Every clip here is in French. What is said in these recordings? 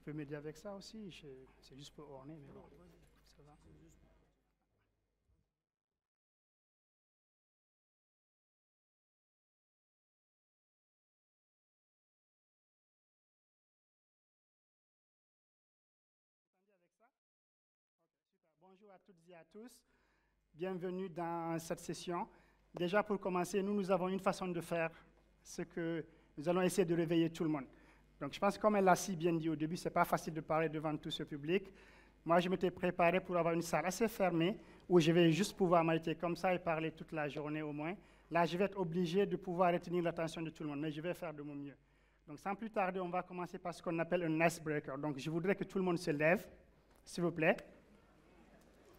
peux m'aider avec ça aussi. C'est juste pour orner, mais bon. Bonjour à toutes et à tous. Bienvenue dans cette session. Déjà, pour commencer, nous, nous avons une façon de faire ce que nous allons essayer de réveiller tout le monde. Donc, je pense comme elle l'a si bien dit au début, ce n'est pas facile de parler devant tout ce public. Moi, je m'étais préparé pour avoir une salle assez fermée où je vais juste pouvoir m'arrêter comme ça et parler toute la journée au moins. Là, je vais être obligé de pouvoir retenir l'attention de tout le monde, mais je vais faire de mon mieux. Donc, sans plus tarder, on va commencer par ce qu'on appelle un icebreaker. Donc, je voudrais que tout le monde se lève, s'il vous plaît.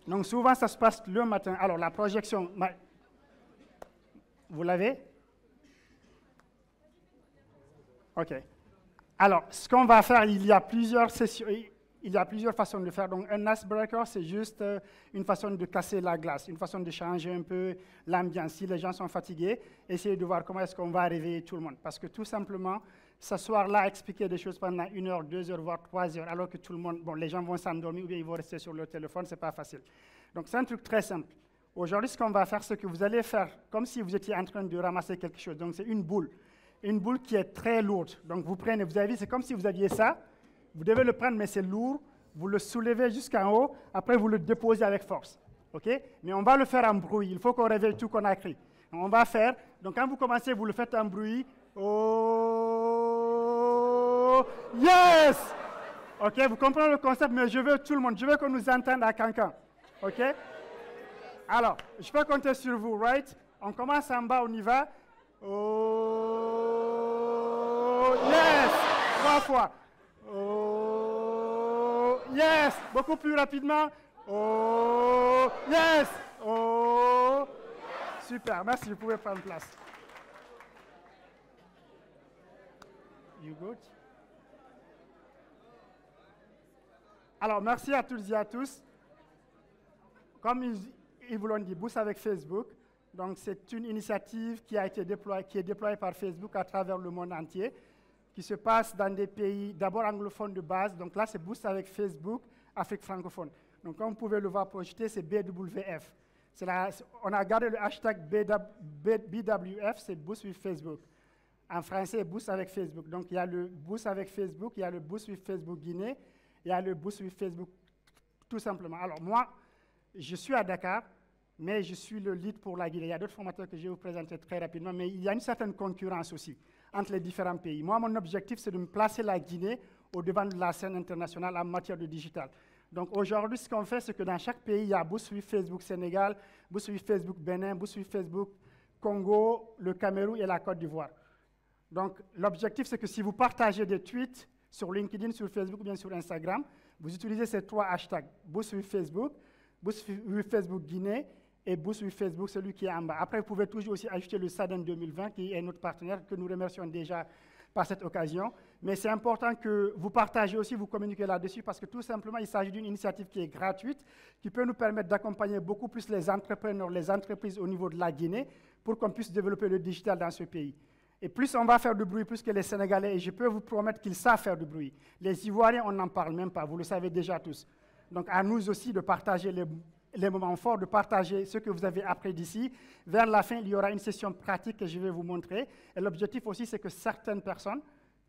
Donc, souvent, ça se passe le matin. Alors, la projection, vous l'avez? OK. Alors, ce qu'on va faire, il y a plusieurs façons de faire. Donc, un icebreaker, c'est juste euh, une façon de casser la glace, une façon de changer un peu l'ambiance. Si les gens sont fatigués, essayez de voir comment est-ce qu'on va réveiller tout le monde. Parce que tout simplement, s'asseoir là, expliquer des choses pendant une heure, deux heures, voire trois heures, alors que tout le monde, bon, les gens vont s'endormir ou bien ils vont rester sur leur téléphone, c'est pas facile. Donc, c'est un truc très simple. Aujourd'hui, ce qu'on va faire, c'est que vous allez faire comme si vous étiez en train de ramasser quelque chose. Donc, c'est une boule une boule qui est très lourde. Donc vous prenez, vous avez c'est comme si vous aviez ça. Vous devez le prendre, mais c'est lourd. Vous le soulevez jusqu'en haut. Après, vous le déposez avec force. OK? Mais on va le faire en bruit. Il faut qu'on réveille tout qu'on a écrit. On va faire. Donc quand vous commencez, vous le faites en bruit. Oh, yes OK? Vous comprenez le concept, mais je veux tout le monde. Je veux qu'on nous entende à Cancan. OK? Alors, je peux compter sur vous, right? On commence en bas, on y va. Oh, yes! Trois fois. Oh, yes! Beaucoup plus rapidement. Oh, yes! Oh, super. Merci, vous pouvez prendre place. You good? Alors, merci à toutes et à tous. Comme ils, ils vous l'ont dit, Boost avec Facebook. Donc, c'est une initiative qui a été déployée, qui est déployée par Facebook à travers le monde entier, qui se passe dans des pays d'abord anglophones de base. Donc là, c'est Boost avec Facebook, Afrique francophone. Donc, comme vous pouvez le voir projeté, c'est BWF. on a gardé le hashtag BWF, c'est Boost with Facebook. En français, Boost avec Facebook. Donc, il y a le Boost avec Facebook, il y a le Boost with Facebook Guinée, il y a le Boost with Facebook tout simplement. Alors, moi, je suis à Dakar mais je suis le lead pour la Guinée. Il y a d'autres formateurs que je vais vous présenter très rapidement, mais il y a une certaine concurrence aussi entre les différents pays. Moi, mon objectif, c'est de placer la Guinée au devant de la scène internationale en matière de digital. Donc aujourd'hui, ce qu'on fait, c'est que dans chaque pays, il y a Boussoui Facebook Sénégal, Boussoui Facebook Bénin, Boussoui Facebook Congo, le Cameroun et la Côte d'Ivoire. Donc l'objectif, c'est que si vous partagez des tweets sur LinkedIn, sur Facebook ou bien sur Instagram, vous utilisez ces trois hashtags, Boussoui Facebook, Boussoui Facebook Guinée et Boost with Facebook, celui qui est en bas. Après, vous pouvez toujours aussi ajouter le SADEN 2020, qui est notre partenaire, que nous remercions déjà par cette occasion. Mais c'est important que vous partagez aussi, vous communiquez là-dessus, parce que tout simplement, il s'agit d'une initiative qui est gratuite, qui peut nous permettre d'accompagner beaucoup plus les entrepreneurs, les entreprises au niveau de la Guinée, pour qu'on puisse développer le digital dans ce pays. Et plus on va faire du bruit, plus que les Sénégalais, et je peux vous promettre qu'ils savent faire du bruit. Les Ivoiriens, on n'en parle même pas, vous le savez déjà tous. Donc à nous aussi de partager les, les moments forts, de partager ce que vous avez appris d'ici. Vers la fin, il y aura une session pratique que je vais vous montrer. Et l'objectif aussi, c'est que certaines personnes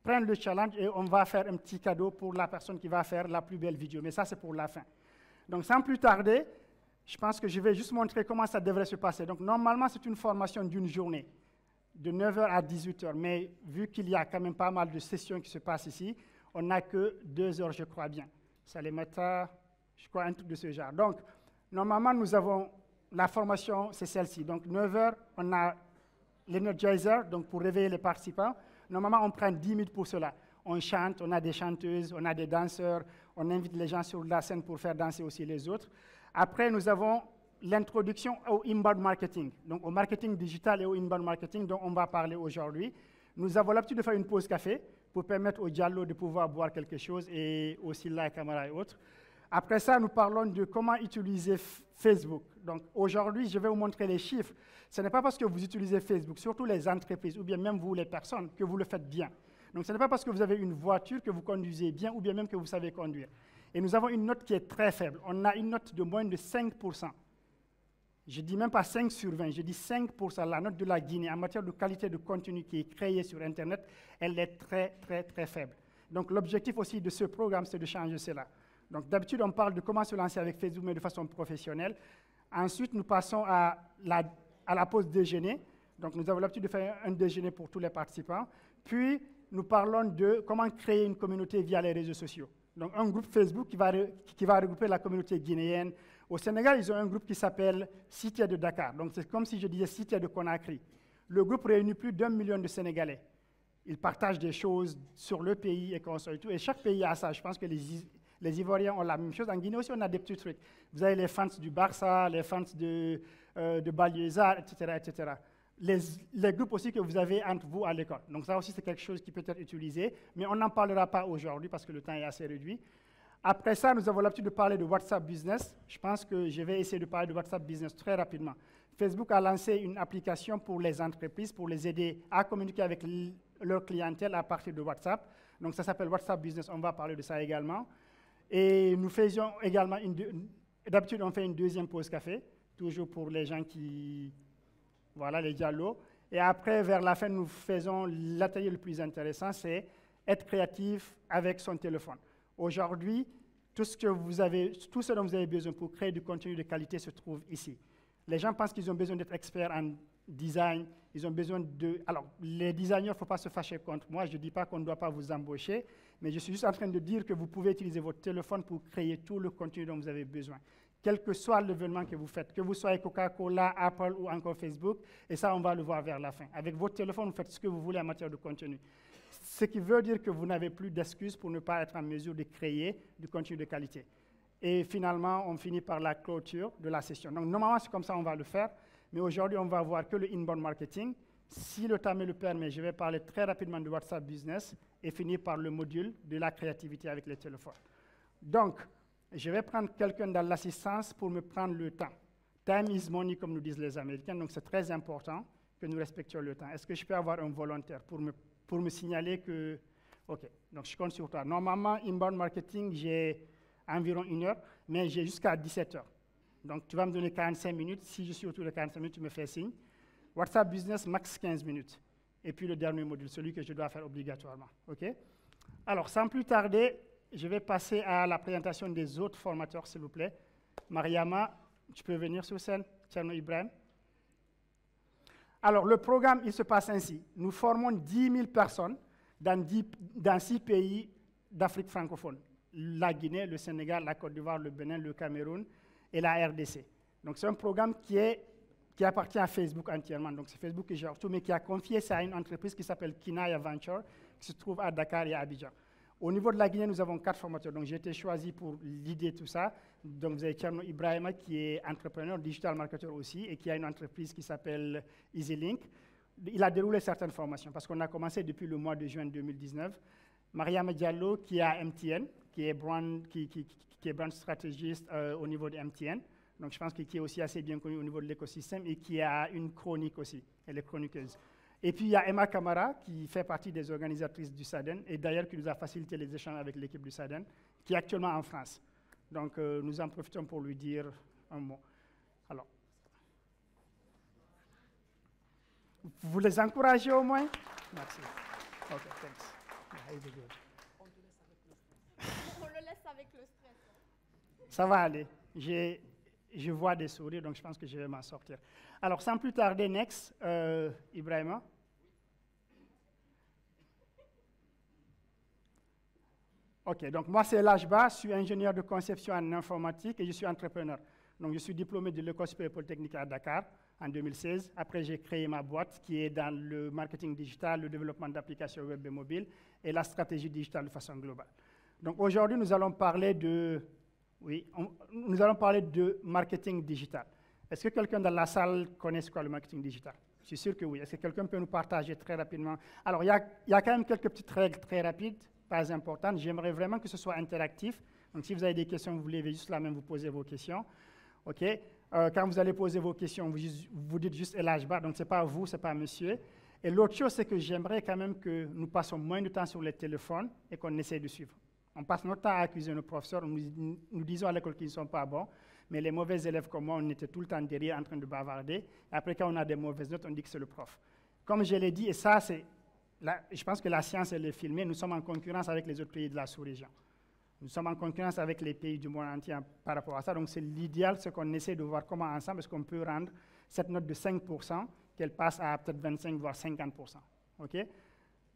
prennent le challenge et on va faire un petit cadeau pour la personne qui va faire la plus belle vidéo. Mais ça, c'est pour la fin. Donc, sans plus tarder, je pense que je vais juste montrer comment ça devrait se passer. Donc, normalement, c'est une formation d'une journée, de 9h à 18h. Mais vu qu'il y a quand même pas mal de sessions qui se passent ici, on n'a que 2 heures, je crois bien. Ça les mettra, je crois, un truc de ce genre. Donc, Normalement, nous avons la formation, c'est celle-ci. Donc, 9 heures, on a l'energizer, donc pour réveiller les participants. Normalement, on prend 10 minutes pour cela. On chante, on a des chanteuses, on a des danseurs, on invite les gens sur la scène pour faire danser aussi les autres. Après, nous avons l'introduction au inbound marketing, donc au marketing digital et au inbound marketing dont on va parler aujourd'hui. Nous avons l'habitude de faire une pause café pour permettre aux Diallo de pouvoir boire quelque chose et aussi la caméra et autres. Après ça, nous parlons de comment utiliser Facebook. Donc aujourd'hui, je vais vous montrer les chiffres. Ce n'est pas parce que vous utilisez Facebook, surtout les entreprises ou bien même vous les personnes, que vous le faites bien. Donc ce n'est pas parce que vous avez une voiture que vous conduisez bien ou bien même que vous savez conduire. Et nous avons une note qui est très faible. On a une note de moins de 5%. Je dis même pas 5 sur 20, je dis 5%. La note de la Guinée en matière de qualité de contenu qui est créé sur Internet, elle est très, très, très faible. Donc l'objectif aussi de ce programme, c'est de changer cela. Donc d'habitude, on parle de comment se lancer avec Facebook, mais de façon professionnelle. Ensuite, nous passons à la, pause déjeuner. Donc nous avons l'habitude de faire un déjeuner pour tous les participants. Puis, nous parlons de comment créer une communauté via les réseaux sociaux. Donc un groupe Facebook qui va, regrouper la communauté guinéenne. Au Sénégal, ils ont un groupe qui s'appelle Cité de Dakar. Donc c'est comme si je disais Cité de Conakry. Le groupe réunit plus d'un million de Sénégalais. Ils partagent des choses sur le pays et tout. Et chaque pays a ça. Je pense que les, les Ivoiriens ont la même chose. En Guinée aussi, on a des petits trucs. Vous avez les fans du Barça, les fans de, euh, de etc., etc. Les, les, groupes aussi que vous avez entre vous à l'école. Donc ça aussi, c'est quelque chose qui peut être utilisé, mais on n'en parlera pas aujourd'hui parce que le temps est assez réduit. Après ça, nous avons l'habitude de parler de WhatsApp Business. Je pense que je vais essayer de parler de WhatsApp Business très rapidement. Facebook a lancé une application pour les entreprises, pour les aider à communiquer avec leur clientèle à partir de WhatsApp. Donc ça s'appelle WhatsApp Business, on va parler de ça également. Et nous faisions également, d'habitude on fait une deuxième pause café, toujours pour les gens qui, voilà, les dialogues. Et après, vers la fin, nous faisons l'atelier le plus intéressant, c'est être créatif avec son téléphone. Aujourd'hui, tout ce, tout ce dont vous avez besoin pour créer du contenu de qualité se trouve ici. Les gens pensent qu'ils ont besoin d'être experts en design, ils ont besoin de... Alors, les designers, il ne faut pas se fâcher contre moi, je ne dis pas qu'on ne doit pas vous embaucher, mais je suis juste en train de dire que vous pouvez utiliser votre téléphone pour créer tout le contenu dont vous avez besoin, quel que soit l'événement que vous faites, que vous soyez Coca-Cola, Apple ou encore Facebook, et ça, on va le voir vers la fin. Avec votre téléphone, vous faites ce que vous voulez en matière de contenu. Ce qui veut dire que vous n'avez plus d'excuses pour ne pas être en mesure de créer du contenu de qualité. Et finalement, on finit par la clôture de la session. Donc, normalement, c'est comme ça qu'on va le faire. Mais aujourd'hui, on va voir que le inbound marketing. Si le temps me le permet, je vais parler très rapidement de WhatsApp Business et finir par le module de la créativité avec les téléphones. Donc, je vais prendre quelqu'un dans l'assistance pour me prendre le temps. Time is money, comme nous disent les Américains, donc c'est très important que nous respections le temps. Est-ce que je peux avoir un volontaire pour me, pour me signaler que... OK, donc je compte sur toi. Normalement, inbound marketing, j'ai environ une heure, mais j'ai jusqu'à 17 heures. Donc, tu vas me donner 45 minutes. Si je suis autour de 45 minutes, tu me fais signe. WhatsApp Business, max 15 minutes. Et puis le dernier module, celui que je dois faire obligatoirement. OK? Alors, sans plus tarder, je vais passer à la présentation des autres formateurs, s'il vous plaît. Mariama, tu peux venir sur scène. Tcherno Ibrahim. Alors, le programme, il se passe ainsi. Nous formons 10 000 personnes dans, 10, dans 6 pays d'Afrique francophone. La Guinée, le Sénégal, la Côte d'Ivoire, le Bénin, le Cameroun, et la RDC. Donc c'est un programme qui, est, qui appartient à Facebook entièrement. Donc c'est Facebook qui gère tout, mais qui a confié ça à une entreprise qui s'appelle Kinaya Venture, qui se trouve à Dakar et à Abidjan. Au niveau de la Guinée, nous avons quatre formateurs. Donc j'ai été choisi pour l'idée tout ça. Donc vous avez Tcherno Ibrahima qui est entrepreneur, digital marketer aussi, et qui a une entreprise qui s'appelle EasyLink. Il a déroulé certaines formations parce qu'on a commencé depuis le mois de juin 2019. Mariam Diallo qui a MTN, qui est brand, qui est brand stratégiste euh, au niveau de MTN. Donc je pense qu'il est aussi assez bien connu au niveau de l'écosystème et qui a une chronique aussi. Elle est chroniqueuse. Et puis il y a Emma Camara qui fait partie des organisatrices du SADEN et d'ailleurs qui nous a facilité les échanges avec l'équipe du SADEN, qui est actuellement en France. Donc euh, nous en profitons pour lui dire un mot. Alors, vous les encouragez au moins? Merci. OK, thanks. On le laisse avec le stress. Ça va aller. Je vois des sourires, donc je pense que je vais m'en sortir. Alors, sans plus tarder, next, euh, Ibrahima. OK, donc moi c'est Lajba, je suis ingénieur de conception en informatique et je suis entrepreneur. Donc je suis diplômé de l'École supérieure polytechnique à Dakar en 2016. Après, j'ai créé ma boîte qui est dans le marketing digital, le développement d'applications web et mobiles et la stratégie digitale de façon globale. Donc aujourd'hui, nous allons parler de, oui, nous allons parler de marketing digital. Est-ce que quelqu'un dans la salle connaît ce qu'est le marketing digital? Je suis sûr que oui. Est-ce que quelqu'un peut nous partager très rapidement? Alors, il y, a, quand même quelques petites règles très rapides, pas importantes. J'aimerais vraiment que ce soit interactif. Donc, si vous avez des questions, vous voulez juste là même vous poser vos questions. OK? Euh, Quand vous allez poser vos questions, vous, dites juste Elajba, donc ce n'est pas vous, ce n'est pas monsieur. Et l'autre chose, c'est que j'aimerais quand même que nous passions moins de temps sur les téléphones et qu'on essaie de suivre. On passe notre temps à accuser nos professeurs, nous, disons à l'école qu'ils ne sont pas bons, mais les mauvais élèves comme moi, on était tout le temps derrière en train de bavarder. Après, quand on a des mauvaises notes, on dit que c'est le prof. Comme je l'ai dit, et ça, c'est, je pense que la science, elle est filmée, nous sommes en concurrence avec les autres pays de la sous-région. Nous sommes en concurrence avec les pays du monde entier par rapport à ça. Donc, c'est l'idéal, ce qu'on essaie de voir comment ensemble est-ce qu'on peut rendre cette note de 5%, qu'elle passe à peut-être 25, voire 50%. OK?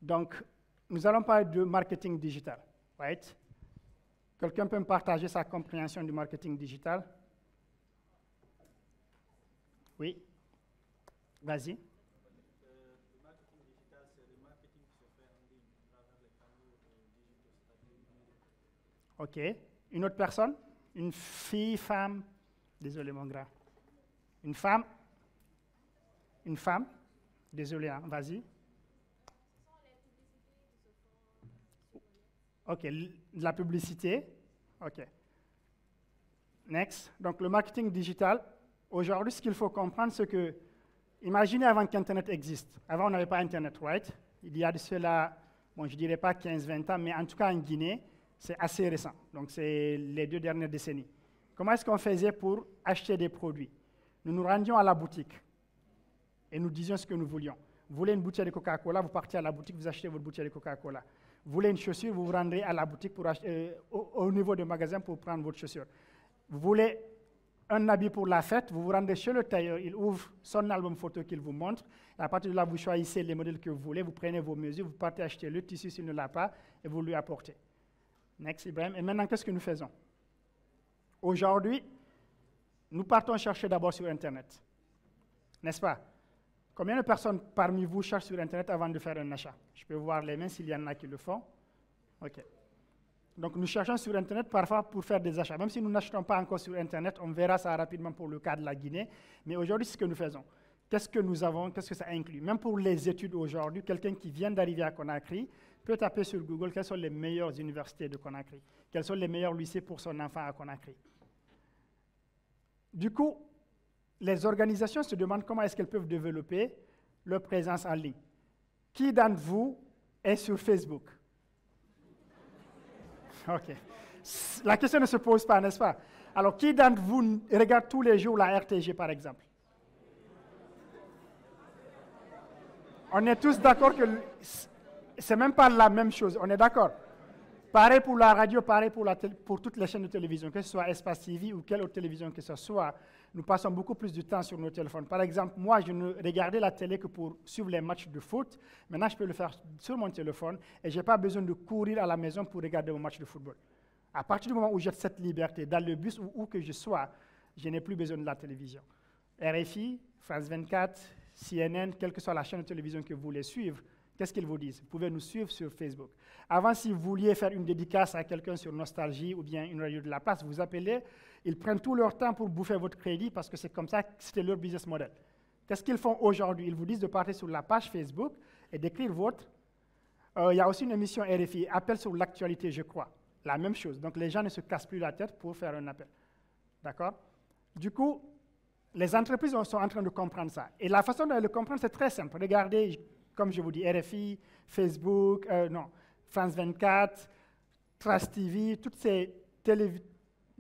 Donc, nous allons parler de marketing digital. Right? Quelqu'un peut me partager sa compréhension du marketing digital? Oui? Vas-y. OK. Une autre personne? Une fille, femme? Désolé, mon grand. Une femme? Une femme? Désolé, hein. vas-y. OK. La publicité. OK. Next. Donc, le marketing digital. Aujourd'hui, ce qu'il faut comprendre, c'est que, imaginez avant qu'Internet existe. Avant, on n'avait pas Internet, right? Il y a de cela, bon, je ne dirais pas 15-20 ans, mais en tout cas en Guinée, c'est assez récent. Donc, c'est les deux dernières décennies. Comment est-ce qu'on faisait pour acheter des produits? Nous nous rendions à la boutique et nous disions ce que nous voulions. Vous voulez une bouteille de Coca-Cola, vous partez à la boutique, vous achetez votre bouteille de Coca-Cola. Vous voulez une chaussure, vous vous rendrez à la boutique pour euh, au, niveau du magasin pour prendre votre chaussure. Vous voulez un habit pour la fête, vous vous rendez chez le tailleur, il ouvre son album photo qu'il vous montre. À partir de là, vous choisissez les modèles que vous voulez, vous prenez vos mesures, vous partez acheter le tissu s'il ne l'a pas et vous lui apportez. Next, Ibrahim. Et maintenant, qu'est-ce que nous faisons? Aujourd'hui, nous partons chercher d'abord sur Internet. N'est-ce pas? Combien de personnes parmi vous cherchent sur Internet avant de faire un achat? Je peux voir les mains s'il y en a qui le font. OK. Donc nous cherchons sur Internet parfois pour faire des achats. Même si nous n'achetons pas encore sur Internet, on verra ça rapidement pour le cas de la Guinée. Mais aujourd'hui, c'est ce que nous faisons. Qu'est-ce que nous avons Qu'est-ce que ça inclut? Même pour les études aujourd'hui, quelqu'un qui vient d'arriver à Conakry peut taper sur Google quelles sont les meilleures universités de Conakry, quels sont les meilleurs lycées pour son enfant à Conakry. Du coup, les organisations se demandent comment est-ce qu'elles peuvent développer leur présence en ligne. Qui d'entre vous est sur Facebook? OK. La question ne se pose pas, n'est-ce pas? Alors, qui d'entre vous regarde tous les jours la RTG, par exemple? On est tous d'accord que c'est même pas la même chose, on est d'accord? Pareil pour la radio, pareil pour, toutes les chaînes de télévision, que ce soit Espace TV ou quelle autre télévision que ce soit, nous passons beaucoup plus de temps sur nos téléphones. Par exemple, moi, je ne regardais la télé que pour suivre les matchs de foot. Maintenant, je peux le faire sur mon téléphone et je n'ai pas besoin de courir à la maison pour regarder mon match de football. À partir du moment où j'ai cette liberté, dans le bus ou où que je sois, je n'ai plus besoin de la télévision. RFI, France 24, CNN, quelle que soit la chaîne de télévision que vous voulez suivre, Qu'est-ce qu'ils vous disent? Vous pouvez nous suivre sur Facebook. Avant, si vous vouliez faire une dédicace à quelqu'un sur Nostalgie ou bien une radio de la place, vous appelez, ils prennent tout leur temps pour bouffer votre crédit parce que c'est comme ça que c'était leur business model. Qu'est-ce qu'ils font aujourd'hui? Ils vous disent de partir sur la page Facebook et d'écrire votre. Euh, il y a aussi une émission RFI, Appel sur l'actualité, je crois. La même chose. Donc les gens ne se cassent plus la tête pour faire un appel. D'accord? Du coup, les entreprises sont en train de comprendre ça. Et la façon de le comprendre, c'est très simple. Regardez, comme je vous dis, RFI, Facebook, euh, non, France 24, Trust TV, toutes ces,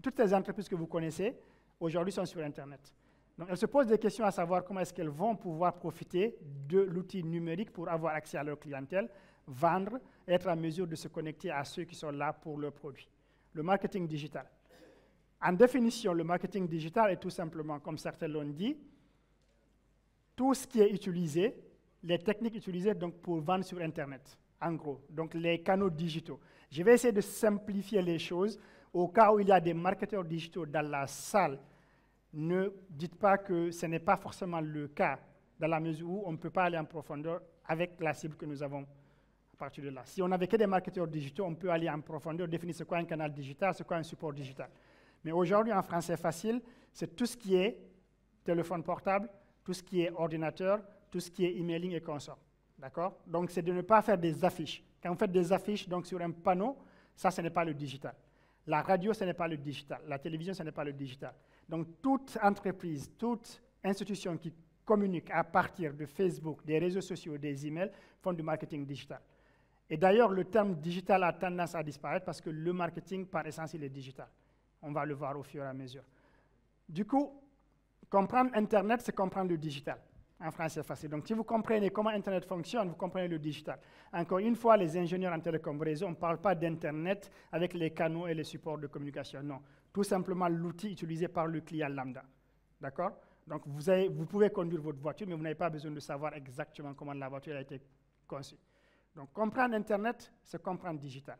toutes ces entreprises que vous connaissez, aujourd'hui sont sur Internet. Donc, elles se posent des questions à savoir comment est-ce qu'elles vont pouvoir profiter de l'outil numérique pour avoir accès à leur clientèle, vendre être en mesure de se connecter à ceux qui sont là pour leurs produits. Le marketing digital. En définition, le marketing digital est tout simplement, comme certains l'ont dit, tout ce qui est utilisé les techniques utilisées donc, pour vendre sur Internet, en gros, donc les canaux digitaux. Je vais essayer de simplifier les choses. Au cas où il y a des marketeurs digitaux dans la salle, ne dites pas que ce n'est pas forcément le cas, dans la mesure où on ne peut pas aller en profondeur avec la cible que nous avons à partir de là. Si on n'avait que des marketeurs digitaux, on peut aller en profondeur, définir ce qu'est un canal digital, ce qu'est un support digital. Mais aujourd'hui, en français facile, c'est tout ce qui est téléphone portable, tout ce qui est ordinateur, tout ce qui est emailing et consorts. D'accord? Donc, c'est de ne pas faire des affiches. Quand vous faites des affiches donc, sur un panneau, ça, ce n'est pas le digital. La radio, ce n'est pas le digital. La télévision, ce n'est pas le digital. Donc, toute entreprise, toute institution qui communiquent à partir de Facebook, des réseaux sociaux, des emails, font du marketing digital. Et d'ailleurs, le terme digital a tendance à disparaître parce que le marketing, par essence, il est digital. On va le voir au fur et à mesure. Du coup, comprendre Internet, c'est comprendre le digital. En français facile. Donc, si vous comprenez comment Internet fonctionne, vous comprenez le digital. Encore une fois, les ingénieurs en télécom on ne parle pas d'Internet avec les canaux et les supports de communication. Non. Tout simplement l'outil utilisé par le client lambda. D'accord? Donc, vous, vous pouvez conduire votre voiture, mais vous n'avez pas besoin de savoir exactement comment la voiture a été conçue. Donc, comprendre Internet, c'est comprendre digital.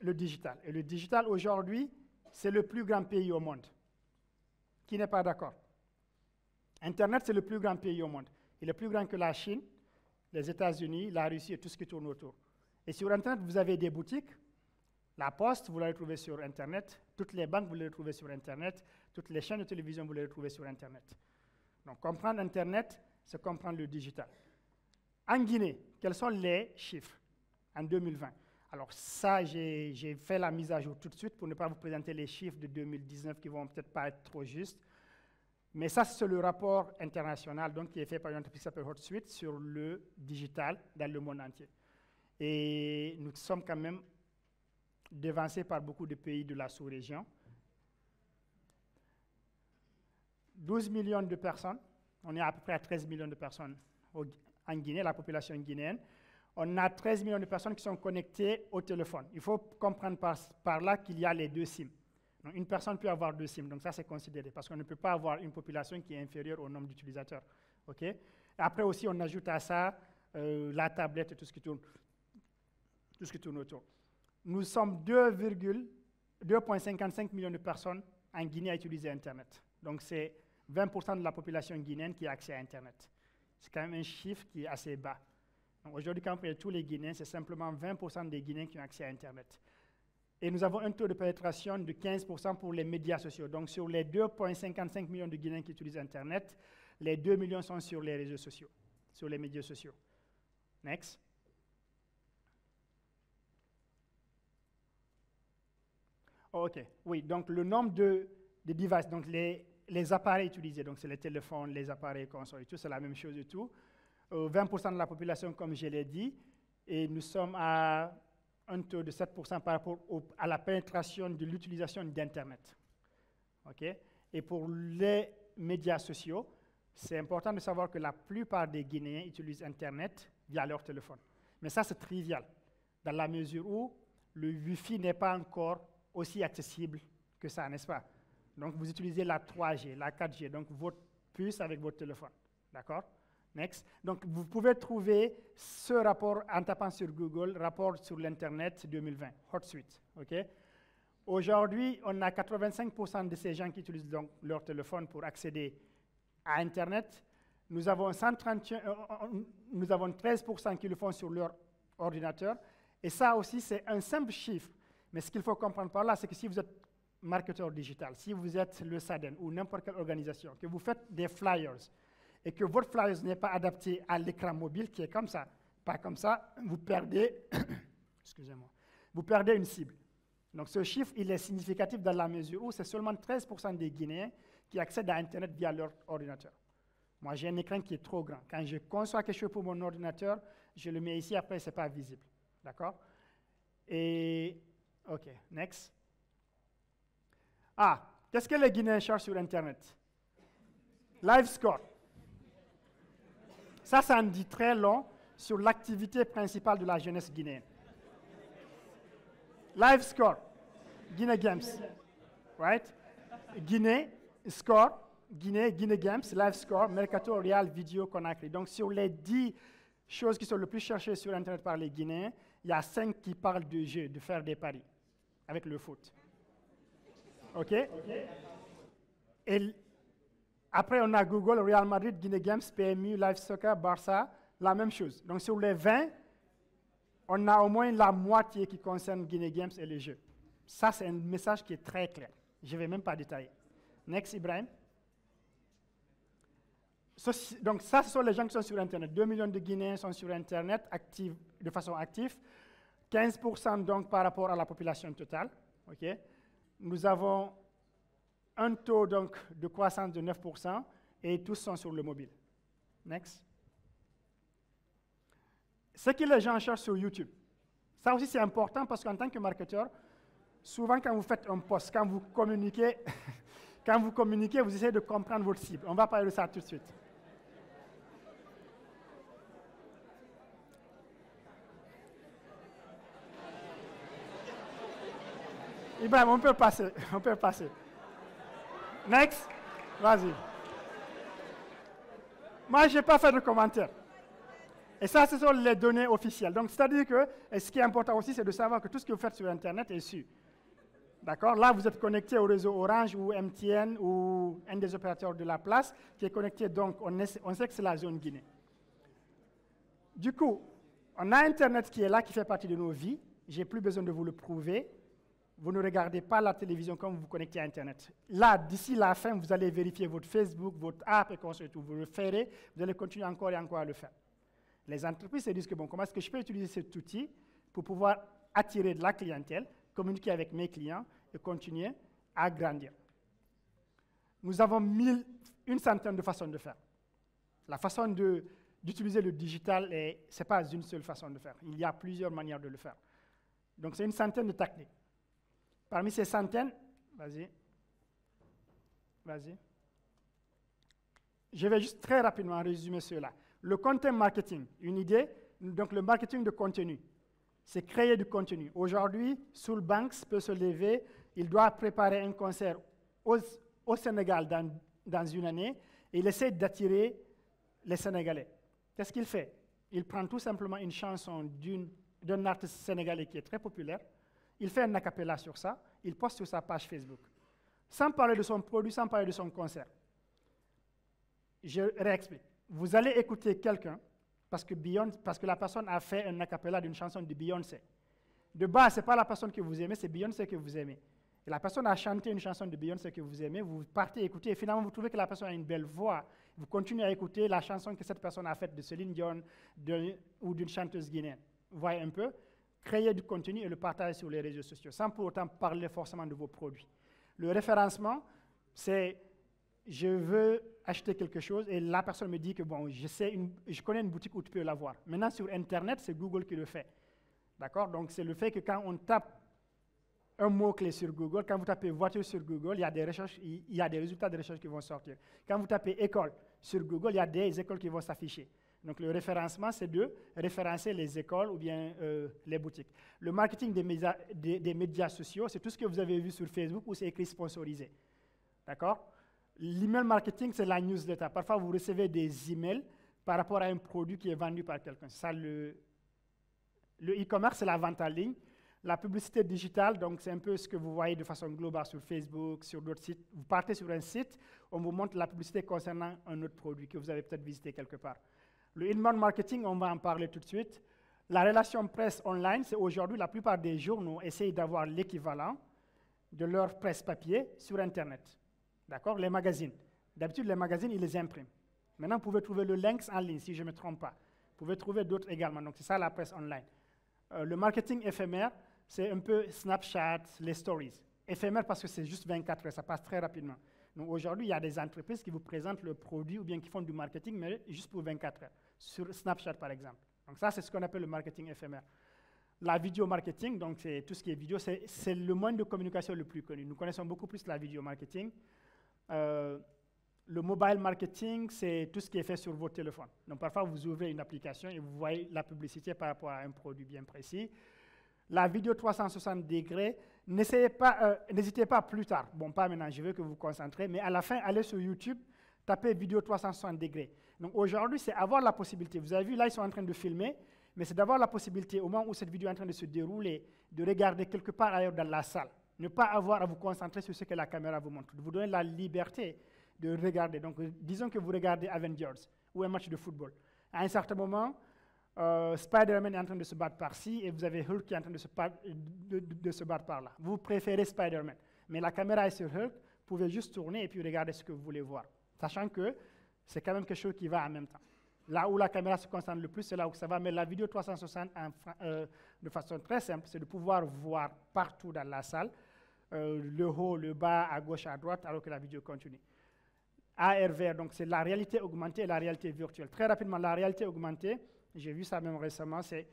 Le digital. Et le digital, aujourd'hui, c'est le plus grand pays au monde. Qui n'est pas d'accord Internet, c'est le plus grand pays au monde. Il est plus grand que la Chine, les États-Unis, la Russie et tout ce qui tourne autour. Et sur Internet, vous avez des boutiques. La poste, vous l'avez trouver sur Internet. Toutes les banques, vous les retrouvez sur Internet. Toutes les chaînes de télévision, vous les retrouvez sur Internet. Donc, comprendre Internet, c'est comprendre le digital. En Guinée, quels sont les chiffres en 2020 Alors ça, j'ai fait la mise à jour tout de suite pour ne pas vous présenter les chiffres de 2019 qui vont peut-être pas être trop justes. Mais ça, c'est le rapport international donc, qui est fait par une entreprise qui s'appelle HotSuite sur le digital dans le monde entier. Et nous sommes quand même devancés par beaucoup de pays de la sous-région. 12 millions de personnes, on est à peu près à 13 millions de personnes en Guinée, la population guinéenne. On a 13 millions de personnes qui sont connectées au téléphone. Il faut comprendre par, par là qu'il y a les deux SIM une personne peut avoir deux SIM, donc ça c'est considéré, parce qu'on ne peut pas avoir une population qui est inférieure au nombre d'utilisateurs. ok? Après aussi, on ajoute à ça euh, la tablette et tout ce qui tourne, tout ce qui tourne autour. Nous sommes 2,55 millions de personnes en Guinée à utiliser Internet. Donc c'est 20% de la population guinéenne qui a accès à Internet. C'est quand même un chiffre qui est assez bas. Aujourd'hui, quand on fait tous les Guinéens, c'est simplement 20% des Guinéens qui ont accès à Internet. Et nous avons un taux de pénétration de 15% pour les médias sociaux. Donc sur les 2,55 millions de Guinéens qui utilisent Internet, les 2 millions sont sur les réseaux sociaux, sur les médias sociaux. Next. Oh, OK. Oui, donc le nombre de, devices, donc les, les appareils utilisés, donc c'est les téléphones, les appareils, consoles tout, c'est la même chose et tout. 20% euh, de la population, comme je l'ai dit, et nous sommes à un taux de 7% par rapport à la pénétration de l'utilisation d'Internet. Et pour les médias sociaux, c'est important de savoir que la plupart des Guinéens utilisent Internet via leur téléphone. Mais ça, c'est trivial, dans la mesure où le Wi-Fi n'est pas encore aussi accessible que ça, n'est-ce pas? Donc, vous utilisez la 3G, la 4G, donc votre puce avec votre téléphone. D'accord? Donc, vous pouvez trouver ce rapport en tapant sur Google, rapport sur l'Internet 2020, HotSuite. OK? Aujourd'hui, on a 85% de ces gens qui utilisent donc leur téléphone pour accéder à Internet. Nous avons, 130, euh, euh, nous avons 13% qui le font sur leur ordinateur. Et ça aussi, c'est un simple chiffre. Mais ce qu'il faut comprendre par là, c'est que si vous êtes marketeur digital, si vous êtes le SADEN ou n'importe quelle organisation, que vous faites des flyers, et que votre flyers n'est pas adapté à l'écran mobile qui est comme ça, pas comme ça, vous perdez, excusez-moi, vous perdez une cible. Donc ce chiffre, il est significatif dans la mesure où c'est seulement 13% des Guinéens qui accèdent à Internet via leur ordinateur. Moi, j'ai un écran qui est trop grand. Quand je conçois quelque chose pour mon ordinateur, je le mets ici, après, ce n'est pas visible. D'accord? Et, OK, next. Ah, qu'est-ce que les Guinéens cherchent sur Internet? Live score. Ça, ça en dit très long sur l'activité principale de la jeunesse guinéenne. Live score, Guinea Games, right? Guinée, score, Guinée, Guinea Games, live score, Mercato Real Video Conakry. Donc, sur les dix choses qui sont le plus cherchées sur Internet par les Guinéens, il y a cinq qui parlent de jeu, de faire des paris avec le foot. OK? Et après, on a Google, Real Madrid, Guinea Games, PMU, Live Soccer, Barça, la même chose. Donc sur les 20, on a au moins la moitié qui concerne Guinea Games et les jeux. Ça, c'est un message qui est très clair. Je ne vais même pas détailler. Next, Ibrahim. donc ça, ce sont les gens qui sont sur Internet. 2 millions de Guinéens sont sur Internet active, de façon active. 15% donc par rapport à la population totale. Nous avons un taux donc de croissance de 9% et tous sont sur le mobile. Next. Ce que les gens cherchent sur YouTube. Ça aussi, c'est important parce qu'en tant que marketeur, souvent quand vous faites un post, quand vous communiquez, quand vous communiquez, vous essayez de comprendre votre cible. On va parler de ça tout de suite. On peut passer, on peut passer. Next, vas-y. Moi, je n'ai pas fait de commentaire. Et ça, ce sont les données officielles. Donc, c'est-à-dire que ce qui est important aussi, c'est de savoir que tout ce que vous faites sur Internet est su. D'accord? Là, vous êtes connecté au réseau Orange ou MTN ou un des opérateurs de la place qui est connecté. Donc, on, on sait que c'est la zone Guinée. Du coup, on a Internet qui est là, qui fait partie de nos vies. Je n'ai plus besoin de vous le prouver. Vous ne regardez pas la télévision comme vous vous connectez à Internet. Là, d'ici la fin, vous allez vérifier votre Facebook, votre app et tout. Vous le ferez, vous allez continuer encore et encore à le faire. Les entreprises se disent que, bon, comment est-ce que je peux utiliser cet outil pour pouvoir attirer de la clientèle, communiquer avec mes clients et continuer à grandir? Nous avons mille, une centaine de façons de faire. La façon d'utiliser le digital, ce n'est pas une seule façon de faire. Il y a plusieurs manières de le faire. Donc, c'est une centaine de techniques. Parmi ces centaines, vas-y, vas-y. Je vais juste très rapidement résumer cela. Le content marketing, une idée, donc le marketing de contenu, c'est créer du contenu. Aujourd'hui, Soul Banks peut se lever, il doit préparer un concert au, Sénégal dans, dans, une année et il essaie d'attirer les Sénégalais. Qu'est-ce qu'il fait? Il prend tout simplement une chanson d'un artiste sénégalais qui est très populaire, il fait un acapella sur ça, il poste sur sa page Facebook. Sans parler de son produit, sans parler de son concert. Je réexplique. Vous allez écouter quelqu'un parce que, parce que la personne a fait un acapella d'une chanson de Beyoncé. De base, ce n'est pas la personne que vous aimez, c'est Beyoncé que vous aimez. Et la personne a chanté une chanson de Beyoncé que vous aimez, vous partez écouter, et finalement vous trouvez que la personne a une belle voix. Vous continuez à écouter la chanson que cette personne a faite de Céline Dion ou d'une chanteuse guinéenne. Vous voyez un peu? Créer du contenu et le partager sur les réseaux sociaux, sans pour autant parler forcément de vos produits. Le référencement, c'est je veux acheter quelque chose et la personne me dit que bon, je, sais je connais une boutique où tu peux l'avoir. Maintenant, sur Internet, c'est Google qui le fait. D'accord? Donc, c'est le fait que quand on tape un mot-clé sur Google, quand vous tapez voiture sur Google, il y, a des recherches, il y a des résultats de recherche qui vont sortir. Quand vous tapez école sur Google, il y a des écoles qui vont s'afficher. Donc le référencement, c'est de référencer les écoles ou bien euh, les boutiques. Le marketing des médias, sociaux, c'est tout ce que vous avez vu sur Facebook où c'est écrit sponsorisé. D'accord? L'email marketing, c'est la newsletter. Parfois, vous recevez des emails par rapport à un produit qui est vendu par quelqu'un. Ça, le e-commerce, c'est la vente en ligne. La publicité digitale, donc c'est un peu ce que vous voyez de façon globale sur Facebook, sur d'autres sites. Vous partez sur un site, on vous montre la publicité concernant un autre produit que vous avez peut-être visité quelque part. Le inbound marketing, on va en parler tout de suite. La relation presse online, c'est aujourd'hui la plupart des journaux essayent d'avoir l'équivalent de leur presse papier sur Internet. D'accord? Les magazines. D'habitude, les magazines, ils les impriment. Maintenant, vous pouvez trouver le lynx en ligne, si je ne me trompe pas. Vous pouvez trouver d'autres également. Donc, c'est ça la presse online. Euh, le marketing éphémère, c'est un peu Snapchat, les stories. Éphémère parce que c'est juste 24 heures, ça passe très rapidement. Donc aujourd'hui, il y a des entreprises qui vous présentent le produit ou bien qui font du marketing, mais juste pour 24 heures sur Snapchat par exemple. Donc ça, c'est ce qu'on appelle le marketing éphémère. La vidéo marketing, donc c'est tout ce qui est vidéo, c'est le moyen de communication le plus connu. Nous connaissons beaucoup plus la vidéo marketing. Euh, le mobile marketing, c'est tout ce qui est fait sur vos téléphones. Donc parfois, vous ouvrez une application et vous voyez la publicité par rapport à un produit bien précis. La vidéo 360 degrés, n'hésitez pas, euh, pas plus tard. Bon, pas maintenant, je veux que vous vous concentrez, mais à la fin, allez sur YouTube, tapez vidéo 360 degrés. Donc aujourd'hui, c'est avoir la possibilité. Vous avez vu, là, ils sont en train de filmer, mais c'est d'avoir la possibilité, au moment où cette vidéo est en train de se dérouler, de regarder quelque part ailleurs dans la salle. Ne pas avoir à vous concentrer sur ce que la caméra vous montre. De vous donner la liberté de regarder. Donc, disons que vous regardez Avengers ou un match de football. À un certain moment, euh, Spider-Man est en train de se battre par-ci et vous avez Hulk qui est en train de se, de se battre par là. Vous préférez Spider-Man. Mais la caméra est sur Hulk, vous pouvez juste tourner et puis regarder ce que vous voulez voir. Sachant que c'est quand même quelque chose qui va en même temps. Là où la caméra se concentre le plus, c'est là où ça va. Mais la vidéo 360, euh, de façon très simple, c'est de pouvoir voir partout dans la salle, euh, le haut, le bas, à gauche, à droite, alors que la vidéo continue. ARVR, donc c'est la réalité augmentée et la réalité virtuelle. Très rapidement, la réalité augmentée, j'ai vu ça même récemment, c'est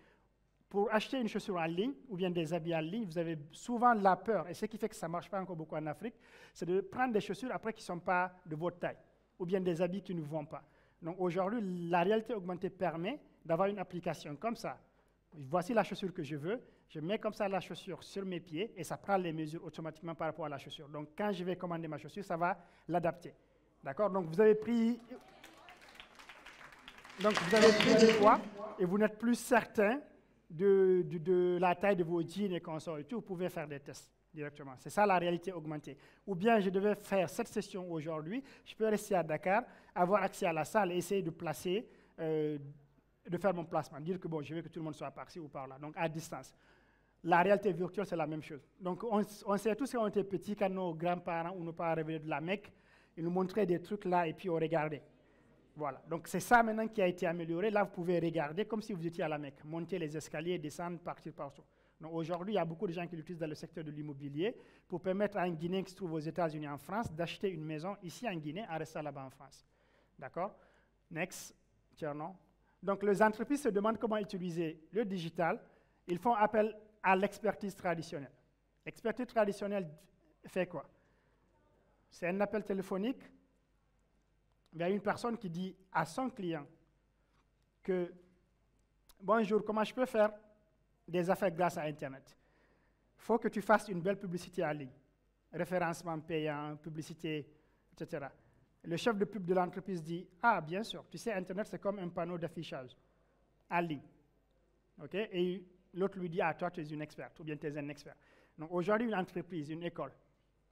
pour acheter une chaussure en ligne ou bien des habits en ligne, vous avez souvent la peur, et ce qui fait que ça ne marche pas encore beaucoup en Afrique, c'est de prendre des chaussures après qui ne sont pas de votre taille, ou bien des habits qui ne vont pas. Donc aujourd'hui, la réalité augmentée permet d'avoir une application comme ça. Voici la chaussure que je veux, je mets comme ça la chaussure sur mes pieds et ça prend les mesures automatiquement par rapport à la chaussure. Donc quand je vais commander ma chaussure, ça va l'adapter. D'accord? Donc vous avez pris donc vous avez pris du poids et vous n'êtes plus certain de, de, la taille de vos jeans et consorts et tout, vous pouvez faire des tests directement. C'est ça la réalité augmentée. Ou bien je devais faire cette session aujourd'hui, je peux rester à Dakar, avoir accès à la salle et essayer de placer, euh, de faire mon placement, dire que bon, je veux que tout le monde soit par-ci ou par-là, donc à distance. La réalité virtuelle, c'est la même chose. Donc on, sait tous quand on était petits, quand nos grands-parents ou nos parents revenaient de la Mecque, ils nous montraient des trucs là et puis on regardait. Voilà. Donc c'est ça maintenant qui a été amélioré. Là, vous pouvez regarder comme si vous étiez à la Mecque, monter les escaliers, descendre, partir partout. Aujourd'hui, il y a beaucoup de gens qui l'utilisent dans le secteur de l'immobilier pour permettre à un Guinéen qui se trouve aux États-Unis en France d'acheter une maison ici en Guinée en restant là-bas en France. D'accord? Next, Tierno. Donc les entreprises se demandent comment utiliser le digital. Ils font appel à l'expertise traditionnelle. L'expertise traditionnelle fait quoi? C'est un appel téléphonique a une personne qui dit à son client que bonjour, comment je peux faire des affaires grâce à Internet Il faut que tu fasses une belle publicité en ligne, référencement payant, publicité, etc. Le chef de pub de l'entreprise dit Ah, bien sûr, tu sais, Internet, c'est comme un panneau d'affichage en ligne. OK? Et l'autre lui dit Ah, toi, tu es une experte, ou bien tu es un expert. Donc aujourd'hui, une entreprise, une école,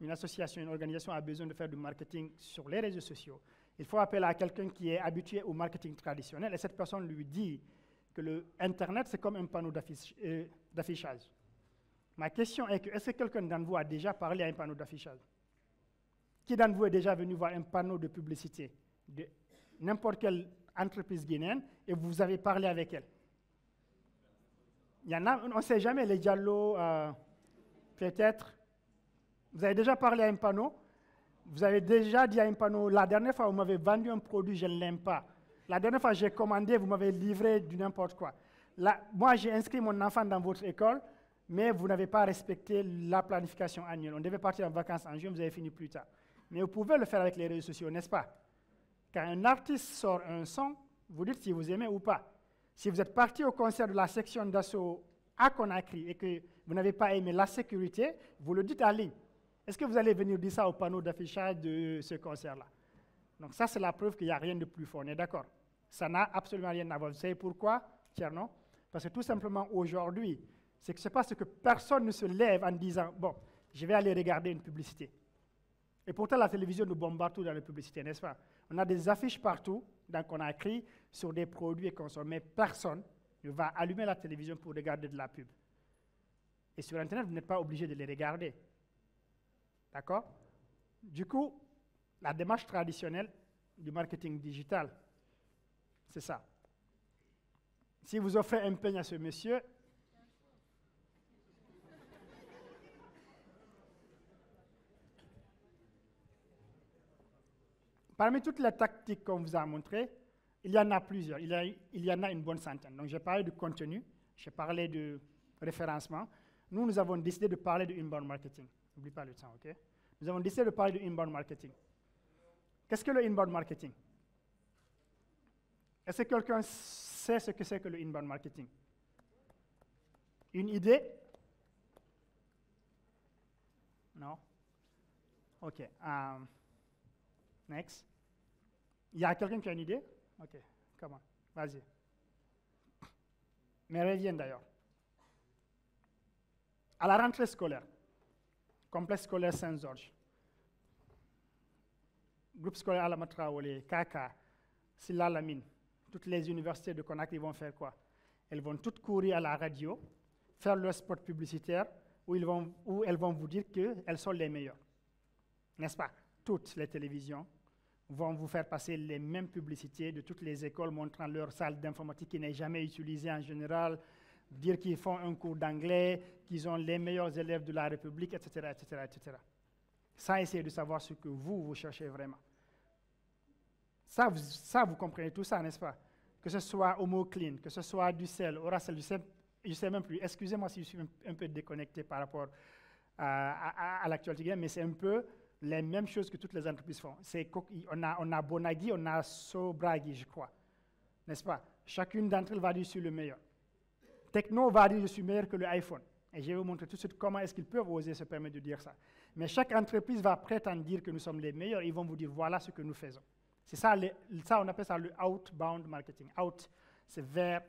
une association, une organisation a besoin de faire du marketing sur les réseaux sociaux il faut appeler à quelqu'un qui est habitué au marketing traditionnel et cette personne lui dit que le Internet, c'est comme un panneau euh, d'affichage. Ma question est que, est-ce que quelqu'un d'entre vous a déjà parlé à un panneau d'affichage? Qui d'entre vous est déjà venu voir un panneau de publicité de n'importe quelle entreprise guinéenne et vous avez parlé avec elle? Il y en a, on ne sait jamais, les dialogues, euh, peut-être. Vous avez déjà parlé à un panneau? Vous avez déjà dit à un panneau, la dernière fois, vous m'avez vendu un produit, je ne l'aime pas. La dernière fois, j'ai commandé, vous m'avez livré du n'importe quoi. moi, j'ai inscrit mon enfant dans votre école, mais vous n'avez pas respecté la planification annuelle. On devait partir en vacances en juin, vous avez fini plus tard. Mais vous pouvez le faire avec les réseaux sociaux, n'est-ce pas? Quand un artiste sort un son, vous dites si vous aimez ou pas. Si vous êtes parti au concert de la section d'assaut à Conakry et que vous n'avez pas aimé la sécurité, vous le dites en ligne. Est-ce que vous allez venir dire ça au panneau d'affichage de ce concert-là? Donc ça, c'est la preuve qu'il n'y a rien de plus fort, on est d'accord? Ça n'a absolument rien à voir. Vous savez pourquoi, Tierno Parce que tout simplement, aujourd'hui, c'est que c'est parce que personne ne se lève en disant, bon, je vais aller regarder une publicité. Et pourtant, la télévision nous bombarde tout dans les publicités, n'est-ce pas? On a des affiches partout, donc on a écrit sur des produits et consommer. mais personne ne va allumer la télévision pour regarder de la pub. Et sur Internet, vous n'êtes pas obligé de les regarder. D'accord? Du coup, la démarche traditionnelle du marketing digital, c'est ça. Si vous offrez un peigne à ce monsieur, Parmi toutes les tactiques qu'on vous a montrées, il y en a plusieurs. Il y en a une bonne centaine. Donc, j'ai parlé de contenu, j'ai parlé de référencement. Nous, nous avons décidé de parler de inbound marketing. N'oublie pas le temps, OK? Nous avons décidé de parler de inbound marketing. Qu'est-ce que le inbound marketing? Est-ce que quelqu'un sait ce que c'est que le inbound marketing? Une idée? Non? OK. Um, next. Il y a quelqu'un qui a une idée? OK. Comment Vas-y. Mais reviens d'ailleurs. À la rentrée scolaire, complexe scolaire Saint-Georges, groupe scolaire Alamatra les Kaka, Silla Lamine, toutes les universités de Conakry vont faire quoi? Elles vont toutes courir à la radio, faire leur spot publicitaire, où, elles vont vous dire qu'elles sont les meilleures. N'est-ce pas? Toutes les télévisions vont vous faire passer les mêmes publicités de toutes les écoles montrant leur salle d'informatique qui n'est jamais utilisée en général, dire qu'ils font un cours d'anglais, qu'ils ont les meilleurs élèves de la République, etc., etc., etc. Sans essayer de savoir ce que vous, vous cherchez vraiment. Ça vous, comprenez tout ça, n'est-ce pas? Que ce soit Homo Clean, que ce soit du sel, Oracel, je ne sais, même plus. Excusez-moi si je suis un, peu déconnecté par rapport à, l'actualité, mais c'est un peu les mêmes choses que toutes les entreprises font. On a, on a Bonaghi, on a Sobraghi, je crois. N'est-ce pas? Chacune d'entre elles va dire suis le meilleur. Techno va dire je suis meilleur que le iPhone. Et je vais vous montrer tout de suite comment est-ce qu'ils peuvent oser se permettre de dire ça. Mais chaque entreprise va prétendre dire que nous sommes les meilleurs. Ils vont vous dire voilà ce que nous faisons. C'est ça, ça, on appelle ça le outbound marketing. Out, c'est vers.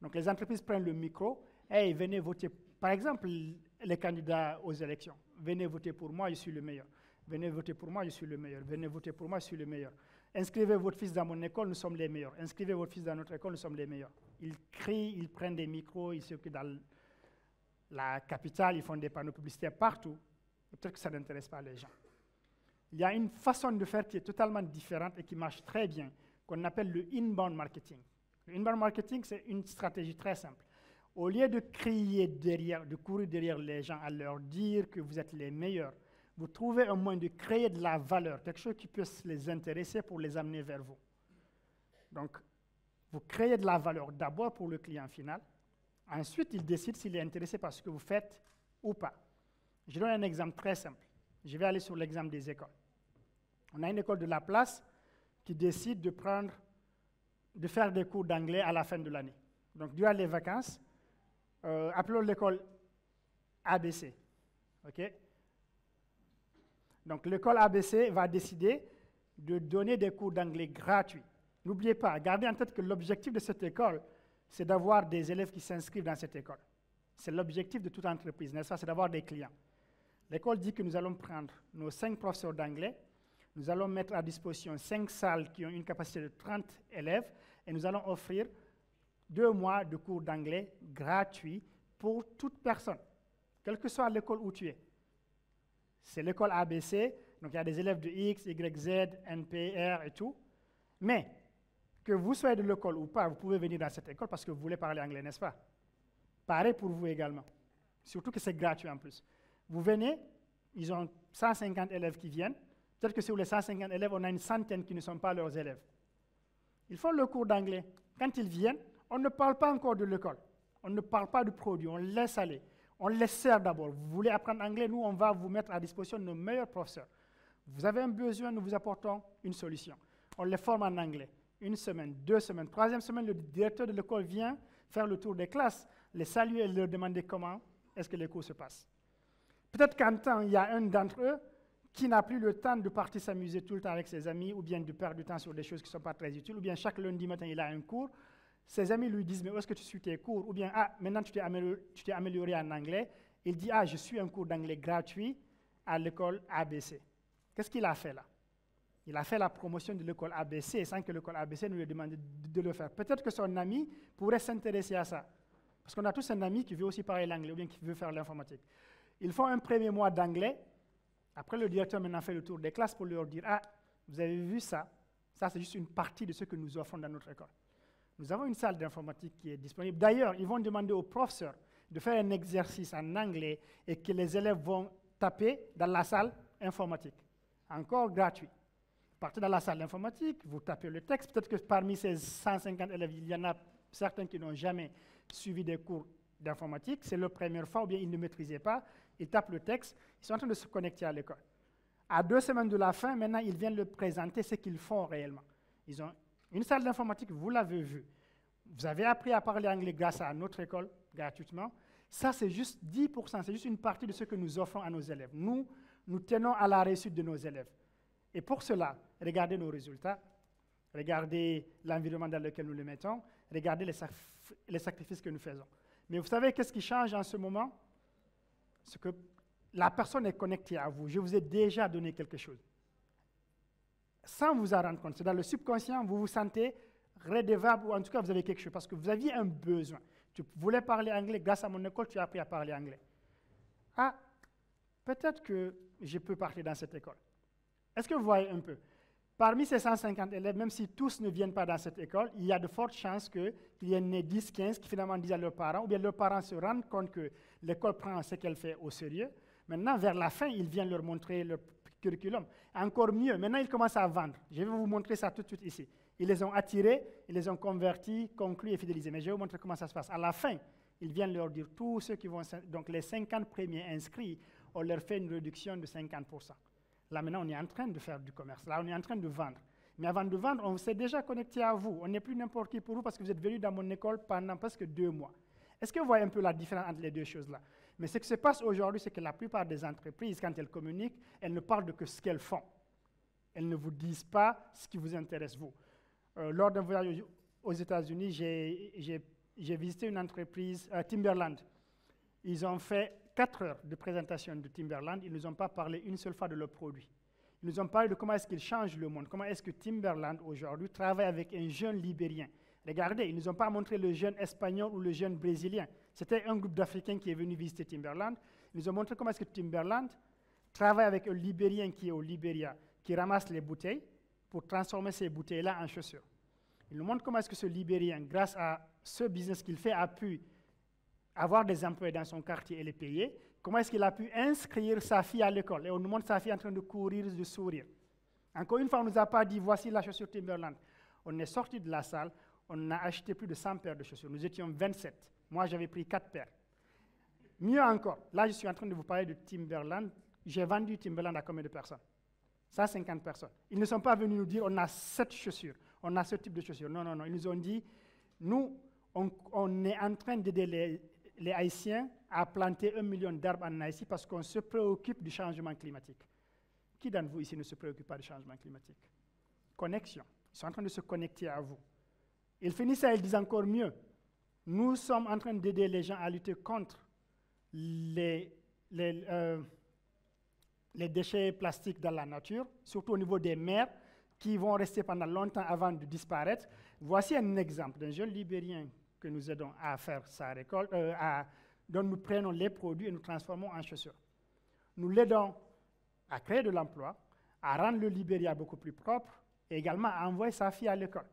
Donc les entreprises prennent le micro et venez voter. Par exemple, les candidats aux élections. Venez voter pour moi, je suis le meilleur. Venez voter pour moi, je suis le meilleur. Venez voter pour moi, je suis le meilleur. Inscrivez votre fils dans mon école, nous sommes les meilleurs. Inscrivez votre fils dans notre école, nous sommes les meilleurs. Ils crient, ils prennent des micros, ils circulent dans la capitale, ils font des panneaux publicitaires partout. Peut-être que ça n'intéresse pas les gens. Il y a une façon de faire qui est totalement différente et qui marche très bien, qu'on appelle le inbound marketing. Le inbound marketing, c'est une stratégie très simple. Au lieu de crier derrière, de courir derrière les gens à leur dire que vous êtes les meilleurs, vous trouvez un moyen de créer de la valeur, quelque chose qui peut les intéresser pour les amener vers vous. Donc, vous créez de la valeur d'abord pour le client final. Ensuite, il décide s'il est intéressé par ce que vous faites ou pas. Je donne un exemple très simple. Je vais aller sur l'exemple des écoles. On a une école de la place qui décide de prendre, de faire des cours d'anglais à la fin de l'année. Donc, durant les vacances, euh, appelons l'école ABC. OK? Donc, l'école ABC va décider de donner des cours d'anglais gratuits. N'oubliez pas, gardez en tête que l'objectif de cette école, c'est d'avoir des élèves qui s'inscrivent dans cette école. C'est l'objectif de toute entreprise, n'est-ce pas? C'est d'avoir des clients. L'école dit que nous allons prendre nos cinq professeurs d'anglais, nous allons mettre à disposition cinq salles qui ont une capacité de 30 élèves et nous allons offrir deux mois de cours d'anglais gratuits pour toute personne, quelle que soit l'école où tu es. C'est l'école ABC, donc il y a des élèves de X, Y, Z, NPR et tout. Mais que vous soyez de l'école ou pas, vous pouvez venir dans cette école parce que vous voulez parler anglais, n'est-ce pas? Pareil pour vous également. Surtout que c'est gratuit en plus. Vous venez, ils ont 150 élèves qui viennent. Peut-être que sur les 150 élèves, on a une centaine qui ne sont pas leurs élèves. Ils font le cours d'anglais. Quand ils viennent, on ne parle pas encore de l'école. On ne parle pas du produit. On laisse aller. On les sert d'abord. Vous voulez apprendre anglais, nous, on va vous mettre à disposition nos meilleurs professeurs. Vous avez un besoin, nous vous apportons une solution. On les forme en anglais. Une semaine, deux semaines, troisième semaine, le directeur de l'école vient faire le tour des classes, les saluer et leur demander comment est-ce que les cours se passent. Peut-être qu'en temps, il y a un d'entre eux qui n'a plus le temps de partir s'amuser tout le temps avec ses amis, ou bien de perdre du temps sur des choses qui ne sont pas très utiles, ou bien chaque lundi matin, il a un cours. Ses amis lui disent, mais où est-ce que tu suis tes cours? Ou bien, ah, maintenant tu t'es amélioré, en anglais. Il dit, ah, je suis un cours d'anglais gratuit à l'école ABC. Qu'est-ce qu'il a fait là? Il a fait la promotion de l'école ABC sans que l'école ABC ne lui ait demandé de le faire. Peut-être que son ami pourrait s'intéresser à ça. Parce qu'on a tous un ami qui veut aussi parler l'anglais ou bien qui veut faire l'informatique. Ils font un premier mois d'anglais. Après, le directeur maintenant fait le tour des classes pour leur dire Ah, vous avez vu ça? Ça, c'est juste une partie de ce que nous offrons dans notre école. Nous avons une salle d'informatique qui est disponible. D'ailleurs, ils vont demander aux professeurs de faire un exercice en anglais et que les élèves vont taper dans la salle informatique. Encore gratuit. Partez dans la salle informatique, vous tapez le texte. Peut-être que parmi ces 150 élèves, il y en a certains qui n'ont jamais suivi des cours d'informatique. C'est leur première fois ou bien ils ne maîtrisaient pas ils tapent le texte, ils sont en train de se connecter à l'école. À deux semaines de la fin, maintenant, ils viennent leur présenter ce qu'ils font réellement. Ils ont une salle d'informatique, vous l'avez vu. Vous avez appris à parler anglais grâce à notre école, gratuitement. Ça, c'est juste 10%, c'est juste une partie de ce que nous offrons à nos élèves. Nous, nous tenons à la réussite de nos élèves. Et pour cela, regardez nos résultats, regardez l'environnement dans lequel nous les mettons, regardez les sacrifices que nous faisons. Mais vous savez qu'est-ce qui change en ce moment? C'est que la personne est connectée à vous. Je vous ai déjà donné quelque chose. Sans vous en rendre compte, c'est dans le subconscient, vous vous sentez redevable ou en tout cas vous avez quelque chose parce que vous aviez un besoin. Tu voulais parler anglais, grâce à mon école, tu as appris à parler anglais. Ah, peut-être que je peux partir dans cette école. Est-ce que vous voyez un peu? Parmi ces 150 élèves, même si tous ne viennent pas dans cette école, il y a de fortes chances qu'il y en ait 10, 15 qui finalement disent à leurs parents, ou bien leurs parents se rendent compte que l'école prend ce qu'elle fait au sérieux. Maintenant, vers la fin, ils viennent leur montrer leur curriculum. Encore mieux, maintenant ils commencent à vendre. Je vais vous montrer ça tout de suite ici. Ils les ont attirés, ils les ont convertis, conclus et fidélisés. Mais je vais vous montrer comment ça se passe. À la fin, ils viennent leur dire, tous ceux qui vont, donc les 50 premiers inscrits, on leur fait une réduction de 50%. Là maintenant, on est en train de faire du commerce. Là, on est en train de vendre. Mais avant de vendre, on s'est déjà connecté à vous. On n'est plus n'importe qui pour vous parce que vous êtes venu dans mon école pendant presque deux mois. Est-ce que vous voyez un peu la différence entre les deux choses-là? Mais ce qui se passe aujourd'hui, c'est que la plupart des entreprises, quand elles communiquent, elles ne parlent de que ce qu'elles font. Elles ne vous disent pas ce qui vous intéresse, vous. Euh, lors d'un voyage aux États-Unis, j'ai visité une entreprise, euh, Timberland. Ils ont fait quatre heures de présentation de Timberland. Ils ne nous ont pas parlé une seule fois de leurs produits. Ils nous ont parlé de comment est-ce qu'ils changent le monde, comment est-ce que Timberland aujourd'hui travaille avec un jeune libérien. Regardez, ils ne nous ont pas montré le jeune espagnol ou le jeune brésilien. C'était un groupe d'Africains qui est venu visiter Timberland. Ils nous ont montré comment est-ce que Timberland travaille avec un libérien qui est au Libéria, qui ramasse les bouteilles pour transformer ces bouteilles-là en chaussures. Ils nous montrent comment est-ce que ce libérien, grâce à ce business qu'il fait, a pu avoir des employés dans son quartier et les payer. Comment est-ce qu'il a pu inscrire sa fille à l'école? Et on nous montre sa fille en train de courir, de sourire. Encore une fois, on ne nous a pas dit voici la chaussure Timberland. On est sorti de la salle, on a acheté plus de 100 paires de chaussures. Nous étions 27. Moi, j'avais pris 4 paires. Mieux encore, là, je suis en train de vous parler de Timberland. J'ai vendu Timberland à combien de personnes? 150 personnes. Ils ne sont pas venus nous dire on a cette chaussure, on a ce type de chaussure. Non, non, non. Ils nous ont dit nous, on, on est en train d'aider les, les Haïtiens à planter un million d'arbres en Haïti parce qu'on se préoccupe du changement climatique. Qui d'entre vous ici ne se préoccupe pas du changement climatique? Connexion. Ils sont en train de se connecter à vous. Ils finissent et ils disent encore mieux. Nous sommes en train d'aider les gens à lutter contre les, les, euh, les déchets plastiques dans la nature, surtout au niveau des mers, qui vont rester pendant longtemps avant de disparaître. Voici un exemple d'un jeune libérien que nous aidons à faire sa récolte, euh, dont nous prenons les produits et nous transformons en chaussures. Nous l'aidons à créer de l'emploi, à rendre le Libéria beaucoup plus propre et également à envoyer sa fille à l'école.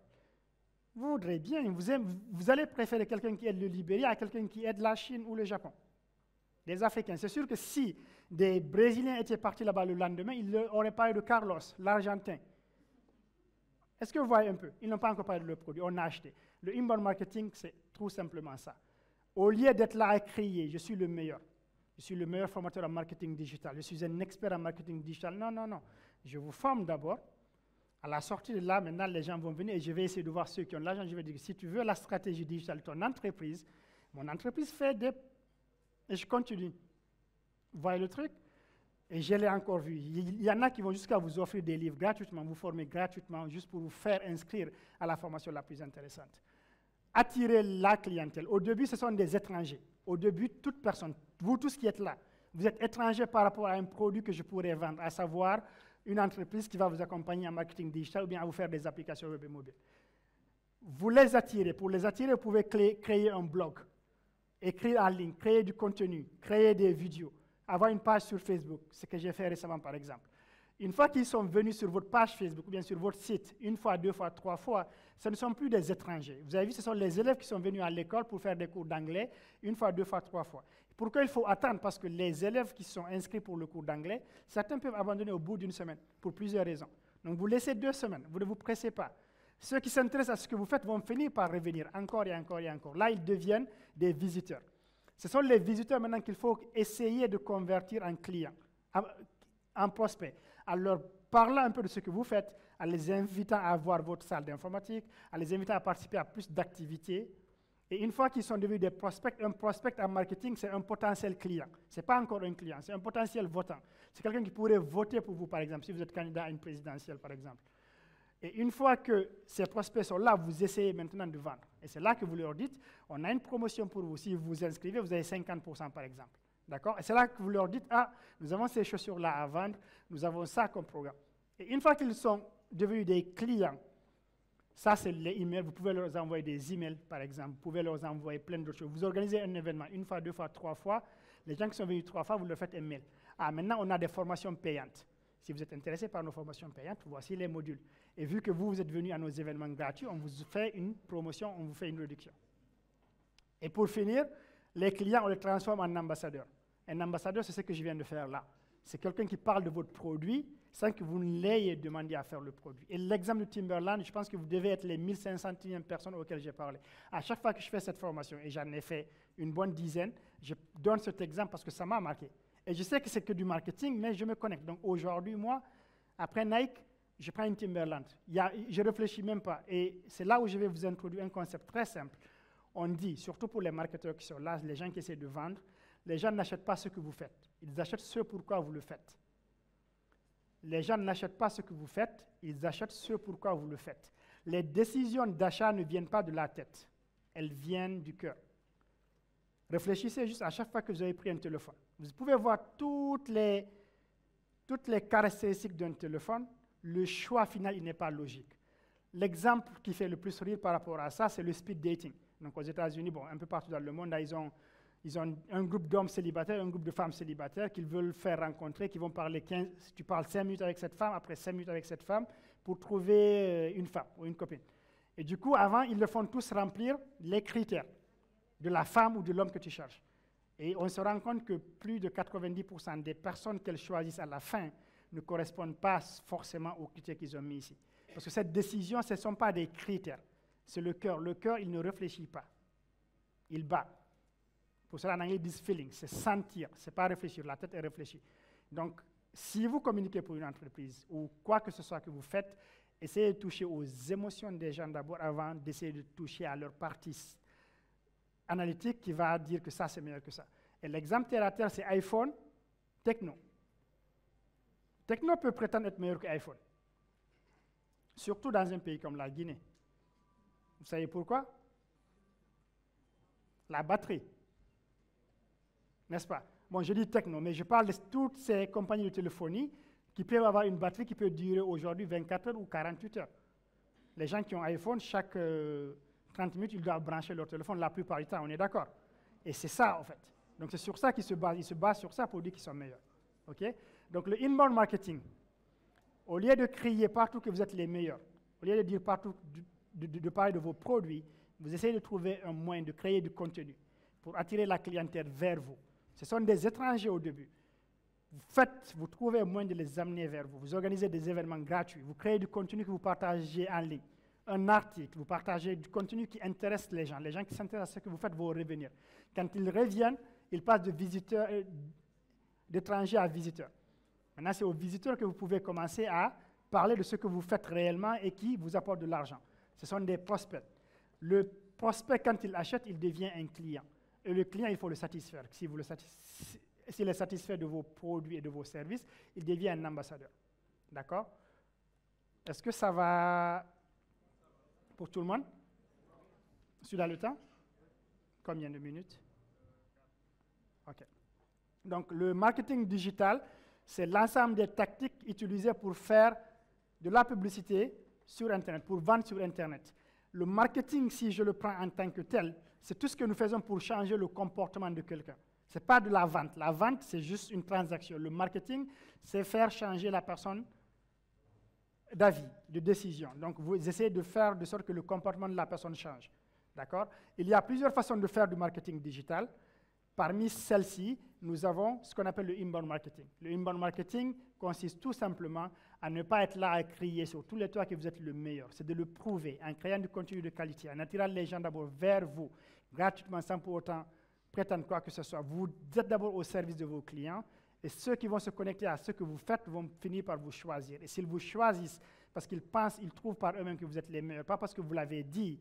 Vous voudrez bien, vous, allez préférer quelqu'un qui aide le Libéria à quelqu'un qui aide la Chine ou le Japon. Des Africains. C'est sûr que si des Brésiliens étaient partis là-bas le lendemain, ils n'auraient pas eu de Carlos, l'Argentin. Est-ce que vous voyez un peu? Ils n'ont pas encore parlé de leur produit, on a acheté. Le inbound marketing, c'est tout simplement ça. Au lieu d'être là à crier, je suis le meilleur, je suis le meilleur formateur en marketing digital, je suis un expert en marketing digital. Non, non, non. Je vous forme d'abord. À la sortie de là, maintenant, les gens vont venir et je vais essayer de voir ceux qui ont l'argent. Je vais dire, si tu veux la stratégie digitale de ton entreprise, mon entreprise fait des... Et je continue. Voyez le truc? Et je l'ai encore vu. Il y en a qui vont jusqu'à vous offrir des livres gratuitement, vous former gratuitement, juste pour vous faire inscrire à la formation la plus intéressante. Attirer la clientèle. Au début, ce sont des étrangers. Au début, toute personne, vous tous qui êtes là, vous êtes étrangers par rapport à un produit que je pourrais vendre, à savoir une entreprise qui va vous accompagner en marketing digital ou bien à vous faire des applications web et mobile. Vous les attirez. Pour les attirer, vous pouvez créer un blog, écrire en ligne, créer du contenu, créer des vidéos avoir une page sur Facebook, ce que j'ai fait récemment par exemple. Une fois qu'ils sont venus sur votre page Facebook ou bien sur votre site, une fois, deux fois, trois fois, ce ne sont plus des étrangers. Vous avez vu, ce sont les élèves qui sont venus à l'école pour faire des cours d'anglais, une fois, deux fois, trois fois. Pourquoi il faut attendre? Parce que les élèves qui sont inscrits pour le cours d'anglais, certains peuvent abandonner au bout d'une semaine, pour plusieurs raisons. Donc vous laissez deux semaines, vous ne vous pressez pas. Ceux qui s'intéressent à ce que vous faites vont finir par revenir encore et encore et encore. Là, ils deviennent des visiteurs. Ce sont les visiteurs maintenant qu'il faut essayer de convertir en clients, en prospects, en leur parlant un peu de ce que vous faites, en les invitant à voir votre salle d'informatique, en les invitant à participer à plus d'activités. Et une fois qu'ils sont devenus des prospects, un prospect en marketing, c'est un potentiel client. Ce n'est pas encore un client, c'est un potentiel votant. C'est quelqu'un qui pourrait voter pour vous, par exemple, si vous êtes candidat à une présidentielle, par exemple. Et une fois que ces prospects sont là, vous essayez maintenant de vendre. Et c'est là que vous leur dites, on a une promotion pour vous. Si vous vous inscrivez, vous avez 50% par exemple. D'accord? Et c'est là que vous leur dites, ah, nous avons ces chaussures-là à vendre, nous avons ça comme programme. Et une fois qu'ils sont devenus des clients, ça c'est les emails, vous pouvez leur envoyer des emails par exemple, vous pouvez leur envoyer plein d'autres choses. Vous organisez un événement une fois, deux fois, trois fois, les gens qui sont venus trois fois, vous leur faites un mail. Ah, maintenant on a des formations payantes. Si vous êtes intéressé par nos formations payantes, voici les modules. Et vu que vous, vous êtes venu à nos événements gratuits, on vous fait une promotion, on vous fait une réduction. Et pour finir, les clients, on les transforme en ambassadeurs. Un ambassadeur, c'est ce que je viens de faire là. C'est quelqu'un qui parle de votre produit sans que vous ne l'ayez demandé à faire le produit. Et l'exemple de Timberland, je pense que vous devez être les 1500e personnes auxquelles j'ai parlé. À chaque fois que je fais cette formation, et j'en ai fait une bonne dizaine, je donne cet exemple parce que ça m'a marqué. Et je sais que c'est que du marketing, mais je me connecte. Donc aujourd'hui, moi, après Nike, je prends une Timberland. Je ne réfléchis même pas. Et c'est là où je vais vous introduire un concept très simple. On dit, surtout pour les marketeurs qui sont là, les gens qui essaient de vendre, les gens n'achètent pas ce que vous faites. Ils achètent ce pourquoi vous le faites. Les gens n'achètent pas ce que vous faites, ils achètent ce pourquoi vous le faites. Les décisions d'achat ne viennent pas de la tête, elles viennent du cœur. Réfléchissez juste à chaque fois que vous avez pris un téléphone. Vous pouvez voir toutes les, toutes les caractéristiques d'un téléphone. Le choix final, il n'est pas logique. L'exemple qui fait le plus rire par rapport à ça, c'est le speed dating. Donc aux États-Unis, bon, un peu partout dans le monde, ils ont ils ont un groupe d'hommes célibataires, un groupe de femmes célibataires qu'ils veulent faire rencontrer, qui vont parler 15, tu parles 5 minutes avec cette femme, après 5 minutes avec cette femme, pour trouver euh, une femme ou une copine. Et du coup, avant, ils le font tous remplir les critères de la femme ou de l'homme que tu cherches. Et on se rend compte que plus de 90% des personnes qu'elles choisissent à la fin ne correspondent pas forcément aux critères qu'ils ont mis ici. Parce que cette décision, ce ne sont pas des critères, c'est le cœur. Le cœur, il ne réfléchit pas, il bat. Pour cela, en anglais, this feeling, c'est sentir, c'est pas réfléchir, la tête est réfléchie. Donc, si vous communiquez pour une entreprise ou quoi que ce soit que vous faites, essayez de toucher aux émotions des gens d'abord avant d'essayer de toucher à leur partie analytique qui va dire que ça, c'est meilleur que ça. Et l'exemple terre à terre, c'est iPhone, Techno. Techno peut prétendre être meilleur que iPhone. Surtout dans un pays comme la Guinée. Vous savez pourquoi? La batterie n'est-ce pas? Bon, je dis techno, mais je parle de toutes ces compagnies de téléphonie qui peuvent avoir une batterie qui peut durer aujourd'hui 24 heures ou 48 heures. Les gens qui ont iPhone, chaque 30 euh, minutes, ils doivent brancher leur téléphone la plupart du temps, on est d'accord? Et c'est ça, en fait. Donc c'est sur ça qu'ils se basent. Ils se basent sur ça pour dire qu'ils sont meilleurs. OK? Donc le inbound marketing, au lieu de crier partout que vous êtes les meilleurs, au lieu de dire partout, de, de parler de vos produits, vous essayez de trouver un moyen de créer du contenu pour attirer la clientèle vers vous. Ce sont des étrangers au début. Vous faites, vous trouvez un moyen de les amener vers vous. Vous organisez des événements gratuits. Vous créez du contenu que vous partagez en ligne. Un article, vous partagez du contenu qui intéresse les gens. Les gens qui s'intéressent à ce que vous faites vont revenir. Quand ils reviennent, ils passent de visiteurs, euh, d'étrangers à visiteurs. Maintenant, c'est aux visiteurs que vous pouvez commencer à parler de ce que vous faites réellement et qui vous apporte de l'argent. Ce sont des prospects. Le prospect, quand il achète, il devient un client. Et le client, il faut le satisfaire. Si vous le s'il est satisfait de vos produits et de vos services, il devient un ambassadeur. D'accord? Est-ce que ça va pour tout le monde? Sur le temps? Combien de minutes? OK. Donc, le marketing digital, c'est l'ensemble des tactiques utilisées pour faire de la publicité sur Internet, pour vendre sur Internet. Le marketing, si je le prends en tant que tel, c'est tout ce que nous faisons pour changer le comportement de quelqu'un. Ce n'est pas de la vente. La vente, c'est juste une transaction. Le marketing, c'est faire changer la personne d'avis, de décision. Donc, vous essayez de faire de sorte que le comportement de la personne change. D'accord? Il y a plusieurs façons de faire du marketing digital. Parmi celles-ci, nous avons ce qu'on appelle le inbound marketing. Le inbound marketing consiste tout simplement à ne pas être là à crier sur tous les toits que vous êtes le meilleur. C'est de le prouver en créant du contenu de qualité, en attirant les gens d'abord vers vous, gratuitement, sans pour autant prétendre quoi que ce soit. Vous êtes d'abord au service de vos clients et ceux qui vont se connecter à ce que vous faites vont finir par vous choisir. Et s'ils vous choisissent parce qu'ils pensent, ils trouvent par eux-mêmes que vous êtes les meilleurs, pas parce que vous l'avez dit,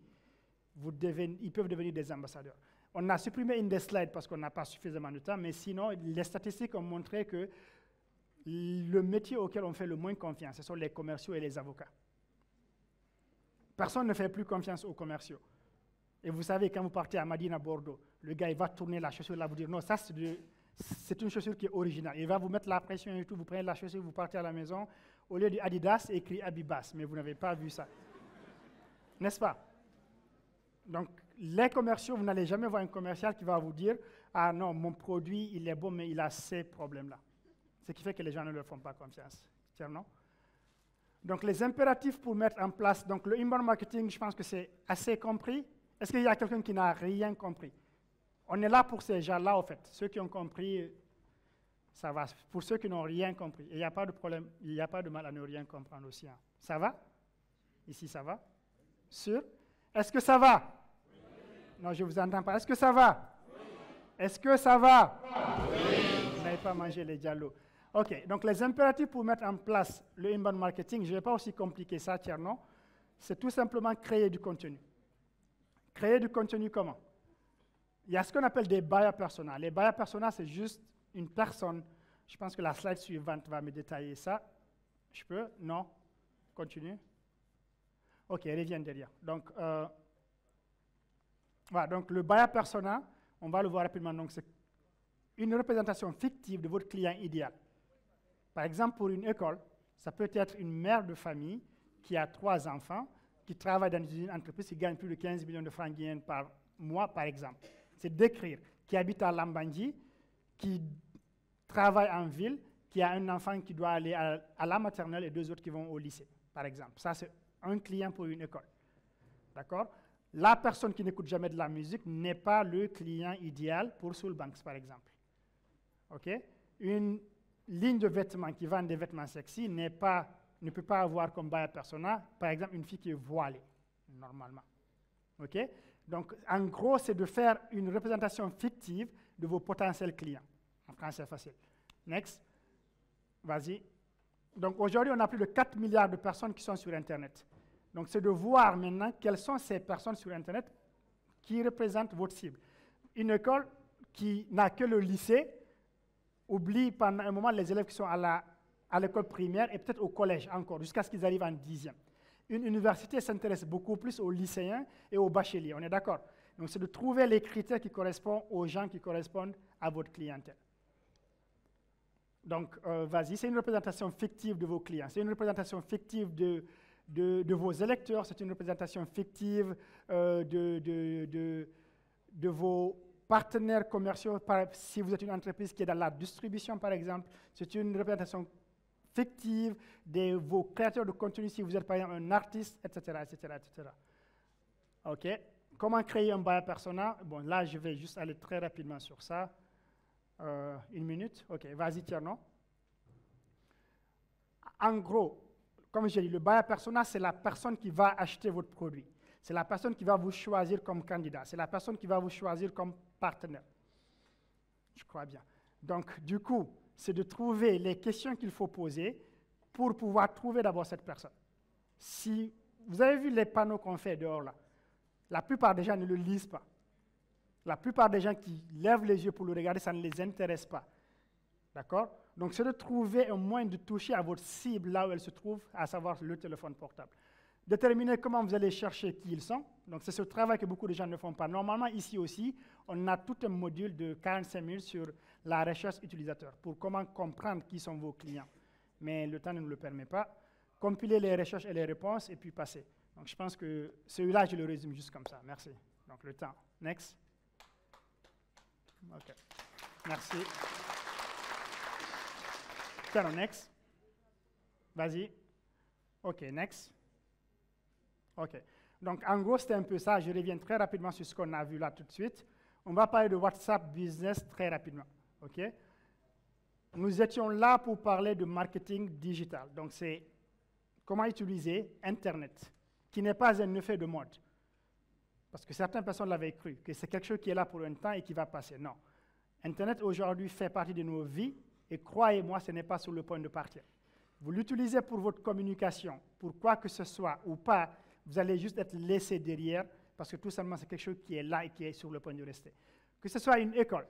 ils peuvent devenir des ambassadeurs. On a supprimé une des slides parce qu'on n'a pas suffisamment de temps, mais sinon, les statistiques ont montré que le métier auquel on fait le moins confiance, ce sont les commerciaux et les avocats. Personne ne fait plus confiance aux commerciaux. Et vous savez, quand vous partez à Madine, à Bordeaux, le gars, il va tourner la chaussure là, vous dire non, ça, c'est une chaussure qui est originale. Il va vous mettre la pression et tout, vous prenez la chaussure, vous partez à la maison. Au lieu du Adidas, écrit Abibas, mais vous n'avez pas vu ça. N'est-ce pas? Donc, les commerciaux, vous n'allez jamais voir un commercial qui va vous dire Ah non, mon produit, il est bon, mais il a ces problèmes-là. Ce qui fait que les gens ne leur font pas confiance. Tiens, non? Donc les impératifs pour mettre en place, donc le inbound marketing, je pense que c'est assez compris. Est-ce qu'il y a quelqu'un qui n'a rien compris? On est là pour ces gens-là, en fait. Ceux qui ont compris, Ça va. Pour ceux qui n'ont rien compris. il n'y a pas de problème, il n'y a pas de mal à ne rien comprendre aussi. Hein. Ça va? Ici, ça va? Sûr? Est-ce que ça va? Non, je ne vous entends pas. Est-ce que ça va? Est-ce que ça va? Vous n'avez pas mangé les dialogues. OK, donc les impératifs pour mettre en place le inbound marketing, je ne vais pas aussi compliquer ça, tiens, non C'est tout simplement créer du contenu. Créer du contenu comment? Il y a ce qu'on appelle des buyers persona. Les buyers persona, c'est juste une personne. Je pense que la slide suivante va me détailler ça. Je peux? Non Continue. OK, revient derrière. Donc, euh, voilà, donc le buyer persona, on va le voir rapidement. Donc, c'est une représentation fictive de votre client idéal. Par exemple, pour une école, ça peut être une mère de famille qui a trois enfants, qui travaille dans une entreprise qui gagne plus de 15 millions de francs guinéens par mois, par exemple. C'est d'écrire, qui habite à Lambandji, qui travaille en ville, qui a un enfant qui doit aller à, la maternelle et deux autres qui vont au lycée, par exemple. Ça, c'est un client pour une école. D'accord? La personne qui n'écoute jamais de la musique n'est pas le client idéal pour Soulbanks, par exemple. OK? Une ligne de vêtements qui vend des vêtements sexy pas, ne peut pas avoir comme buyer persona, par exemple, une fille qui est voilée, normalement. OK? Donc, en gros, c'est de faire une représentation fictive de vos potentiels clients. En français, facile. Next. Vas-y. Donc, aujourd'hui, on a plus de 4 milliards de personnes qui sont sur Internet. Donc, c'est de voir maintenant quelles sont ces personnes sur Internet qui représentent votre cible. Une école qui n'a que le lycée, oublie pendant un moment les élèves qui sont à l'école primaire et peut-être au collège encore, jusqu'à ce qu'ils arrivent en dixième. Une université s'intéresse beaucoup plus aux lycéens et aux bacheliers, on est d'accord Donc c'est de trouver les critères qui correspondent aux gens qui correspondent à votre clientèle. Donc, euh, vas-y, c'est une représentation fictive de vos clients, c'est une représentation fictive de, vos électeurs, c'est une représentation fictive euh, de, vos partenaires commerciaux, si vous êtes une entreprise qui est dans la distribution, par exemple, c'est une représentation fictive de vos créateurs de contenu, si vous êtes par exemple un artiste, etc., etc., etc. OK? Comment créer un buyer persona? Bon, là, je vais juste aller très rapidement sur ça. Euh, une minute? OK, vas-y, Tierno. En gros, comme j'ai dit, le buyer persona, c'est la personne qui va acheter votre produit. C'est la personne qui va vous choisir comme candidat. C'est la personne qui va vous choisir comme partenaire. Je crois bien. Donc, du coup, c'est de trouver les questions qu'il faut poser pour pouvoir trouver d'abord cette personne. Si vous avez vu les panneaux qu'on fait dehors là, la plupart des gens ne le lisent pas. La plupart des gens qui lèvent les yeux pour le regarder, ça ne les intéresse pas. D'accord? Donc, c'est de trouver un moyen de toucher à votre cible là où elle se trouve, à savoir le téléphone portable. Déterminer comment vous allez chercher qui ils sont. Donc, c'est ce travail que beaucoup de gens ne font pas. Normalement, ici aussi, on a tout un module de 45 minutes sur la recherche utilisateur pour comment comprendre qui sont vos clients. Mais le temps ne nous le permet pas. Compiler les recherches et les réponses et puis passer. Donc, je pense que celui-là, je le résume juste comme ça. Merci. Donc, le temps. Next. OK. Merci. Tiens, next. Vas-y. OK, next. OK. Donc, en gros, c'était un peu ça. Je reviens très rapidement sur ce qu'on a vu là tout de suite. On va parler de WhatsApp Business très rapidement. OK? Nous étions là pour parler de marketing digital. Donc, c'est comment utiliser Internet, qui n'est pas un effet de mode. Parce que certaines personnes l'avaient cru, que c'est quelque chose qui est là pour un temps et qui va passer. Non. Internet aujourd'hui fait partie de nos vies et croyez-moi, ce n'est pas sur le point de partir. Vous l'utilisez pour votre communication, pour quoi que ce soit ou pas, vous allez juste être laissé derrière parce que tout simplement c'est quelque chose qui est là et qui est sur le point de rester. Que ce soit une école,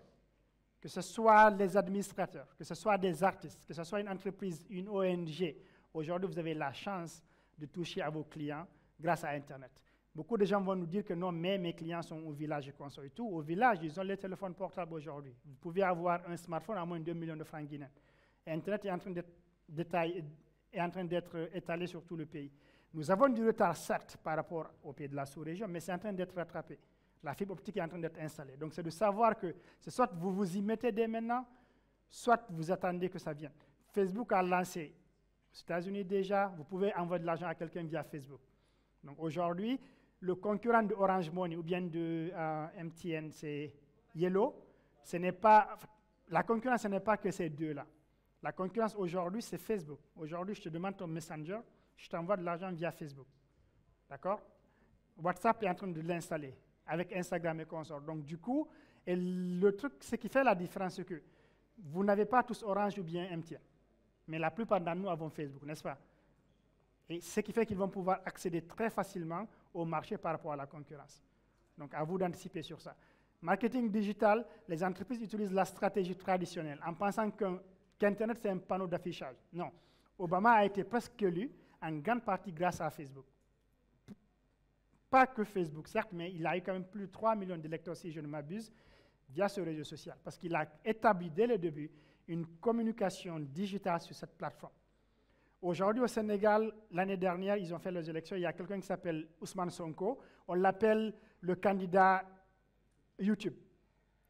que ce soit les administrateurs, que ce soit des artistes, que ce soit une entreprise, une ONG, aujourd'hui vous avez la chance de toucher à vos clients grâce à Internet. Beaucoup de gens vont nous dire que non, mais mes clients sont au village et tout. Au village, ils ont les téléphones portables aujourd'hui. Vous pouvez avoir un smartphone à moins de 2 millions de francs guinéens. Internet est en train d'être étalé sur tout le pays. Nous avons du retard, certes, par rapport au pays de la sous-région, mais c'est en train d'être rattrapé. La fibre optique est en train d'être installée. Donc, c'est de savoir que c'est soit vous vous y mettez dès maintenant, soit vous attendez que ça vienne. Facebook a lancé aux États-Unis déjà, vous pouvez envoyer de l'argent à quelqu'un via Facebook. Donc, aujourd'hui, le concurrent de Orange Money ou bien de euh, MTN, c'est Yellow. Ce n'est pas la concurrence, ce n'est pas que ces deux-là. La concurrence aujourd'hui, c'est Facebook. Aujourd'hui, je te demande ton Messenger, je t'envoie de l'argent via Facebook. D'accord? WhatsApp est en train de l'installer avec Instagram et consorts. Donc, du coup, et le truc, ce qui fait la différence, c'est que vous n'avez pas tous Orange ou bien MTN. Mais la plupart d'entre nous avons Facebook, n'est-ce pas? Et ce qui fait qu'ils vont pouvoir accéder très facilement au marché par rapport à la concurrence. Donc, à vous d'anticiper sur ça. Marketing digital, les entreprises utilisent la stratégie traditionnelle en pensant qu'Internet, c'est un panneau d'affichage. Non. Obama a été presque élu en grande partie grâce à Facebook. Pas que Facebook, certes, mais il a eu quand même plus de 3 millions d'électeurs, si je ne m'abuse, via ce réseau social, parce qu'il a établi dès le début une communication digitale sur cette plateforme. Aujourd'hui, au Sénégal, l'année dernière, ils ont fait les élections. Il y a quelqu'un qui s'appelle Ousmane Sonko. On l'appelle le candidat YouTube.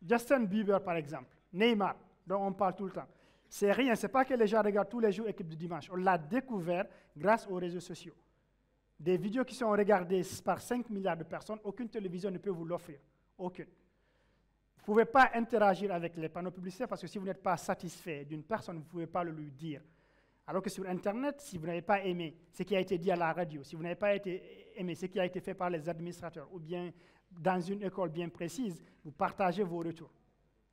Justin Bieber, par exemple. Neymar, dont on parle tout le temps. C'est rien, c'est pas que les gens regardent tous les jours équipe de dimanche. On l'a découvert grâce aux réseaux sociaux. Des vidéos qui sont regardées par 5 milliards de personnes, aucune télévision ne peut vous l'offrir. Aucune. Vous ne pouvez pas interagir avec les panneaux publicitaires parce que si vous n'êtes pas satisfait d'une personne, vous ne pouvez pas le lui dire. Alors que sur Internet, si vous n'avez pas aimé ce qui a été dit à la radio, si vous n'avez pas été aimé ce qui a été fait par les administrateurs, ou bien dans une école bien précise, vous partagez vos retours.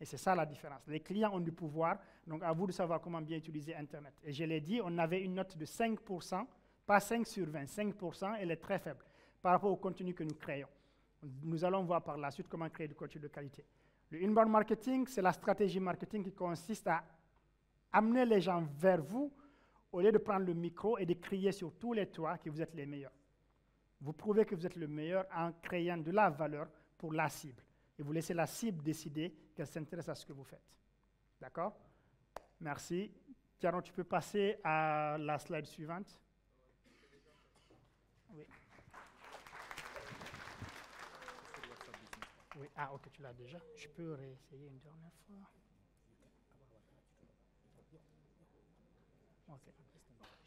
Et c'est ça la différence. Les clients ont du pouvoir, donc à vous de savoir comment bien utiliser Internet. Et je l'ai dit, on avait une note de 5%, pas 5 sur 20, 5%, elle est très faible par rapport au contenu que nous créons. Nous allons voir par la suite comment créer du contenu de qualité. Le inbound marketing, c'est la stratégie marketing qui consiste à amener les gens vers vous au lieu de prendre le micro et de crier sur tous les toits que vous êtes les meilleurs. Vous prouvez que vous êtes le meilleur en créant de la valeur pour la cible. Et vous laissez la cible décider qu'elle s'intéresse à ce que vous faites. D'accord? Merci. Tiens, tu peux passer à la slide suivante. Oui. Oui, ah ok, tu l'as déjà. Je peux réessayer une dernière fois. Ok.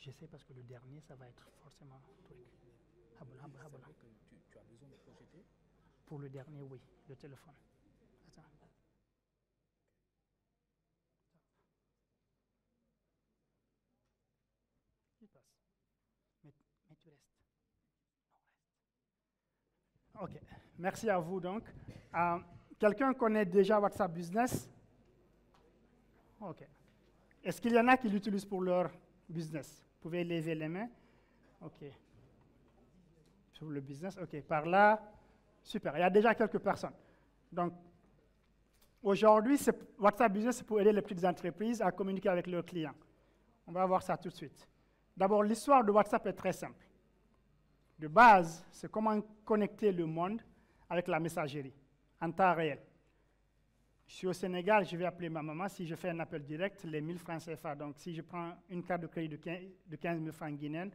J'essaie parce que le dernier, ça va être forcément tu, tu as besoin de projeter? Pour le dernier, oui, le téléphone. Ok, merci à vous donc. Euh, Quelqu'un connaît déjà WhatsApp Business? Ok. Est-ce qu'il y en a qui l'utilisent pour leur business? Vous pouvez lever les mains. Ok. Sur le business, ok. Par là, super. Il y a déjà quelques personnes. Donc, aujourd'hui, WhatsApp Business, c'est pour aider les petites entreprises à communiquer avec leurs clients. On va voir ça tout de suite. D'abord, l'histoire de WhatsApp est très simple. De base, c'est comment connecter le monde avec la messagerie en temps réel. Je suis au Sénégal, je vais appeler ma maman. Si je fais un appel direct, les 1000 francs CFA. Donc, si je prends une carte de crédit de 15 de 15 000 francs guinéens,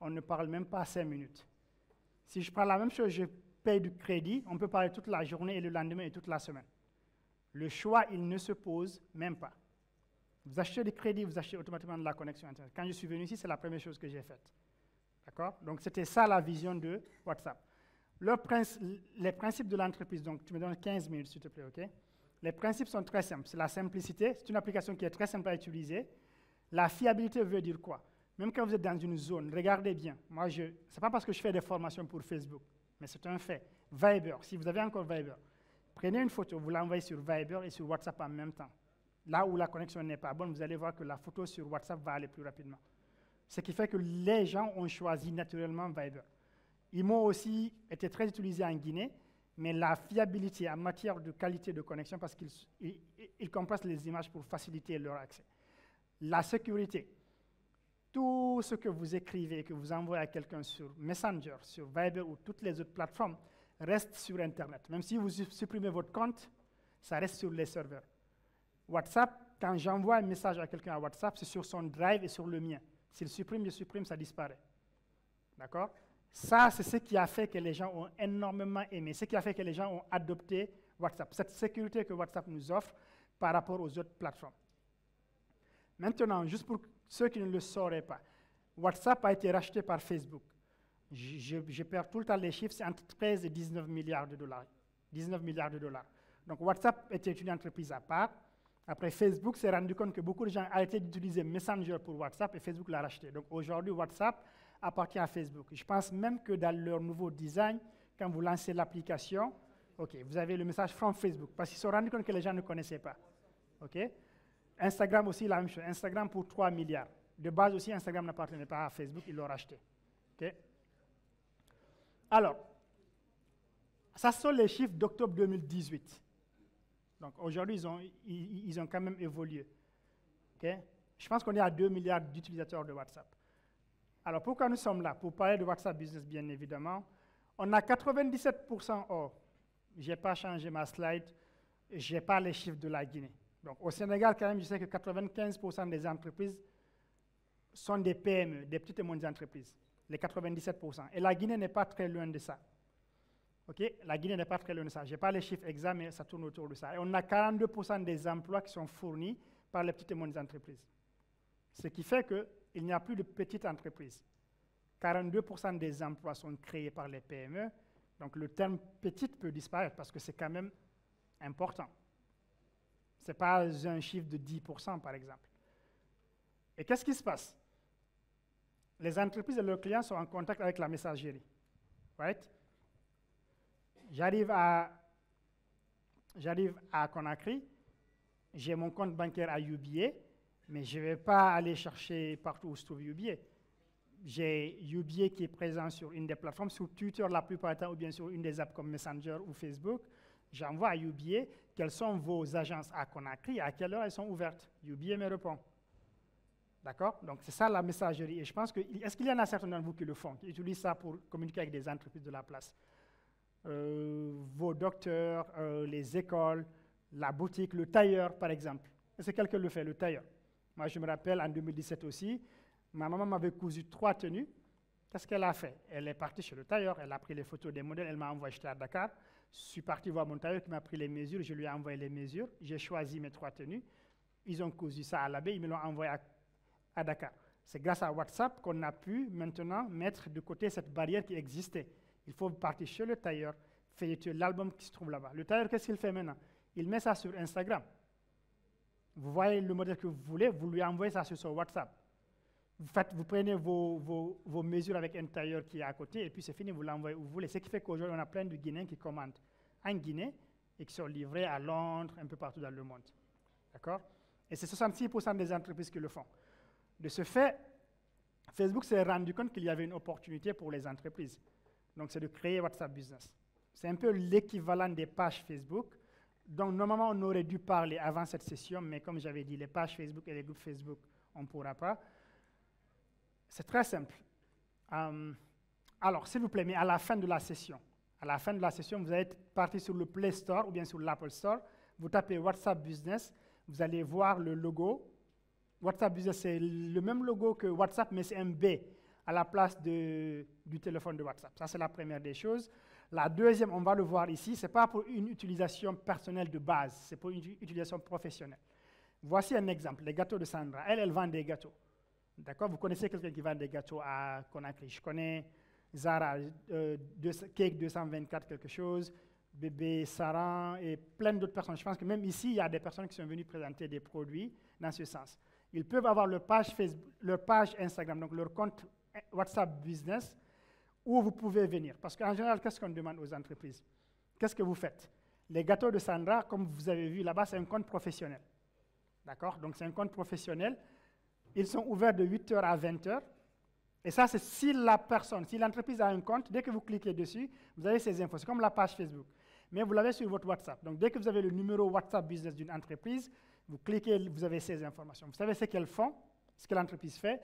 on ne parle même pas 5 minutes. Si je prends la même chose, je paye du crédit, on peut parler toute la journée et le lendemain et toute la semaine. Le choix, il ne se pose même pas. Vous achetez du crédit, vous achetez automatiquement de la connexion Internet. Quand je suis venu ici, c'est la première chose que j'ai faite. D'accord? Donc, c'était ça la vision de WhatsApp. Les principes de l'entreprise, donc tu me donnes 15 minutes, s'il te plaît, OK? Les principes sont très simples. C'est la simplicité, c'est une application qui est très simple à utiliser. La fiabilité veut dire quoi? Même quand vous êtes dans une zone, regardez bien. Moi, je, c'est pas parce que je fais des formations pour Facebook, mais c'est un fait. Viber, si vous avez encore Viber, prenez une photo, vous l'envoyez sur Viber et sur WhatsApp en même temps. Là où la connexion n'est pas bonne, vous allez voir que la photo sur WhatsApp va aller plus rapidement. Ce qui fait que les gens ont choisi naturellement Viber. IMO aussi était très utilisé en Guinée, mais la fiabilité en matière de qualité de connexion, parce qu'il il, il compresse les images pour faciliter leur accès. La sécurité. Tout ce que vous écrivez et que vous envoyez à quelqu'un sur Messenger, sur Viber ou toutes les autres plateformes reste sur Internet. Même si vous supprimez votre compte, ça reste sur les serveurs. WhatsApp, quand j'envoie un message à quelqu'un à WhatsApp, c'est sur son drive et sur le mien. S'il supprime, je supprime, ça disparaît. D'accord? Ça, c'est ce qui a fait que les gens ont énormément aimé, ce qui a fait que les gens ont adopté WhatsApp, cette sécurité que WhatsApp nous offre par rapport aux autres plateformes. Maintenant, juste pour ceux qui ne le sauraient pas, WhatsApp a été racheté par Facebook. Je, perds tout le temps les chiffres, c'est entre 13 et 19 milliards de dollars. 19 milliards de dollars. Donc WhatsApp était une entreprise à part. Après, Facebook s'est rendu compte que beaucoup de gens arrêtaient d'utiliser Messenger pour WhatsApp et Facebook l'a racheté. Donc aujourd'hui, WhatsApp appartient à Facebook. Je pense même que dans leur nouveau design, quand vous lancez l'application, ok, vous avez le message from Facebook parce qu'ils se sont rendus compte que les gens ne connaissaient pas. Ok? Instagram aussi, la même chose. Instagram pour 3 milliards. De base aussi, Instagram n'appartenait pas à Facebook, ils l'ont racheté. Alors, ça sont les chiffres d'octobre 2018. Donc aujourd'hui, ils ont, ils, ont quand même évolué. Je pense qu'on est à 2 milliards d'utilisateurs de WhatsApp. Alors pourquoi nous sommes là? Pour parler de WhatsApp Business, bien évidemment. On a 97%, oh, je n'ai pas changé ma slide, je n'ai pas les chiffres de la Guinée. Donc au Sénégal, quand même, je sais que 95% des entreprises sont des PME, des petites et moyennes entreprises, les 97%. Et la Guinée n'est pas très loin de ça. La Guinée n'est pas très loin de ça. Je n'ai pas les chiffres exacts, mais ça tourne autour de ça. Et on a 42% des emplois qui sont fournis par les petites et moyennes entreprises. Ce qui fait qu'il n'y a plus de petites entreprises. 42% des emplois sont créés par les PME. Donc le terme petite peut disparaître parce que c'est quand même important. Ce n'est pas un chiffre de 10% par exemple. Et qu'est-ce qui se passe? Les entreprises et leurs clients sont en contact avec la messagerie. Right? J'arrive à, j'arrive à Conakry, j'ai mon compte bancaire à UBA, mais je ne vais pas aller chercher partout où se trouve UBA. J'ai UBA qui est présent sur une des plateformes, sur Twitter la plupart du temps, ou bien sur une des apps comme Messenger ou Facebook. J'envoie à UBA quelles sont vos agences à Conakry, à quelle heure elles sont ouvertes. UBA me répond. D'accord? Donc c'est ça la messagerie. Et je pense que, est-ce qu'il y en a certains d'entre vous qui le font, qui utilisent ça pour communiquer avec des entreprises de la place? Euh, vos docteurs, euh, les écoles, la boutique, le tailleur, par exemple. Est-ce que quelqu'un le fait, le tailleur? Moi, je me rappelle, en 2017 aussi, ma maman m'avait cousu trois tenues. Qu'est-ce qu'elle a fait? Elle est partie chez le tailleur, elle a pris les photos des modèles, elle m'a envoyé à Dakar. Je suis parti voir mon tailleur qui m'a pris les mesures, je lui ai envoyé les mesures, j'ai choisi mes trois tenues. Ils ont cousu ça à la baie, ils me l'ont envoyé à, à Dakar. C'est grâce à WhatsApp qu'on a pu maintenant mettre de côté cette barrière qui existait. Il faut partir chez le tailleur, feuilleter l'album qui se trouve là-bas. Le tailleur, qu'est-ce qu'il fait maintenant? Il met ça sur Instagram. Vous voyez le modèle que vous voulez, vous lui envoyez ça sur son WhatsApp. Vous, prenez vos, vos, mesures avec un tailleur qui est à côté, et puis c'est fini, vous l'envoyez où vous voulez. Ce qui fait qu'aujourd'hui, on a plein de Guinéens qui commandent en Guinée et qui sont livrés à Londres, un peu partout dans le monde. D'accord? Et c'est 66% des entreprises qui le font. De ce fait, Facebook s'est rendu compte qu'il y avait une opportunité pour les entreprises. Donc, c'est de créer WhatsApp Business. C'est un peu l'équivalent des pages Facebook. Donc, normalement, on aurait dû parler avant cette session, mais comme j'avais dit, les pages Facebook et les groupes Facebook, on ne pourra pas. C'est très simple. Euh, alors, s'il vous plaît, mais à la fin de la session, à la fin de la session, vous allez partir sur le Play Store ou bien sur l'Apple Store. Vous tapez WhatsApp Business, vous allez voir le logo. WhatsApp Business, c'est le même logo que WhatsApp, mais c'est un B à la place de, du téléphone de WhatsApp. Ça, c'est la première des choses. La deuxième, on va le voir ici, ce n'est pas pour une utilisation personnelle de base, c'est pour une utilisation professionnelle. Voici un exemple, les gâteaux de Sandra. Elle, elle vend des gâteaux. D'accord Vous connaissez quelqu'un qui vend des gâteaux à Conakry. Je connais Zara, euh, Cake 224 quelque chose, Bébé Saran et plein d'autres personnes. Je pense que même ici, il y a des personnes qui sont venues présenter des produits dans ce sens. Ils peuvent avoir leur page, Facebook, leur page Instagram, donc leur compte WhatsApp Business, où vous pouvez venir. Parce qu'en général, qu'est-ce qu'on demande aux entreprises? Qu'est-ce que vous faites? Les gâteaux de Sandra, comme vous avez vu là-bas, c'est un compte professionnel. D'accord? Donc c'est un compte professionnel. Ils sont ouverts de 8h à 20h. Et ça, c'est si la personne, si l'entreprise a un compte, dès que vous cliquez dessus, vous avez ces infos. C'est comme la page Facebook. Mais vous l'avez sur votre WhatsApp. Donc dès que vous avez le numéro WhatsApp Business d'une entreprise, vous cliquez, vous avez ces informations. Vous savez ce qu'elles font, ce que l'entreprise fait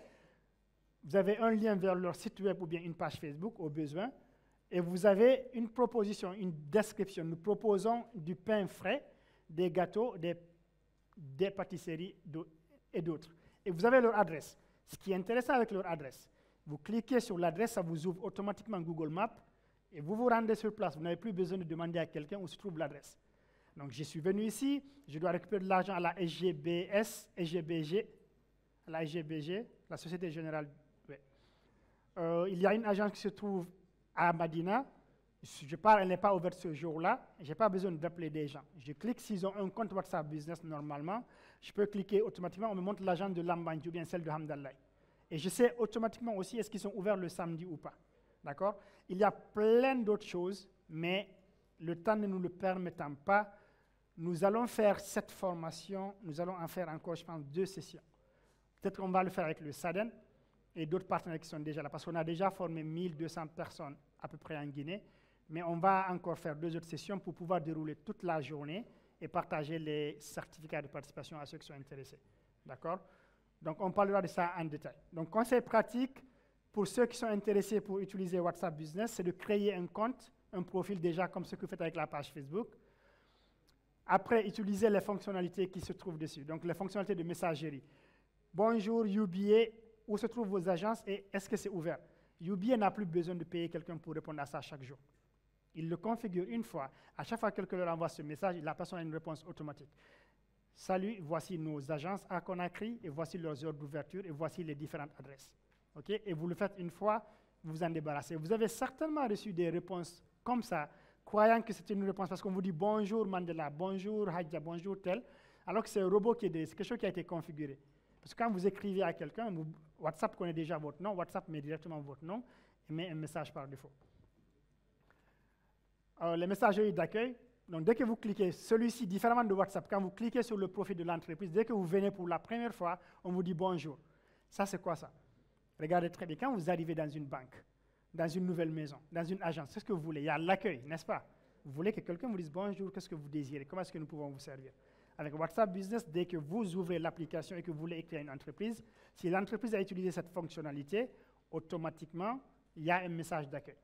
vous avez un lien vers leur site web ou bien une page Facebook au besoin, et vous avez une proposition, une description. Nous proposons du pain frais, des gâteaux, des, des pâtisseries et d'autres. Et vous avez leur adresse. Ce qui est intéressant avec leur adresse, vous cliquez sur l'adresse, ça vous ouvre automatiquement Google Maps, et vous vous rendez sur place. Vous n'avez plus besoin de demander à quelqu'un où se trouve l'adresse. Donc, je suis venu ici, je dois récupérer de l'argent à la SGBS, SGBG, à la SGBG, la Société Générale euh, il y a une agence qui se trouve à Madina. Je pars, elle n'est pas ouverte ce jour-là, je n'ai pas besoin d'appeler des gens. Je clique, s'ils ont un compte WhatsApp Business normalement, je peux cliquer automatiquement, on me montre l'agent de Lambanji ou bien celle de Hamdallah. Et je sais automatiquement aussi est-ce qu'ils sont ouverts le samedi ou pas. D'accord? Il y a plein d'autres choses, mais le temps ne nous le permettant pas, nous allons faire cette formation, nous allons en faire encore, je pense, deux sessions. Peut-être qu'on va le faire avec le SADEN et d'autres partenaires qui sont déjà là, parce qu'on a déjà formé 1200 personnes à peu près en Guinée, mais on va encore faire deux autres sessions pour pouvoir dérouler toute la journée et partager les certificats de participation à ceux qui sont intéressés. D'accord? Donc, on parlera de ça en détail. Donc, conseil pratique pour ceux qui sont intéressés pour utiliser WhatsApp Business, c'est de créer un compte, un profil déjà comme ce que vous faites avec la page Facebook. Après, utiliser les fonctionnalités qui se trouvent dessus, donc les fonctionnalités de messagerie. Bonjour UBA, où se trouvent vos agences et est-ce que c'est ouvert? UBA n'a plus besoin de payer quelqu'un pour répondre à ça chaque jour. Il le configure une fois. À chaque fois que quelqu'un leur envoie ce message, la personne a une réponse automatique. Salut, voici nos agences à Conakry et voici leurs heures d'ouverture et voici les différentes adresses. Et vous le faites une fois, vous vous en débarrassez. Vous avez certainement reçu des réponses comme ça, croyant que c'est une réponse parce qu'on vous dit bonjour Mandela, bonjour Hadja, bonjour tel, alors que c'est un robot qui est c'est quelque chose qui a été configuré. Parce que quand vous écrivez à quelqu'un, WhatsApp connaît déjà votre nom, WhatsApp met directement votre nom et met un message par défaut. Alors, les messageries d'accueil, donc dès que vous cliquez, celui-ci, différemment de WhatsApp, quand vous cliquez sur le profil de l'entreprise, dès que vous venez pour la première fois, on vous dit bonjour. Ça, c'est quoi ça? Regardez très bien, quand vous arrivez dans une banque, dans une nouvelle maison, dans une agence, c'est ce que vous voulez. Il y a l'accueil, n'est-ce pas? Vous voulez que quelqu'un vous dise bonjour, qu'est-ce que vous désirez? Comment est-ce que nous pouvons vous servir? Avec WhatsApp Business, dès que vous ouvrez l'application et que vous voulez écrire une entreprise, si l'entreprise a utilisé cette fonctionnalité, automatiquement, il y a un message d'accueil.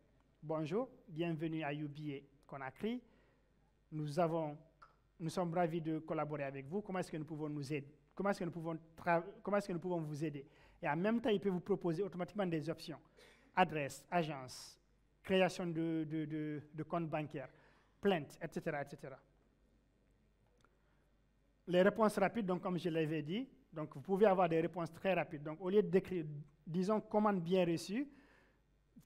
Bonjour, bienvenue à UBA Conakry. Nous, avons, nous sommes ravis de collaborer avec vous. Comment est-ce que nous pouvons nous aider? Comment est-ce que nous pouvons, vous aider? Et en même temps, il peut vous proposer automatiquement des options. Adresse, agence, création de, compte bancaire, plainte, etc., etc. Les réponses rapides, donc comme je l'avais dit, donc vous pouvez avoir des réponses très rapides. Donc au lieu d'écrire, disons, commande bien reçue,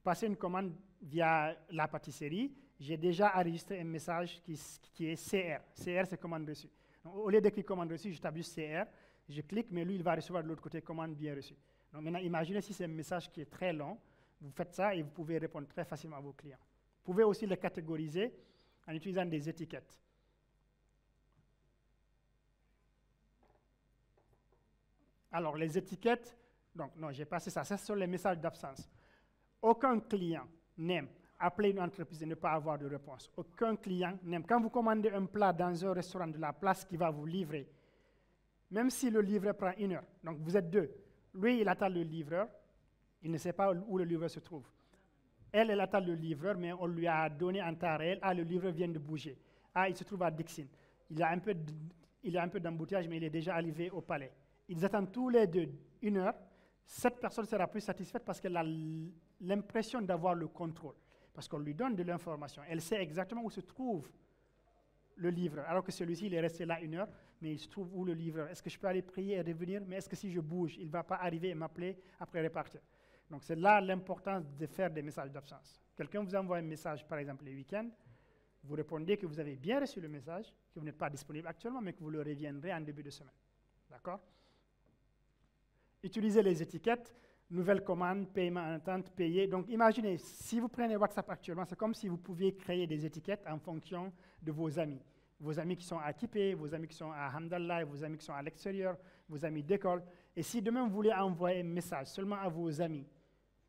vous passez une commande via la pâtisserie, j'ai déjà enregistré un message qui, est CR. CR, c'est commande reçue. au lieu d'écrire commande reçue, je tape CR, je clique, mais lui, il va recevoir de l'autre côté commande bien reçue. Maintenant, imaginez si c'est un message qui est très long, vous faites ça et vous pouvez répondre très facilement à vos clients. Vous pouvez aussi le catégoriser en utilisant des étiquettes. Alors, les étiquettes, donc non, j'ai passé ça, ça sont les messages d'absence. Aucun client n'aime appeler une entreprise et ne pas avoir de réponse. Aucun client n'aime. Quand vous commandez un plat dans un restaurant de la place qui va vous livrer, même si le livreur prend une heure, donc vous êtes deux, lui, il attend le livreur, il ne sait pas où le livreur se trouve. Elle, elle attend le livreur, mais on lui a donné un temps réel. Ah, le livreur vient de bouger. Ah, il se trouve à Dixon. Il a un peu, il a un peu d'embouteillage, mais il est déjà arrivé au palais. Ils attendent tous les deux une heure. Cette personne sera plus satisfaite parce qu'elle a l'impression d'avoir le contrôle parce qu'on lui donne de l'information. Elle sait exactement où se trouve le livreur, alors que celui-ci, il est resté là une heure, mais il se trouve où le livreur. Est-ce que je peux aller prier et revenir? Mais est-ce que si je bouge, il ne va pas arriver et m'appeler après repartir Donc c'est là l'importance de faire des messages d'absence. Quelqu'un vous envoie un message, par exemple, le week-end, vous répondez que vous avez bien reçu le message, que vous n'êtes pas disponible actuellement, mais que vous le reviendrez en début de semaine. D'accord? Utilisez les étiquettes nouvelle commande, paiement en attente, payé. Donc imaginez, si vous prenez WhatsApp actuellement, c'est comme si vous pouviez créer des étiquettes en fonction de vos amis. Vos amis qui sont à Kipé, vos amis qui sont à Hamdallah, vos amis qui sont à l'extérieur, vos amis d'école. Et si demain vous voulez envoyer un message seulement à vos amis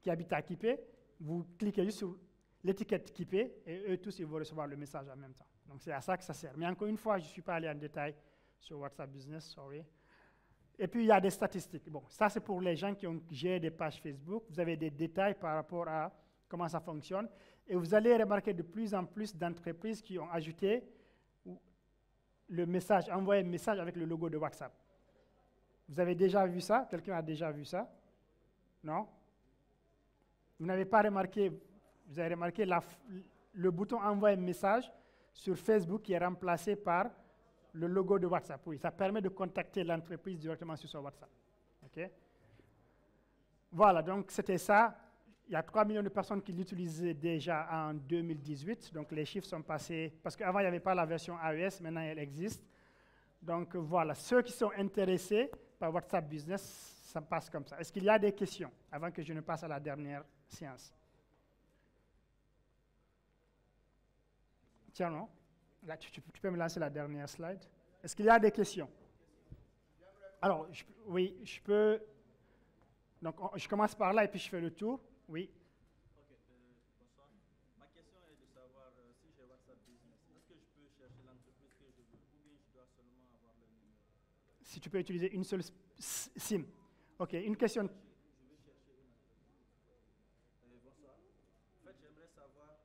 qui habitent à Kipé, vous cliquez juste sur l'étiquette Kipé et eux tous ils vont recevoir le message en même temps. Donc c'est à ça que ça sert. Mais encore une fois, je ne suis pas allé en détail sur WhatsApp Business, sorry. Et puis, il y a des statistiques. Bon, ça, c'est pour les gens qui ont géré des pages Facebook. Vous avez des détails par rapport à comment ça fonctionne. Et vous allez remarquer de plus en plus d'entreprises qui ont ajouté le message, envoyé un message avec le logo de WhatsApp. Vous avez déjà vu ça? Quelqu'un a déjà vu ça? Non? Vous n'avez pas remarqué, vous avez remarqué le bouton envoyer un message sur Facebook qui est remplacé par le logo de WhatsApp. Oui, ça permet de contacter l'entreprise directement sur son WhatsApp. OK? Voilà, donc c'était ça. Il y a 3 millions de personnes qui l'utilisaient déjà en 2018. Donc les chiffres sont passés, parce qu'avant il n'y avait pas la version AES, maintenant elle existe. Donc voilà, ceux qui sont intéressés par WhatsApp Business, ça passe comme ça. Est-ce qu'il y a des questions avant que je ne passe à la dernière séance? Tiens, non? Là, tu, peux me lancer la dernière slide. Est-ce qu'il y a des questions? Alors, je- oui, je peux. Donc, on- je commence par là et puis je fais le tour. Oui. Ok, euh, bonsoir. Ma question est de savoir euh, si j'ai WhatsApp Business, est-ce que je peux chercher l'entreprise que je veux ou bien je dois seulement avoir le numéro? Si tu peux utiliser une seule SIM. OK, une question. Je vais chercher une entreprise. Euh, bonsoir. En fait, j'aimerais savoir.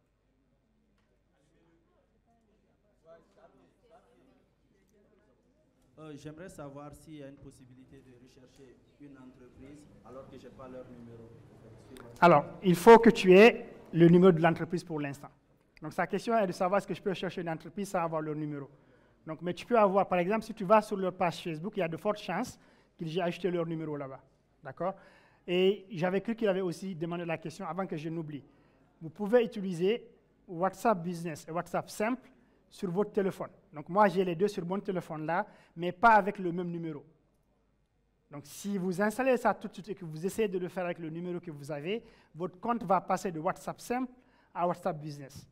Euh, J'aimerais savoir s'il y a une possibilité de rechercher une entreprise alors que je n'ai pas leur numéro. Alors, il faut que tu aies le numéro de l'entreprise pour l'instant. Donc, sa question est de savoir est-ce que je peux chercher une entreprise sans avoir leur numéro. Donc, mais tu peux avoir, par exemple, si tu vas sur leur page Facebook, il y a de fortes chances qu'ils aient ajouté leur numéro là-bas. D'accord? Et j'avais cru qu'il avait aussi demandé la question avant que je n'oublie. Vous pouvez utiliser WhatsApp Business et WhatsApp Simple sur votre téléphone. Donc, moi, j'ai les deux sur mon téléphone là, mais pas avec le même numéro. Donc, si vous installez ça tout de suite et que vous essayez de le faire avec le numéro que vous avez, votre compte va passer de WhatsApp simple à WhatsApp Business.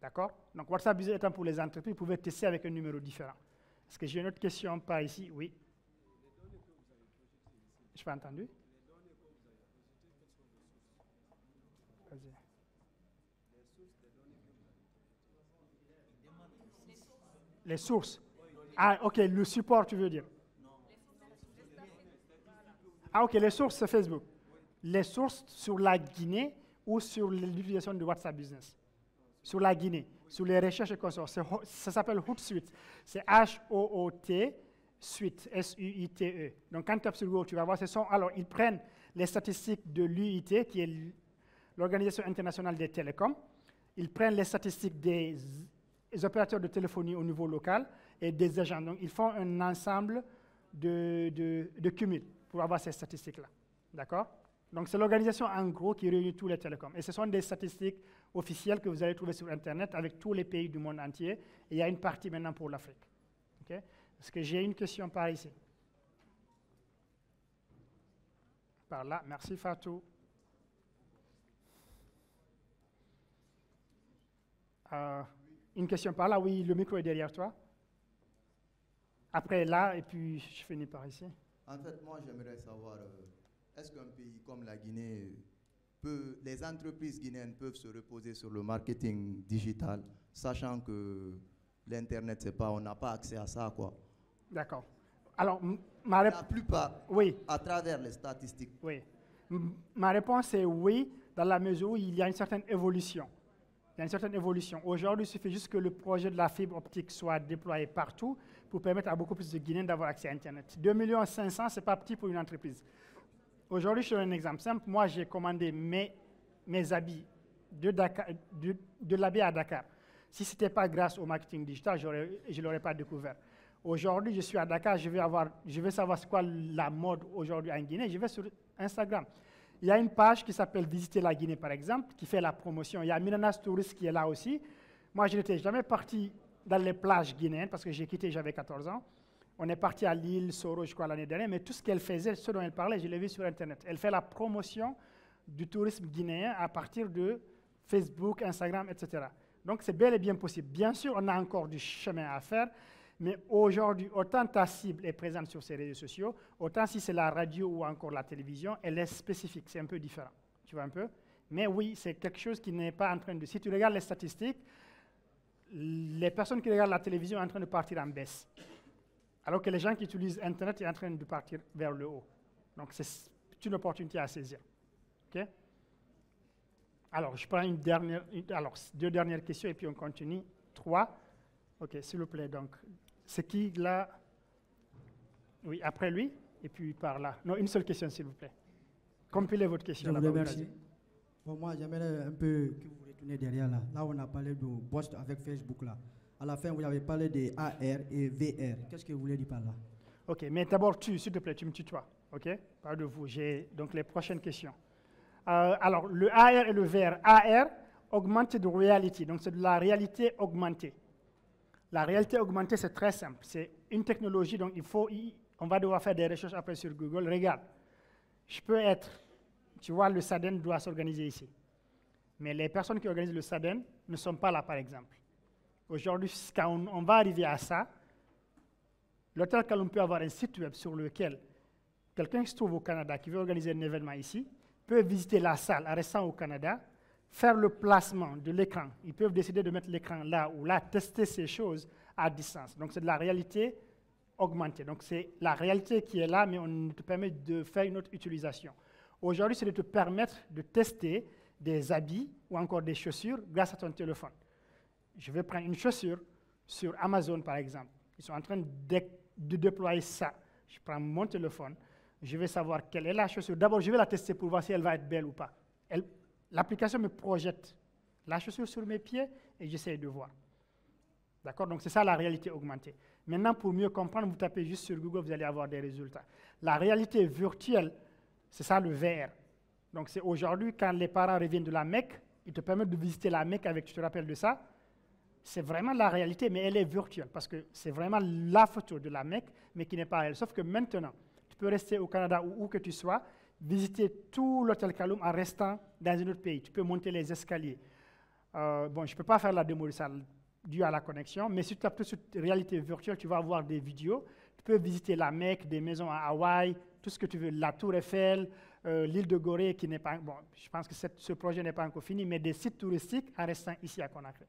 D'accord? Donc, WhatsApp Business étant pour les entreprises, vous pouvez tester avec un numéro différent. Est-ce que j'ai une autre question par ici? Oui. Je pas entendu Vas-y. Les sources. Ah, ok, le support, tu veux dire Ah, ok, les sources, c'est Facebook. Les sources sur la Guinée ou sur l'utilisation de WhatsApp Business? Sur la Guinée, sur les recherches et consorts. Ça s'appelle Hootsuite. C'est H-O-O-T, Suite, S-U-I-T-E. Donc, quand tu sur Google, tu vas voir, ce sont. Alors, ils prennent les statistiques de l'UIT, qui est l'Organisation internationale des télécoms. Ils prennent les statistiques des les opérateurs de téléphonie au niveau local et des agents. Donc, ils font un ensemble de, de, cumul pour avoir ces statistiques-là. D'accord? Donc, c'est l'organisation en gros qui réunit tous les télécoms. Et ce sont des statistiques officielles que vous allez trouver sur Internet avec tous les pays du monde entier. Et il y a une partie maintenant pour l'Afrique. OK? Est-ce que j'ai une question par ici Par là. Merci Fatou. Euh, une question par là, oui, le micro est derrière toi. Après là, et puis je finis par ici. En fait, moi, j'aimerais savoir, euh, est-ce qu'un pays comme la Guinée peut, les entreprises guinéennes peuvent se reposer sur le marketing digital, sachant que l'Internet, c'est pas, on n'a pas accès à ça, quoi? D'accord. Alors, ma, La plupart, oui, à travers les statistiques. oui. M- ma réponse est oui, dans la mesure où il y a une certaine évolution. Il y a une certaine évolution. Aujourd'hui, il suffit juste que le projet de la fibre optique soit déployé partout pour permettre à beaucoup plus de Guinéens d'avoir accès à Internet. 2 millions 500, ce n'est pas petit pour une entreprise. Aujourd'hui, je te donne un exemple simple. Moi, j'ai commandé mes, mes habits de, Dakar, de, l'habit à Dakar. Si ce n'était pas grâce au marketing digital, je ne l'aurais pas découvert. Aujourd'hui, je suis à Dakar, je vais, avoir, je vais savoir c'est quoi la mode aujourd'hui en Guinée. Je vais sur Instagram. Il y a une page qui s'appelle Visiter la Guinée, par exemple, qui fait la promotion. Il y a Minanas Tourist qui est là aussi. Moi, je n'étais jamais parti dans les plages guinéennes parce que j'ai quitté, j'avais 14 ans. On est parti à l'île Soro, je crois, l'année dernière, mais tout ce qu'elle faisait, ce dont elle parlait, je l'ai vu sur Internet. Elle fait la promotion du tourisme guinéen à partir de Facebook, Instagram, etc. Donc, c'est bel et bien possible. Bien sûr, on a encore du chemin à faire, mais aujourd'hui, autant ta cible est présente sur ces réseaux sociaux, autant si c'est la radio ou encore la télévision, elle est spécifique, c'est un peu différent. Tu vois un peu? Mais oui, c'est quelque chose qui n'est pas en train de... Si tu regardes les statistiques, les personnes qui regardent la télévision sont en train de partir en baisse. Alors que les gens qui utilisent Internet sont en train de partir vers le haut. Donc, c'est une opportunité à saisir. OK? Alors, je prends une dernière, alors, deux dernières questions et puis on continue. Trois. OK, s'il vous plaît. Donc, c'est qui là? Oui, après lui et puis par là. Non, une seule question, s'il vous plaît. Compilez votre Je question. vous là-bas, remercie. Bon, moi, j'aimerais un peu que vous retourniez derrière là. Là, on a parlé de post avec Facebook là. À la fin, vous avez parlé des AR et VR. Qu'est-ce que vous voulez dire par là? OK, mais d'abord, tu, s'il te plaît, tu me tutoies. OK? Pas de vous. J'ai donc les prochaines questions. Euh, alors, le AR et le VR. AR, Augmented Reality, donc c'est de la réalité augmentée. La réalité augmentée, c'est très simple. C'est une technologie, donc il faut, on va devoir faire des recherches après sur Google. Regarde, je peux être, tu vois, le SADEN doit s'organiser ici. Mais les personnes qui organisent le SADEN ne sont pas là, par exemple. Aujourd'hui, quand on, on va arriver à ça, l'hôtel Calum peut avoir un site web sur lequel quelqu'un qui se trouve au Canada, qui veut organiser un événement ici, peut visiter la salle en restant au Canada, faire le placement de l'écran. Ils peuvent décider de mettre l'écran là ou là, tester ces choses à distance. Donc c'est de la réalité augmentée. Donc c'est la réalité qui est là, mais on te permet de faire une autre utilisation. Aujourd'hui, c'est de te permettre de tester des habits ou encore des chaussures grâce à ton téléphone. Je vais prendre une chaussure sur Amazon, par exemple. Ils sont en train de, déployer ça. Je prends mon téléphone, je vais savoir quelle est la chaussure. D'abord, je vais la tester pour voir si elle va être belle ou pas. L'application me projette la chaussure sur mes pieds et j'essaie de voir. D'accord? Donc c'est ça la réalité augmentée. Maintenant, pour mieux comprendre, vous tapez juste sur Google, vous allez avoir des résultats. La réalité virtuelle, c'est ça le VR. Donc c'est aujourd'hui, quand les parents reviennent de la Mecque, ils te permettent de visiter la Mecque avec, tu te rappelles de ça? C'est vraiment la réalité, mais elle est virtuelle, parce que c'est vraiment la photo de la Mecque, mais qui n'est pas elle. Sauf que maintenant, tu peux rester au Canada ou où que tu sois, visiter tout l'hôtel Kaloum en restant dans un autre pays. Tu peux monter les escaliers. Euh, bon, je ne peux pas faire la démo de dû à la connexion, mais si tu tapes sur réalité virtuelle, tu vas avoir des vidéos. Tu peux visiter la Mecque, des maisons à Hawaï, tout ce que tu veux, la Tour Eiffel, euh, l'île de Gorée, qui n'est pas. Bon, je pense que ce projet n'est pas encore fini, mais des sites touristiques en restant ici à Conakry.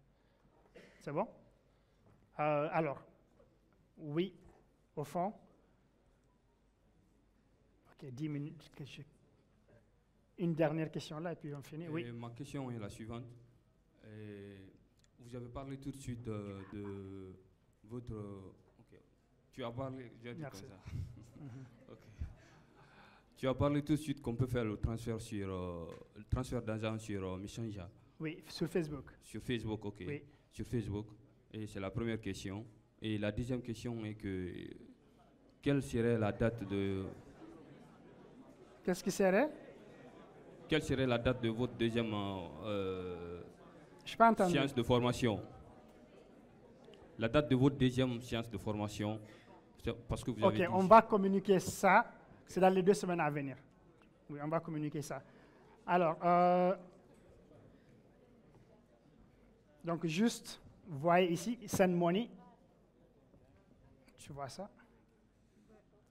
C'est bon? Euh, Alors, oui, au fond. Ok, 10 minutes. que je- Une dernière question là, et puis on finit. Oui. Ma question est la suivante. Et vous avez parlé tout de suite de, de votre. Tu as parlé. j'ai dit Merci. comme ça. Ok. Tu as parlé tout de suite qu'on peut faire le transfert sur euh, le transfert d'argent sur euh, Messenger, Oui, sur Facebook. sur Facebook, ok. Oui. Sur Facebook. Et c'est la première question. Et la deuxième question est que quelle serait la date de Qu'est-ce qui serait? Quelle serait la date de votre deuxième euh, euh, pas séance de formation? La date de votre deuxième séance de formation, parce que vous Ok, avez on va communiquer ça. C'est dans les deux semaines à venir. Oui, on va communiquer ça. Alors, euh, donc juste, vous voyez ici, send money. Tu vois ça?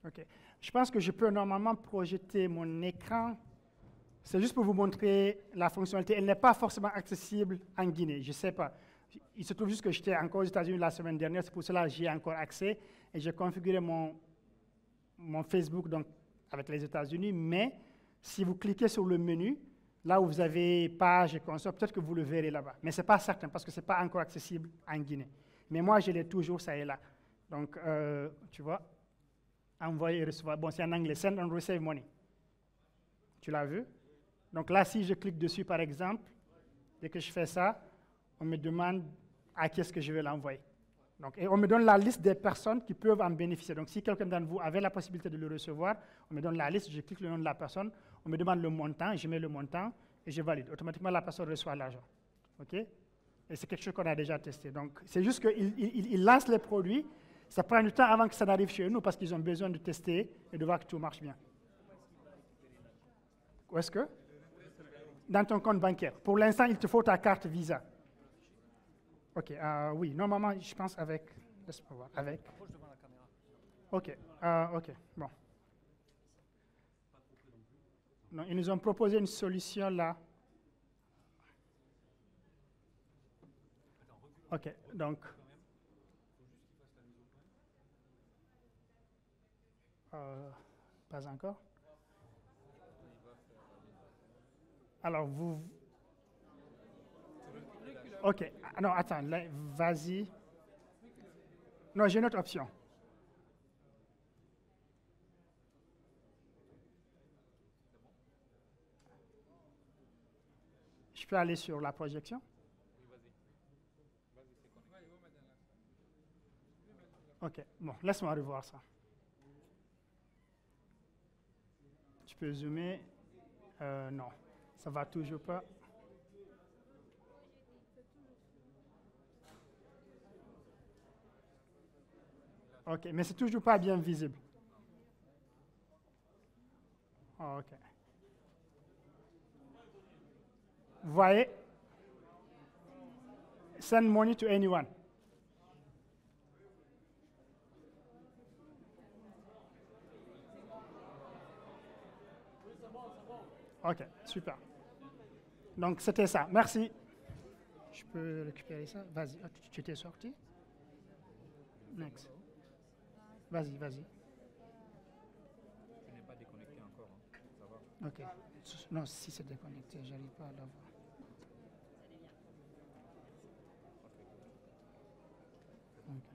Ok. Je pense que je peux normalement projeter mon écran. C'est juste pour vous montrer la fonctionnalité. Elle n'est pas forcément accessible en Guinée. Je ne sais pas. Il se trouve juste que j'étais encore aux États-Unis la semaine dernière. C'est pour cela que j'y ai encore accès. Et j'ai configuré mon, mon Facebook donc, avec les États-Unis. Mais si vous cliquez sur le menu, là où vous avez page et console, peut-être que vous le verrez là-bas. Mais ce n'est pas certain parce que ce n'est pas encore accessible en Guinée. Mais moi, je l'ai toujours, ça est là. Donc, euh, tu vois, envoyer et recevoir. Bon, c'est en anglais. Send and receive money. Tu l'as vu? Donc là, si je clique dessus, par exemple, dès que je fais ça, on me demande à qui est-ce que je vais l'envoyer. Donc, et on me donne la liste des personnes qui peuvent en bénéficier. Donc, si quelqu'un d'entre vous avait la possibilité de le recevoir, on me donne la liste, je clique le nom de la personne, on me demande le montant, je mets le montant et je valide. Automatiquement, la personne reçoit l'argent. OK? Et c'est quelque chose qu'on a déjà testé. Donc, c'est juste qu'ils il, lancent les produits. Ça prend du temps avant que ça n'arrive chez nous parce qu'ils ont besoin de tester et de voir que tout marche bien. Où est-ce que? Dans ton compte bancaire. Pour l'instant, il te faut ta carte Visa. Ok, euh, oui, normalement, je pense avec. Laisse-moi voir. Avec. Ok, euh, ok, bon. Non, ils nous ont proposé une solution là. Ok, donc. Pas encore. Alors, vous. Ok, non, attends, vas-y. Non, j'ai une autre option. Je peux aller sur la projection? Ok, bon, laisse-moi revoir ça. Tu peux zoomer Euh, Non. Ça va toujours pas. Ok, mais c'est toujours pas bien visible. Ok. Vous voyez? Send money to anyone. Ok, super. Donc c'était ça. Merci. Je peux récupérer ça? Vas-y. Ah, tu- t'es sorti? Next. Vas-y, vas-y. Tu n'es pas déconnecté encore. hein. Ça va. Ok. Non, si c'est déconnecté, j'arrive pas à l'avoir. Ok.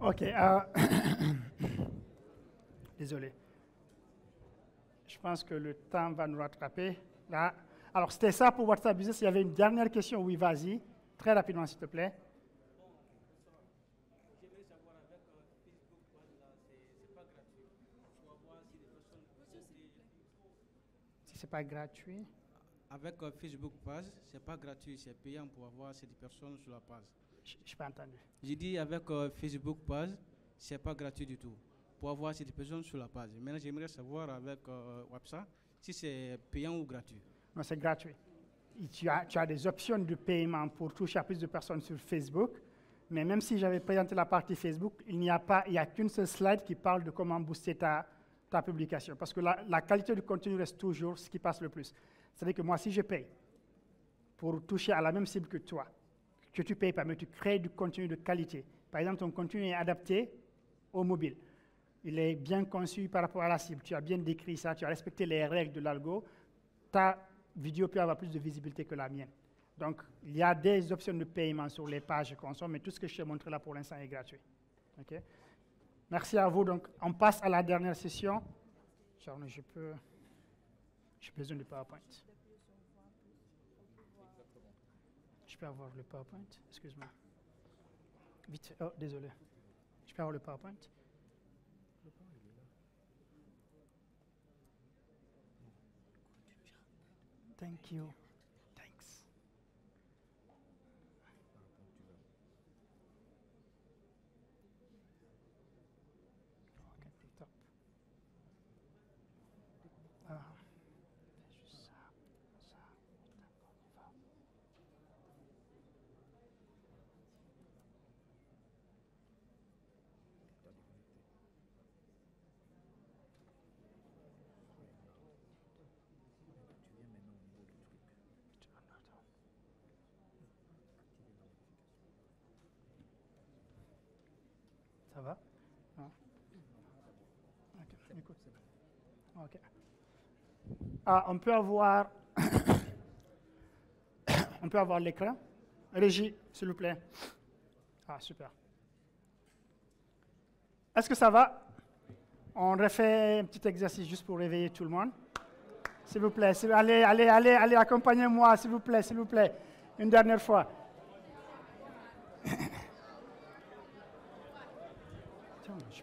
Ok. euh, Désolé. Je pense que le temps va nous rattraper. Là. Alors, c'était ça pour WhatsApp Business. Il y avait une dernière question. Oui, vas-y. Très rapidement, s'il te plaît. Si c'est pas gratuit. Avec euh, Facebook Page, c'est pas gratuit, c'est payant pour avoir ces personnes sur la page. Je n'ai pas entendu. J'ai dit avec euh, Facebook Page, c'est pas gratuit du tout. Pour avoir ces personnes sur la page. Maintenant, j'aimerais savoir avec euh, WhatsApp si c'est payant ou gratuit. Non, c'est gratuit. Tu, as, tu as des options de paiement pour toucher à plus de personnes sur Facebook. Mais même si j'avais présenté la partie Facebook, il n'y a pas, il y a qu'une seule slide qui parle de comment booster ta, ta publication. Parce que la, la qualité du contenu reste toujours ce qui passe le plus. C'est-à-dire que moi, si je paye pour toucher à la même cible que toi, que tu payes pas, mais tu crées du contenu de qualité. Par exemple, ton contenu est adapté au mobile. Il est bien conçu par rapport à la cible. Tu as bien décrit ça, tu as respecté les règles de l'algo. Ta vidéo peut avoir plus de visibilité que la mienne. Donc, il y a des options de paiement sur les pages qu'on consomme, mais tout ce que je t'ai montré là pour l'instant est gratuit. Merci à vous. Donc, on passe à la dernière session. Je peux. J'ai besoin de PowerPoint. Je peux avoir le PowerPoint? Excuse-moi. Vite. Oh, désolé. Je peux avoir le PowerPoint? Thank you. Thanks. Ok, top. Ah, fais juste ça, ça, et d'accord, on va. Ça va. Ah, on peut avoir... on peut avoir l'écran Régie, s'il vous plaît. Ah, super. Est-ce que ça va? On refait un petit exercice juste pour réveiller tout le monde. S'il vous plaît, allez, allez, allez, accompagnez-moi, s'il vous plaît, s'il vous plaît. Une dernière fois. Tiens, je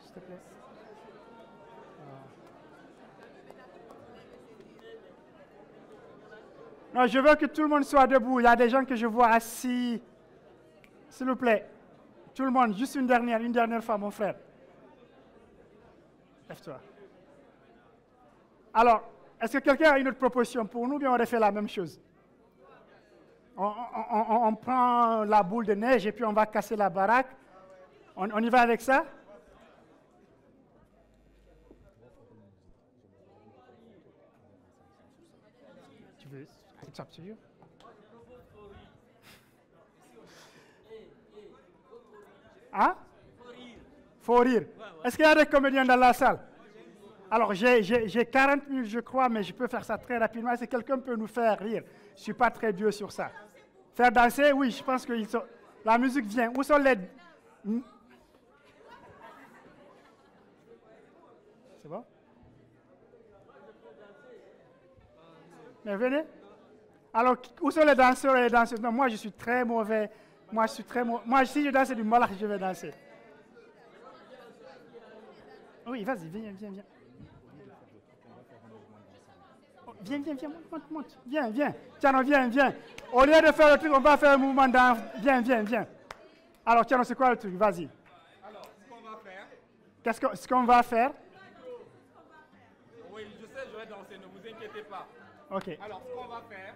s'il te plaît Ah. Non, je veux que tout le monde soit debout. Il y a des gens que je vois assis. S'il vous plaît. Tout le monde, juste une dernière, une dernière fois, mon frère. Lève-toi. Alors, est-ce que quelqu'un a une autre proposition pour nous ou bien on refait la même chose? On, prend la boule de neige et puis on va casser la baraque. On y va avec ça Tu veux It's up to you. Hein? Faut rire. Est-ce qu'il y a des comédiens dans la salle? Alors, j'ai- j'ai j'ai 40 minutes, je crois, mais je peux faire ça très rapidement. Est-ce que quelqu'un peut nous faire rire? Je ne suis pas très vieux sur ça. Faire danser, oui, je pense que ils sont- la musique vient. Où sont les... Hmm? C'est bon? Mais venez. Alors, où sont les danseurs et les danseuses? Non, moi, je suis très mauvais. Moi, je suis très mauvais. Moi, si je danse du malach, je vais danser. Oui, vas-y, viens, viens, viens. Oh, Viens, viens, viens, monte, monte, monte. Viens, viens. Tiens, viens, viens. Au lieu de faire le truc, on va faire un mouvement dans. Viens, viens, viens. Alors, tiens, c'est quoi le truc? Vas-y. Alors, ce qu'on va faire, Qu'est-ce que- ce qu'on va faire? Oui, je sais, je vais danser, ne vous inquiétez pas. Ok. Alors, ce qu'on va faire,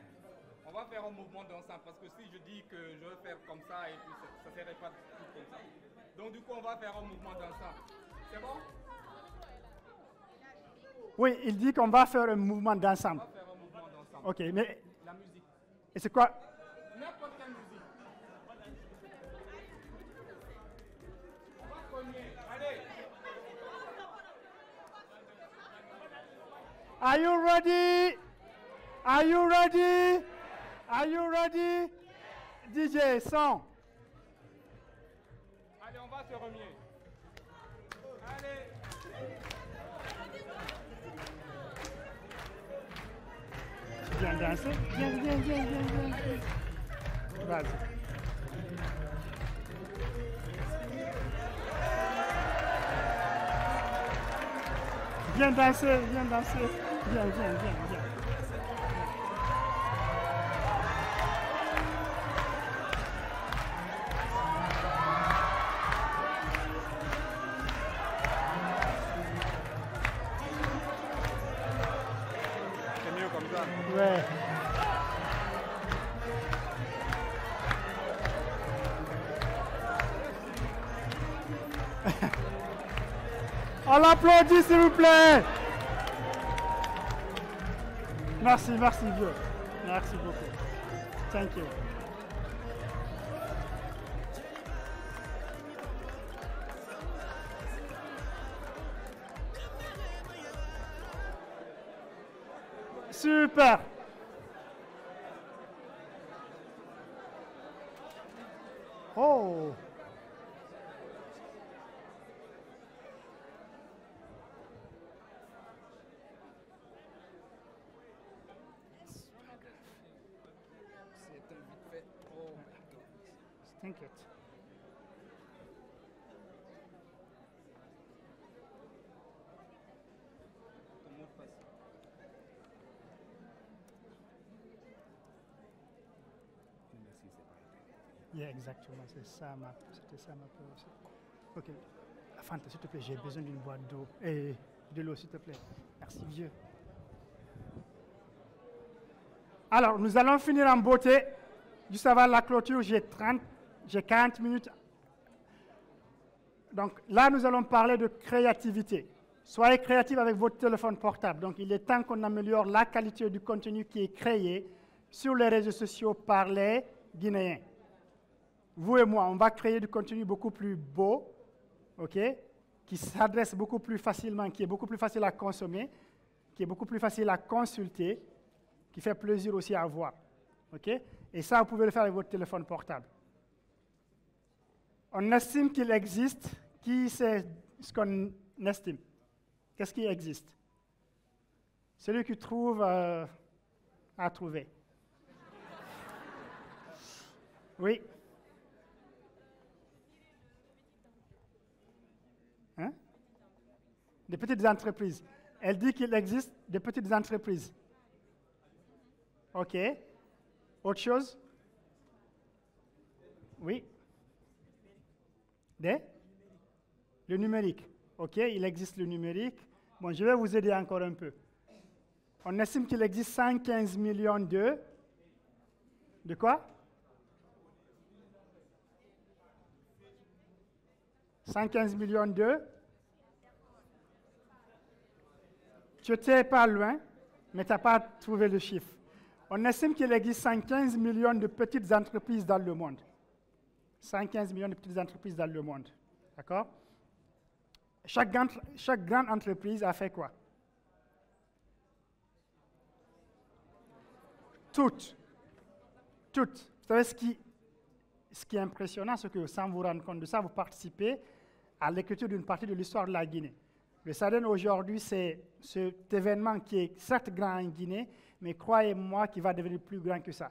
on va faire un mouvement dansant parce que si je dis que je vais faire comme ça et puis ça ne serait pas tout comme ça. Donc, du coup, on va faire un mouvement dansant. C'est bon? Oui, il dit qu'on va faire un mouvement On d'ensemble. va faire un mouvement dansant. Ok, mais. La musique. Et c'est quoi? N'importe quelle musique. On va premier. Allez. Are you ready? Are you ready? Are you ready? DJ, son. Allez, on va se remuer. Allez. Viens danser. Viens, viens, viens, viens, viens. viens. Vas-y. Viens danser, viens danser. Viens, viens, viens, viens. S'il vous plaît. Merci, merci Dieu. Merci beaucoup. Thank you. Super. Exactement, c'est ça ma, c'était ça ma peur. Ok. Fanta, s'il te plaît, j'ai besoin d'une boîte d'eau. Et de l'eau, s'il te plaît. Merci, vieux. Alors, nous allons finir en beauté. Juste avant la clôture, j'ai 30, j'ai 40 minutes. Donc là, nous allons parler de créativité. Soyez créatifs avec votre téléphone portable. Donc il est temps qu'on améliore la qualité du contenu qui est créé sur les réseaux sociaux par les Guinéens. Vous et moi, on va créer du contenu beaucoup plus beau, ok, qui s'adresse beaucoup plus facilement, qui est beaucoup plus facile à consommer, qui est beaucoup plus facile à consulter, qui fait plaisir aussi à voir. ok Et ça, vous pouvez le faire avec votre téléphone portable. On estime qu'il existe. Qui sait ce qu'on estime? Qu'est-ce qui existe? Celui qui trouve euh, a trouvé. Oui. Des petites entreprises. Elle dit qu'il existe des petites entreprises. OK. Autre chose? Oui. Le numérique. OK, il existe le numérique. Bon, je vais vous aider encore un peu. On estime qu'il existe 115 millions de... De quoi? 115 millions de... Tu n'étais pas loin, mais tu n'as pas trouvé le chiffre. On estime qu'il existe 115 millions de petites entreprises dans le monde. 115 millions de petites entreprises dans le monde. D'accord? Chaque, grande- chaque grande entreprise a fait quoi? Toutes. Toutes. Vous savez ce qui, ce qui est impressionnant, c'est que sans vous rendre compte de ça, vous participez à l'écriture d'une partie de l'histoire de la Guinée. Le SADEN aujourd'hui, c'est cet événement qui est certes grand en Guinée, mais croyez-moi qu'il va devenir plus grand que ça.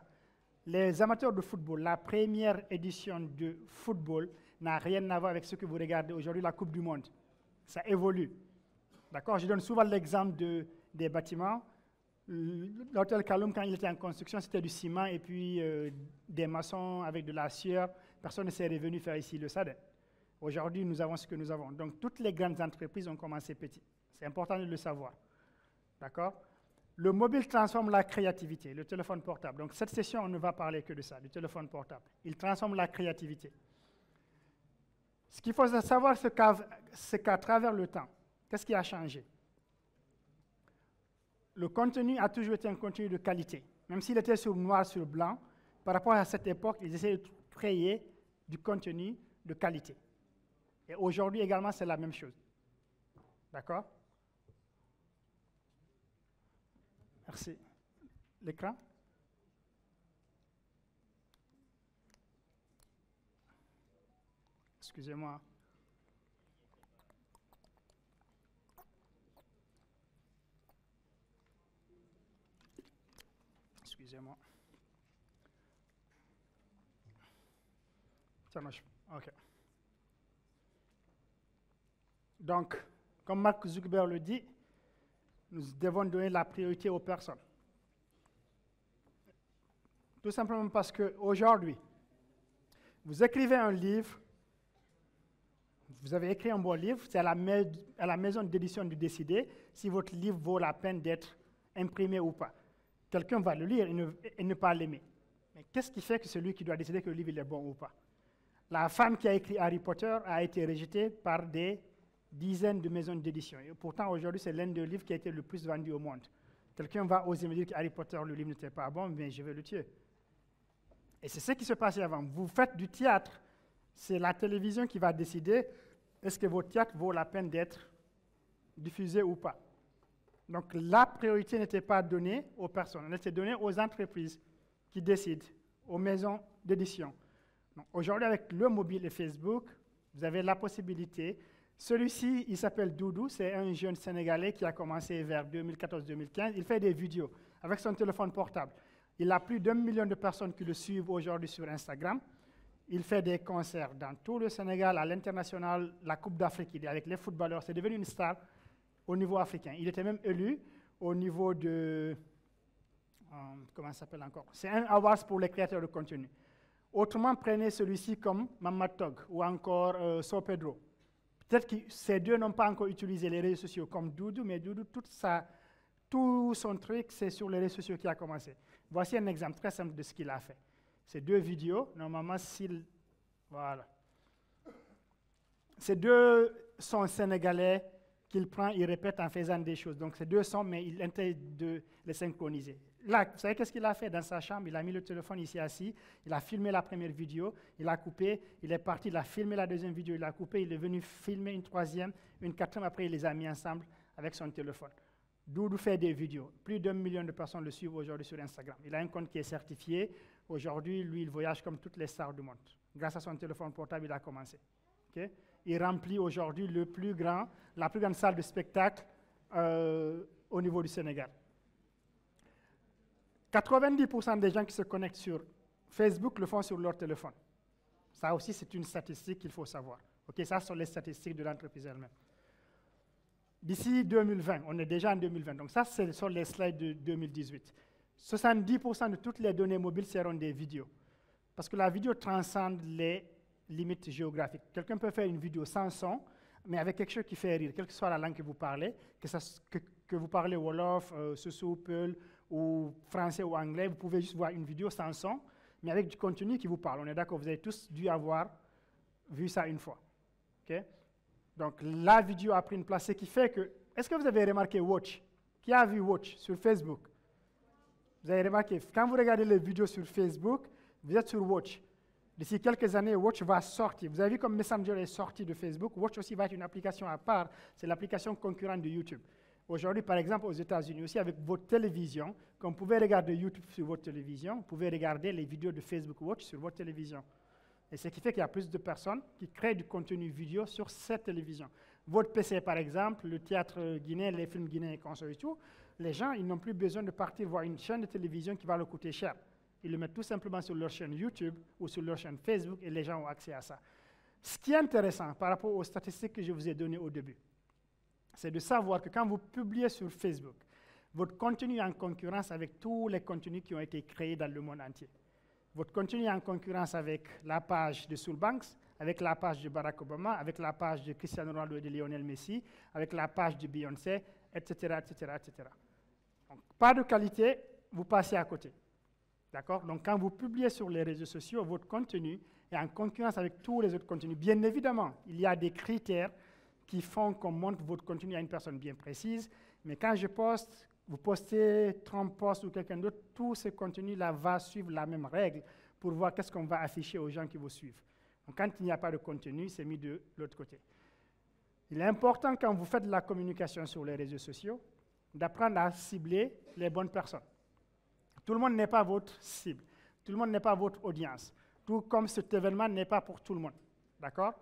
Les amateurs de football, la première édition de football n'a rien à voir avec ce que vous regardez aujourd'hui, la Coupe du Monde. Ça évolue. D'accord? Je donne souvent l'exemple de, des bâtiments. L'hôtel Kaloum, quand il était en construction, c'était du ciment et puis euh, des maçons avec de la sueur. Personne ne s'est revenu faire ici le SADE. Aujourd'hui, nous avons ce que nous avons. Donc, toutes les grandes entreprises ont commencé petit. C'est important de le savoir. D'accord? Le mobile transforme la créativité, le téléphone portable. Donc, cette session, on ne va parler que de ça, du téléphone portable. Il transforme la créativité. Ce qu'il faut savoir, c'est qu'à travers le temps, qu'est-ce qui a changé? Le contenu a toujours été un contenu de qualité. Même s'il était sur noir sur blanc, par rapport à cette époque, ils essayaient de créer du contenu de qualité. Et aujourd'hui également, c'est la même chose. D'accord? Merci. L'écran? Excusez-moi. Excusez-moi. Ça marche. OK. Donc, comme Mark Zuckerberg le dit, nous devons donner la priorité aux personnes. Tout simplement parce qu'aujourd'hui, vous écrivez un livre, vous avez écrit un bon livre, c'est à, la maison d'édition de décider si votre livre vaut la peine d'être imprimé ou pas. Quelqu'un va le lire et ne pas l'aimer. Mais qu'est-ce qui fait que celui qui doit décider que le livre est bon ou pas? La femme qui a écrit Harry Potter a été rejetée par des dizaines de maisons d'édition. Et pourtant, aujourd'hui, c'est l'un des livres qui a été le plus vendu au monde. Quelqu'un va oser me dire que Harry Potter, le livre n'était pas bon, mais je vais le tuer. Et c'est ce qui se passait avant. Vous faites du théâtre. C'est la télévision qui va décider est-ce que votre théâtre vaut la peine d'être diffusé ou pas. Donc la priorité n'était pas donnée aux personnes, elle était donnée aux entreprises qui décident, aux maisons d'édition. Aujourd'hui, avec le mobile et Facebook, vous avez la possibilité celui-ci, il s'appelle Doudou, c'est un jeune Sénégalais qui a commencé vers 2014-2015. Il fait des vidéos avec son téléphone portable. Il a plus d'un million de personnes qui le suivent aujourd'hui sur Instagram. Il fait des concerts dans tout le Sénégal, à l'international, la Coupe d'Afrique, il est avec les footballeurs. C'est devenu une star au niveau africain. Il était même élu au niveau de... Euh, comment ça s'appelle encore? C'est un awards pour les créateurs de contenu. Autrement, prenez celui-ci comme Mamad Tog ou encore euh, Pedro. Peut-être que ces deux n'ont pas encore utilisé les réseaux sociaux comme Doudou, mais Doudou, tout, son truc, c'est sur les réseaux sociaux qu'il a commencé. Voici un exemple très simple de ce qu'il a fait. Ces deux vidéos, normalement, s'il. Voilà. Ces deux sont sénégalais qu'il prend, il répète en faisant des choses. Donc, ces deux sont, mais il intègre de les synchroniser. Vous savez qu'est-ce qu'il a fait dans sa chambre? Il a mis le téléphone ici assis, il a filmé la première vidéo, il a coupé, il est parti, il a filmé la deuxième vidéo, il a coupé, il est venu filmer une troisième, une quatrième, après il les a mis ensemble avec son téléphone. Doudou fait des vidéos. Plus d'un million de personnes le suivent aujourd'hui sur Instagram. Il a un compte qui est certifié. Aujourd'hui, lui, il voyage comme toutes les stars du monde. Grâce à son téléphone portable, il a commencé. Il remplit aujourd'hui le plus grand, la plus grande salle de spectacle euh, au niveau du Sénégal. 90% des gens qui se connectent sur Facebook le font sur leur téléphone. Ça aussi, c'est une statistique qu'il faut savoir. Ok, ça, sont les statistiques de l'entreprise elle-même. D'ici 2020, on est déjà en 2020, donc ça, c'est sur les slides de 2018. 70% de toutes les données mobiles seront des vidéos. Parce que la vidéo transcende les limites géographiques. Quelqu'un peut faire une vidéo sans son, mais avec quelque chose qui fait rire, quelle que soit la langue que vous parlez, que, vous parlez Wolof, euh, Susu, Peul, ou français ou anglais, vous pouvez juste voir une vidéo sans son, mais avec du contenu qui vous parle. On est d'accord, vous avez tous dû avoir vu ça une fois. Donc la vidéo a pris une place, ce qui fait que, est-ce que vous avez remarqué Watch? Qui a vu Watch sur Facebook? Vous avez remarqué, quand vous regardez les vidéos sur Facebook, vous êtes sur Watch. D'ici quelques années, Watch va sortir. Vous avez vu comme Messenger est sorti de Facebook. Watch aussi va être une application à part. C'est l'application concurrente de YouTube. Aujourd'hui, par exemple, aux États-Unis aussi, avec votre télévision, quand vous pouvez regarder YouTube sur votre télévision, vous pouvez regarder les vidéos de Facebook Watch sur votre télévision. Et ce qui fait qu'il y a plus de personnes qui créent du contenu vidéo sur cette télévision. Votre PC, par exemple, le théâtre guinéen, les films guinéens et tout, les gens, ils n'ont plus besoin de partir voir une chaîne de télévision qui va leur coûter cher. Ils le mettent tout simplement sur leur chaîne YouTube ou sur leur chaîne Facebook et les gens ont accès à ça. Ce qui est intéressant par rapport aux statistiques que je vous ai données au début, c'est de savoir que quand vous publiez sur Facebook, votre contenu est en concurrence avec tous les contenus qui ont été créés dans le monde entier. Votre contenu est en concurrence avec la page de Soulbanks, avec la page de Barack Obama, avec la page de Cristiano Ronaldo et de Lionel Messi, avec la page de Beyoncé, etc., etc., etc. Donc, pas de qualité, vous passez à côté. D'accord? Donc, quand vous publiez sur les réseaux sociaux, votre contenu est en concurrence avec tous les autres contenus. Bien évidemment, il y a des critères qui font qu'on montre votre contenu à une personne bien précise, mais quand je poste, vous postez Trump Post ou quelqu'un d'autre, tout ce contenu-là va suivre la même règle pour voir qu'est-ce qu'on va afficher aux gens qui vous suivent. Donc, quand il n'y a pas de contenu, c'est mis de l'autre côté. Il est important quand vous faites de la communication sur les réseaux sociaux d'apprendre à cibler les bonnes personnes. Tout le monde n'est pas votre cible. Tout le monde n'est pas votre audience. Tout comme cet événement n'est pas pour tout le monde. D'accord?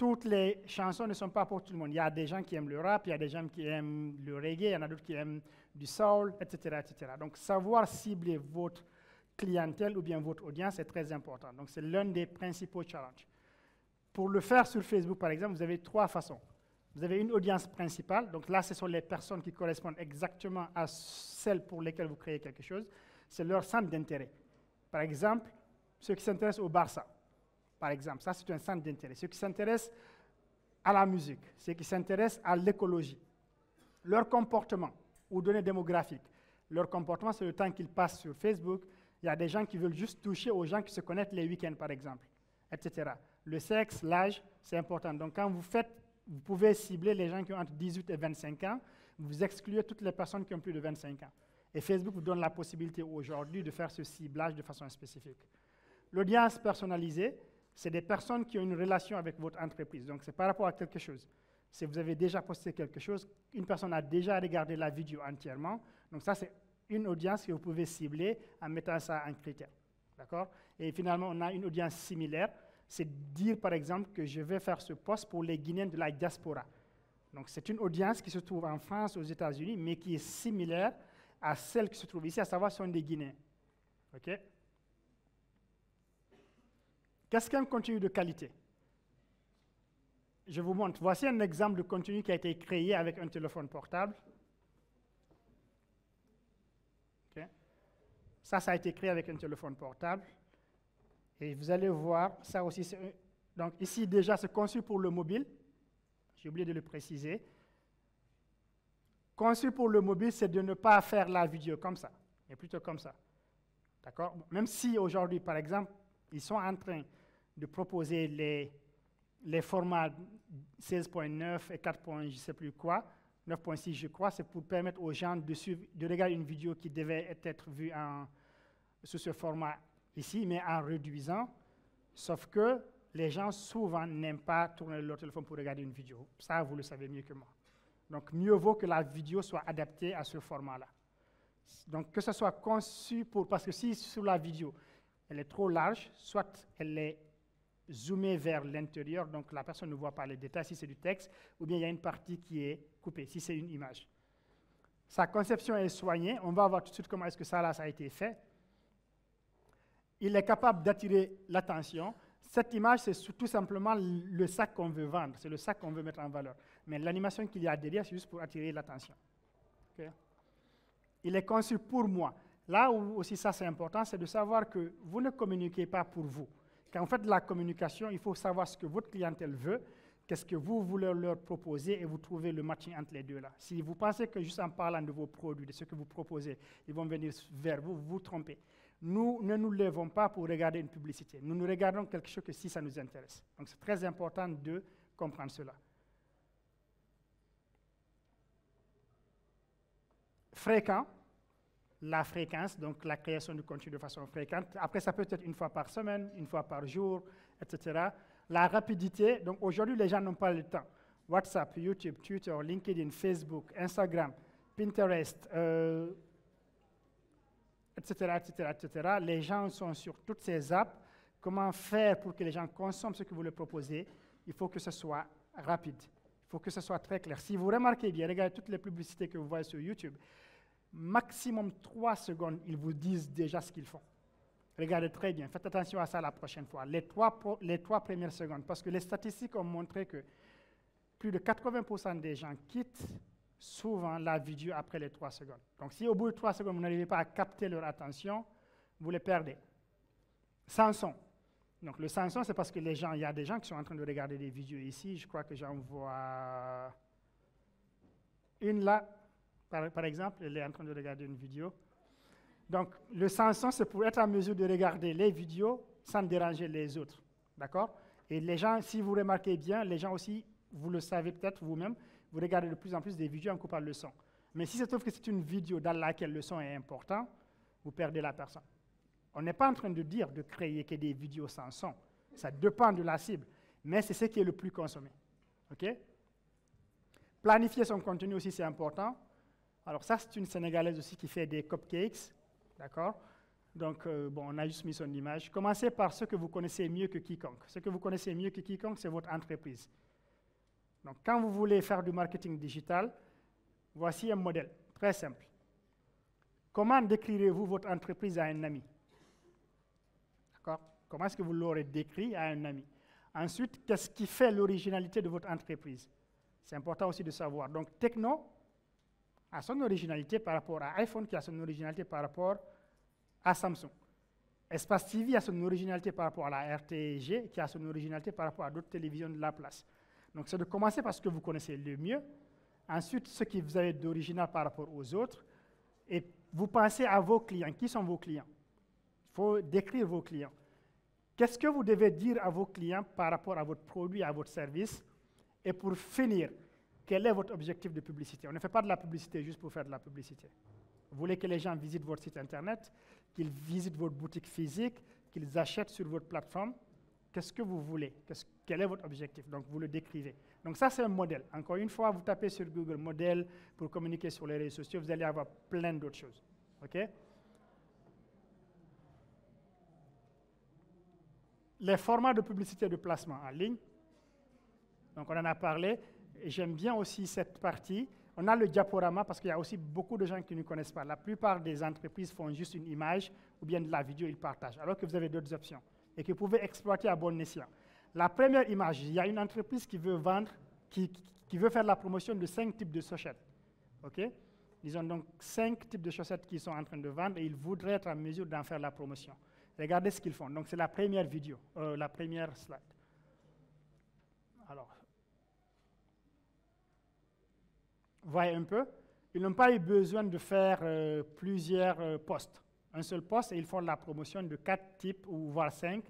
Toutes les chansons ne sont pas pour tout le monde. Il y a des gens qui aiment le rap, il y a des gens qui aiment le reggae, il y en a d'autres qui aiment du soul, etc., etc. Donc, savoir cibler votre clientèle ou bien votre audience est très important. Donc, c'est l'un des principaux challenges. Pour le faire sur Facebook, par exemple, vous avez trois façons. Vous avez une audience principale, donc là, ce sont les personnes qui correspondent exactement à celles pour lesquelles vous créez quelque chose. C'est leur centre d'intérêt. Par exemple, ceux qui s'intéressent au Barça, par exemple, ça c'est un centre d'intérêt. Ceux qui s'intéressent à la musique, ceux qui s'intéressent à l'écologie, leur comportement ou données démographiques. Leur comportement, c'est le temps qu'ils passent sur Facebook. Il y a des gens qui veulent juste toucher aux gens qui se connaissent les week-ends, par exemple, etc. Le sexe, l'âge, c'est important. Donc, quand vous faites, vous pouvez cibler les gens qui ont entre 18 et 25 ans, vous excluez toutes les personnes qui ont plus de 25 ans. Et Facebook vous donne la possibilité aujourd'hui de faire ce ciblage de façon spécifique. L'audience personnalisée, c'est des personnes qui ont une relation avec votre entreprise. Donc, c'est par rapport à quelque chose. Si vous avez déjà posté quelque chose, une personne a déjà regardé la vidéo entièrement. Donc, ça, c'est une audience que vous pouvez cibler en mettant ça en critère. D'accord? Et finalement, on a une audience similaire. C'est dire, par exemple, que je vais faire ce poste pour les Guinéens de la diaspora. Donc, c'est une audience qui se trouve en France, aux États-Unis, mais qui est similaire à celle qui se trouve ici, à savoir sont des Guinéens. OK? Qu'est-ce qu'un contenu de qualité? Je vous montre. Voici un exemple de contenu qui a été créé avec un téléphone portable. Ça, ça a été créé avec un téléphone portable. Et vous allez voir, ça aussi. Donc ici, déjà, c'est conçu pour le mobile. J'ai oublié de le préciser. Conçu pour le mobile, c'est de ne pas faire la vidéo comme ça, mais plutôt comme ça. D'accord? Même si aujourd'hui, par exemple, ils sont en train de proposer les, les formats 16.9 et 4. je ne sais plus quoi, 9.6 je crois, c'est pour permettre aux gens de, de regarder une vidéo qui devait être vue en, sous ce format ici, mais en réduisant. Sauf que les gens souvent n'aiment pas tourner leur téléphone pour regarder une vidéo. Ça, vous le savez mieux que moi. Donc, mieux vaut que la vidéo soit adaptée à ce format-là. Donc, que ce soit conçu pour... Parce que si sur la vidéo, elle est trop large, soit elle est zoomée vers l'intérieur, donc la personne ne voit pas les détails si c'est du texte, ou bien il y a une partie qui est coupée, si c'est une image. Sa conception est soignée. On va voir tout de suite comment est-ce que ça a été fait. Il est capable d'attirer l'attention. Cette image, c'est tout simplement le sac qu'on veut vendre, c'est le sac qu'on veut mettre en valeur. Mais l'animation qu'il y a derrière, c'est juste pour attirer l'attention. Il est conçu pour moi. Là où aussi ça c'est important, c'est de savoir que vous ne communiquez pas pour vous. Quand vous faites de la communication, il faut savoir ce que votre clientèle veut, qu'est-ce que vous voulez leur proposer et vous trouvez le matching entre les deux là. Si vous pensez que juste en parlant de vos produits, de ce que vous proposez, ils vont venir vers vous, vous vous trompez. Nous ne nous levons pas pour regarder une publicité. Nous nous regardons quelque chose que si ça nous intéresse. Donc c'est très important de comprendre cela. Fréquent, la fréquence, donc la création du contenu de façon fréquente. Après, ça peut être une fois par semaine, une fois par jour, etc. La rapidité, donc aujourd'hui, les gens n'ont pas le temps. WhatsApp, YouTube, Twitter, LinkedIn, Facebook, Instagram, Pinterest, etc., etc., etc. Les gens sont sur toutes ces apps. Comment faire pour que les gens consomment ce que vous leur proposez? Il faut que ce soit rapide. Il faut que ce soit très clair. Si vous remarquez bien, regardez toutes les publicités que vous voyez sur YouTube, maximum trois secondes, ils vous disent déjà ce qu'ils font. Regardez très bien, faites attention à ça la prochaine fois. Les trois, premières secondes, parce que les statistiques ont montré que plus de 80% des gens quittent souvent la vidéo après les 3 secondes. Donc si au bout de 3 secondes, vous n'arrivez pas à capter leur attention, vous les perdez. Sans son. Donc le sans son, c'est parce que les gens, il y a des gens qui sont en train de regarder des vidéos ici. Je crois que j'en vois une là, par, exemple, elle est en train de regarder une vidéo. Donc le son, c'est pour être en mesure de regarder les vidéos sans déranger les autres. D'accord? Et les gens, si vous remarquez bien, les gens aussi, vous le savez peut-être vous-même, vous regardez de plus en plus des vidéos en coupant le son. Mais si se trouve que c'est une vidéo dans laquelle le son est important, vous perdez la personne. On n'est pas en train de dire de créer que des vidéos sans son. Ça dépend de la cible. Mais c'est ce qui est le plus consommé. OK? Planifier son contenu aussi, c'est important. Alors ça, c'est une Sénégalaise aussi qui fait des cupcakes. D'accord? Donc, euh, bon, on a juste mis son image. Commencez par ce que vous connaissez mieux que quiconque. Ce que vous connaissez mieux que quiconque, c'est votre entreprise. Donc, quand vous voulez faire du marketing digital, voici un modèle très simple. Comment décrirez-vous votre entreprise à un ami? D'accord? Comment est-ce que vous l'aurez décrit à un ami? Ensuite, qu'est-ce qui fait l'originalité de votre entreprise? C'est important aussi de savoir. Donc, Techno a son originalité par rapport à iPhone, qui a son originalité par rapport à Samsung. Espace TV a son originalité par rapport à la RTG, qui a son originalité par rapport à d'autres télévisions de la place. Donc, c'est de commencer par ce que vous connaissez le mieux, ensuite ce que vous avez d'original par rapport aux autres, et vous pensez à vos clients. Qui sont vos clients? Il faut décrire vos clients. Qu'est-ce que vous devez dire à vos clients par rapport à votre produit, à votre service? Et pour finir, quel est votre objectif de publicité? On ne fait pas de la publicité juste pour faire de la publicité. Vous voulez que les gens visitent votre site internet, qu'ils visitent votre boutique physique, qu'ils achètent sur votre plateforme. Qu'est-ce que vous voulez? Quel est votre objectif? Donc vous le décrivez. Donc ça, c'est un modèle. Encore une fois, vous tapez sur Google modèle pour communiquer sur les réseaux sociaux, vous allez avoir plein d'autres choses. OK? Les formats de publicité de placement en ligne. Donc on en a parlé. J'aime bien aussi cette partie. On a le diaporama parce qu'il y a aussi beaucoup de gens qui ne connaissent pas. La plupart des entreprises font juste une image ou bien de la vidéo, ils partagent, alors que vous avez d'autres options et que vous pouvez exploiter à bon escient. La première image, il y a une entreprise qui veut vendre, qui, qui veut faire la promotion de cinq types de chaussettes. OK? Ils ont donc cinq types de chaussettes qu'ils sont en train de vendre et ils voudraient être en mesure d'en faire la promotion. Regardez ce qu'ils font. Donc c'est la première vidéo, euh, la première slide. Alors, voyez un peu, ils n'ont pas eu besoin de faire euh, plusieurs euh, postes. Un seul poste et ils font la promotion de quatre types ou voire cinq.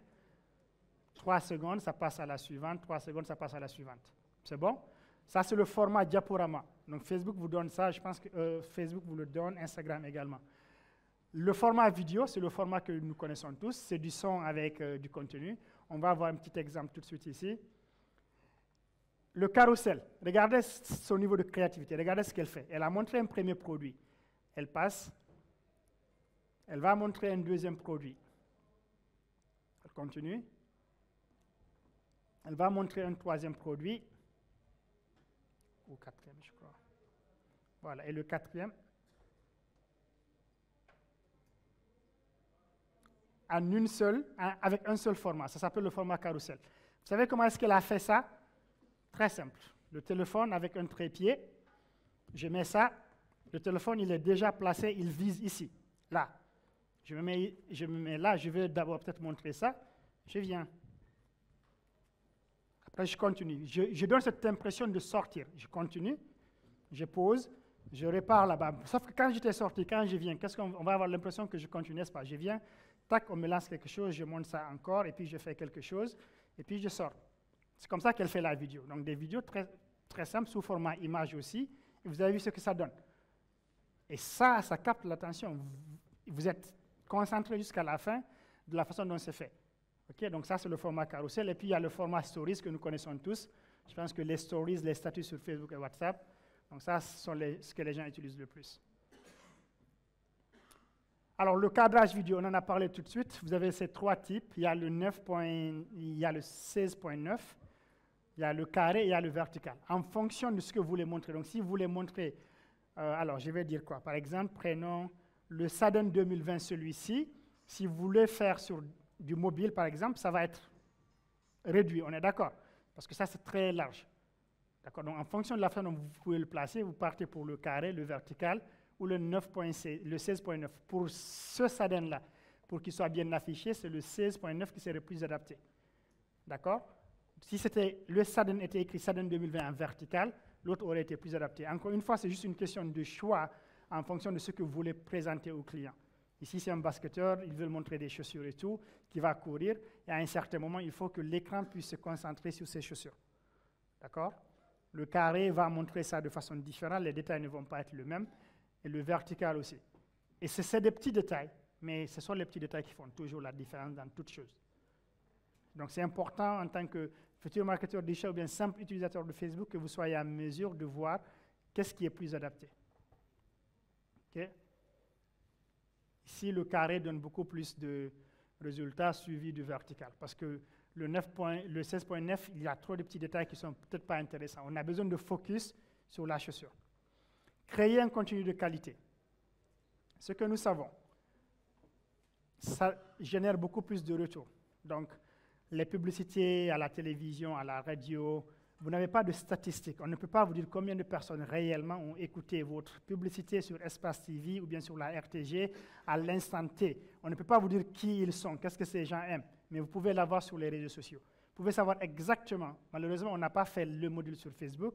Trois secondes, ça passe à la suivante. Trois secondes, ça passe à la suivante. C'est bon? Ça, c'est le format diaporama. Donc Facebook vous donne ça. Je pense que euh, Facebook vous le donne, Instagram également. Le format vidéo, c'est le format que nous connaissons tous. C'est du son avec du contenu. On va voir un petit exemple tout de suite ici. Le carrousel, regardez son niveau de créativité, regardez ce qu'elle fait. Elle a montré un premier produit. Elle passe. Elle va montrer un deuxième produit. Elle continue. Elle va montrer un troisième produit. Ou quatrième, je crois. Voilà, et le quatrième. En une seule, avec un seul format. Ça s'appelle le format carrousel. Vous savez comment est-ce qu'elle a fait ça? Très simple. Le téléphone avec un trépied, je mets ça, le téléphone il est déjà placé, il vise ici, là. Je me mets, je me mets là, je vais d'abord peut-être montrer ça, je viens. Après je continue. Je, donne cette impression de sortir. Je continue, je pose, je repars là-bas. Sauf que quand j'étais sorti, quand je viens, qu'est-ce qu'on va avoir l'impression que je continue, n'est-ce pas? Je viens, tac, on me lance quelque chose, je monte ça encore, et puis je fais quelque chose, et puis je sors. C'est comme ça qu'elle fait la vidéo. Donc des vidéos très, très simples sous format image aussi. Vous avez vu ce que ça donne. Et ça, ça capte l'attention. Vous êtes concentré jusqu'à la fin de la façon dont c'est fait. Ok, donc ça, c'est le format carousel. Et puis, il y a le format stories que nous connaissons tous. Je pense que les stories, les statuts sur Facebook et WhatsApp, donc ça, ce sont ce que les gens utilisent le plus. Alors, le cadrage vidéo, on en a parlé tout de suite. Vous avez ces trois types. Il y a le 9. il y a le 16.9 il y a le carré il y a le vertical, en fonction de ce que vous voulez montrer. Donc, si vous voulez montrer, euh, alors je vais dire quoi? Par exemple, prenons le Sudden 2020, celui-ci. Si vous voulez faire sur du mobile, par exemple, ça va être réduit, on est d'accord? Parce que ça, c'est très large. D'accord? Donc, en fonction de la façon dont vous pouvez le placer, vous partez pour le carré, le vertical ou le 9.6 le 16.9. Pour ce SADN-là, pour qu'il soit bien affiché, c'est le 16.9 qui serait plus adapté. D'accord? Si c'était le SADN était écrit SADN 2020 en vertical, l'autre aurait été plus adapté. Encore une fois, c'est juste une question de choix en fonction de ce que vous voulez présenter au client. Ici, c'est un basketteur, il veut montrer des chaussures et tout, qui va courir, et à un certain moment, il faut que l'écran puisse se concentrer sur ses chaussures. D'accord? Le carré va montrer ça de façon différente, les détails ne vont pas être les mêmes, et le vertical aussi. Et c'est des petits détails, mais ce sont les petits détails qui font toujours la différence dans toute chose. Donc c'est important en tant que futur marketeur digital ou bien simple utilisateur de Facebook que vous soyez en mesure de voir qu'est-ce qui est plus adapté. OK? Ici, le carré donne beaucoup plus de résultats suivis du vertical parce que le, le 16.9, il y a trop de petits détails qui ne sont peut-être pas intéressants. On a besoin de focus sur la chaussure. Créer un contenu de qualité. Ce que nous savons, ça génère beaucoup plus de retours. Donc, les publicités à la télévision, à la radio, vous n'avez pas de statistiques. On ne peut pas vous dire combien de personnes réellement ont écouté votre publicité sur Espace TV ou bien sur la RTG à l'instant T. On ne peut pas vous dire qui ils sont, qu'est-ce que ces gens aiment, mais vous pouvez l'avoir sur les réseaux sociaux. Vous pouvez savoir exactement, malheureusement, on n'a pas fait le module sur Facebook,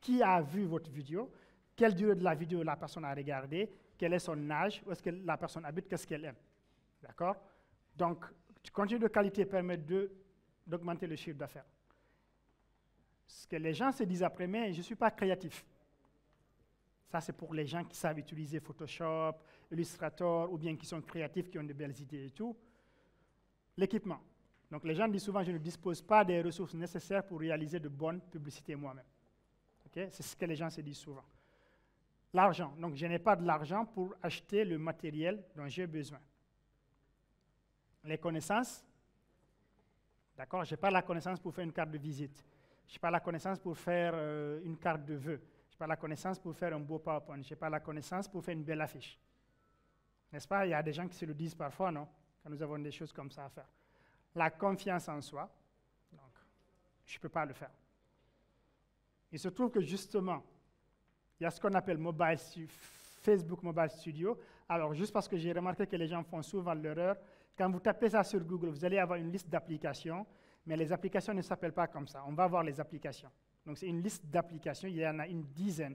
qui a vu votre vidéo, quelle durée de la vidéo la personne a regardé, quel est son âge, où est-ce que la personne habite, qu'est-ce qu'elle aime. D'accord? Donc, contenu de qualité permet d'augmenter le chiffre d'affaires. Ce que les gens se disent après, mais je ne suis pas créatif. Ça, c'est pour les gens qui savent utiliser Photoshop, Illustrator, ou bien qui sont créatifs, qui ont de belles idées et tout. L'équipement. Donc, les gens disent souvent, je ne dispose pas des ressources nécessaires pour réaliser de bonnes publicités moi-même. C'est ce que les gens se disent souvent. L'argent. Donc, je n'ai pas de l'argent pour acheter le matériel dont j'ai besoin. Les connaissances. D'accord Je n'ai pas la connaissance pour faire une carte de visite. Je n'ai pas la connaissance pour faire euh, une carte de vœux. Je n'ai pas la connaissance pour faire un beau PowerPoint. Je n'ai pas la connaissance pour faire une belle affiche. N'est-ce pas? Il y a des gens qui se le disent parfois, non? Quand nous avons des choses comme ça à faire. La confiance en soi. Donc, je ne peux pas le faire. Il se trouve que justement, il y a ce qu'on appelle mobile, Facebook Mobile Studio. Alors, juste parce que j'ai remarqué que les gens font souvent l'erreur, quand vous tapez ça sur Google, vous allez avoir une liste d'applications mais les applications ne s'appellent pas comme ça. On va voir les applications. Donc c'est une liste d'applications, il y en a une dizaine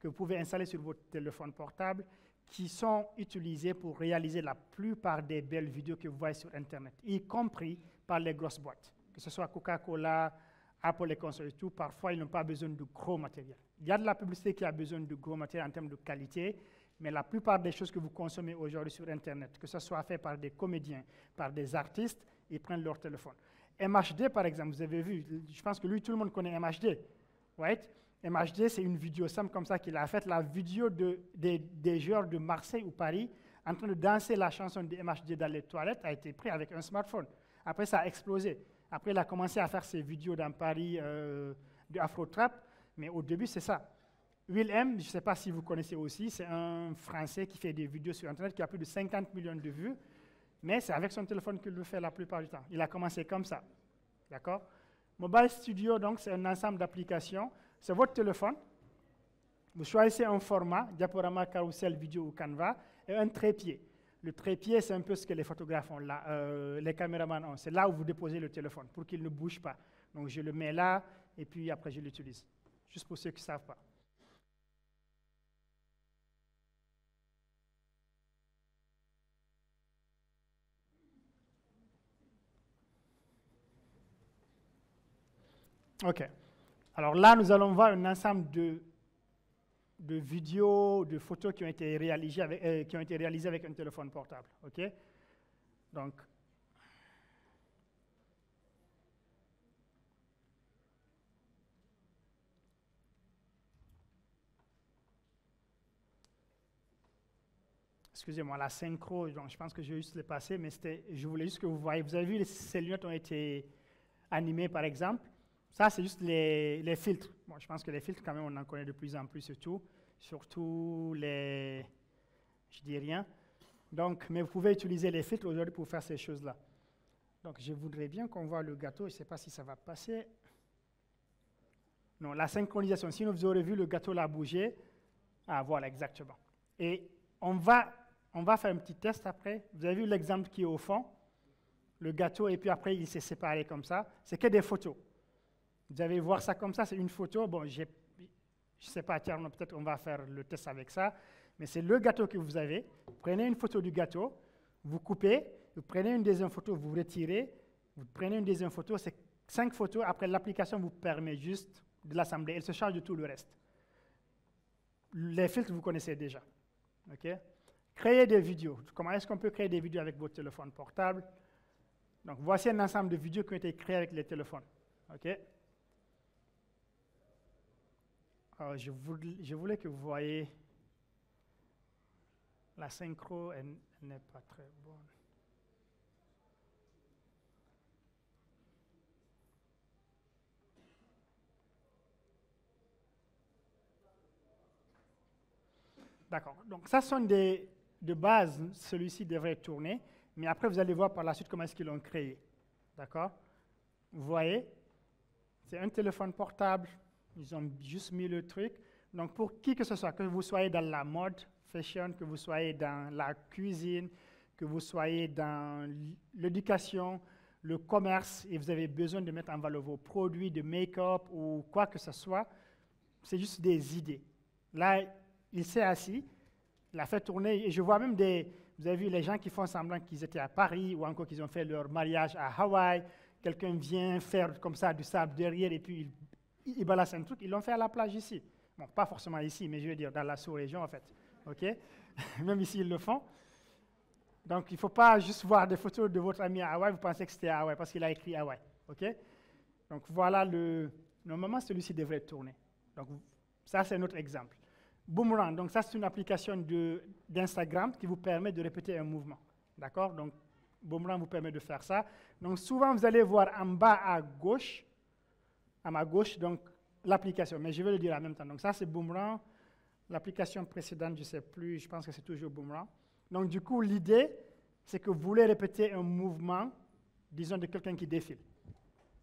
que vous pouvez installer sur votre téléphone portable qui sont utilisées pour réaliser la plupart des belles vidéos que vous voyez sur Internet, y compris par les grosses boîtes. Que ce soit Coca-Cola, Apple et consoles et tout, parfois ils n'ont pas besoin de gros matériel. Il y a de la publicité qui a besoin de gros matériel en termes de qualité, mais la plupart des choses que vous consommez aujourd'hui sur Internet, que ce soit fait par des comédiens, par des artistes, ils prennent leur téléphone. MHD, par exemple, vous avez vu, je pense que lui, tout le monde connaît MHD. Right? MHD, c'est une vidéo simple comme ça qu'il a faite, la vidéo de, des joueurs de Marseille ou Paris en train de danser la chanson de MHD dans les toilettes a été prise avec un smartphone. Après, ça a explosé. Après, il a commencé à faire ses vidéos dans Paris euh, de Afro Trap, mais au début, c'est ça. Will M, je ne sais pas si vous connaissez aussi, c'est un Français qui fait des vidéos sur Internet qui a plus de 50 millions de vues. Mais c'est avec son téléphone qu'il le fait la plupart du temps. Il a commencé comme ça. D'accord? Mobile Studio, donc, c'est un ensemble d'applications. C'est votre téléphone. Vous choisissez un format, diaporama, carousel, vidéo ou canva, et un trépied. Le trépied, c'est un peu ce que les photographes ont euh, les caméramans ont. C'est là où vous déposez le téléphone pour qu'il ne bouge pas. Donc, je le mets là, et puis après, je l'utilise. Juste pour ceux qui ne savent pas. OK. Alors là, nous allons voir un ensemble de, de vidéos, de photos qui ont été réalisées avec, euh, qui ont été réalisées avec un téléphone portable. OK? Donc, excusez-moi, la synchro, donc je pense que je vais juste le passer, mais je voulais juste que vous voyez. Vous avez vu, ces lunettes ont été animées, par exemple. Ça, c'est juste les, filtres. Bon, je pense que les filtres, quand même, on en connaît de plus en plus, surtout, surtout les... Je dis rien. Donc, mais vous pouvez utiliser les filtres aujourd'hui pour faire ces choses-là. Donc, je voudrais bien qu'on voit le gâteau. Je ne sais pas si ça va passer. Non, la synchronisation. Sinon, vous aurez vu le gâteau là bouger. Ah, voilà, exactement. Et on va, on va faire un petit test après. Vous avez vu l'exemple qui est au fond? Le gâteau, et puis après, il s'est séparé comme ça. C'est que des photos. Vous allez voir ça comme ça, c'est une photo. Bon, je ne sais pas, tiens, peut-être on va faire le test avec ça. Mais c'est le gâteau que vous avez. Prenez une photo du gâteau, vous coupez, vous prenez une deuxième photo, vous retirez, vous prenez une deuxième photo, c'est cinq photos. Après, l'application vous permet juste de l'assembler. Elle se charge de tout le reste. Les filtres, vous connaissez déjà. OK? Créer des vidéos. Comment est-ce qu'on peut créer des vidéos avec votre téléphone portable? Donc, voici un ensemble de vidéos qui ont été créées avec les téléphones. OK? Alors, je, voulais, que vous voyez la synchro, elle n'est pas très bonne. D'accord. Donc, ça sont des, de base, celui-ci devrait tourner, mais après, vous allez voir par la suite comment est-ce qu'ils l'ont créé. D'accord? Vous voyez? C'est un téléphone portable. Ils ont juste mis le truc. Donc, pour qui que ce soit, que vous soyez dans la mode, fashion, que vous soyez dans la cuisine, que vous soyez dans l'éducation, le commerce, et vous avez besoin de mettre en valeur vos produits de make-up ou quoi que ce soit, c'est juste des idées. Là, il s'est assis, il a fait tourner, et je vois même des, vous avez vu les gens qui font semblant qu'ils étaient à Paris ou encore qu'ils ont fait leur mariage à Hawaï, quelqu'un vient faire comme ça du sable derrière et puis il, il balance un truc, ils l'ont fait à la plage ici. Bon, pas forcément ici, mais je veux dire dans la sous-région en fait. OK? Même ici, ils le font. Donc, il ne faut pas juste voir des photos de votre ami à Hawaï, vous pensez que c'était à Hawaï parce qu'il a écrit Hawaï. OK? Donc, voilà le. Normalement, celui-ci devrait tourner. Donc, ça, c'est notre exemple. Boomerang, donc ça c'est une application d'Instagram qui vous permet de répéter un mouvement. D'accord? Donc Boomerang vous permet de faire ça. Donc souvent vous allez voir en bas à gauche, à ma gauche, donc l'application, mais je vais le dire en même temps. Donc ça c'est Boomerang. L'application précédente, je ne sais plus, je pense que c'est toujours Boomerang. Donc du coup l'idée c'est que vous voulez répéter un mouvement, disons de quelqu'un qui défile.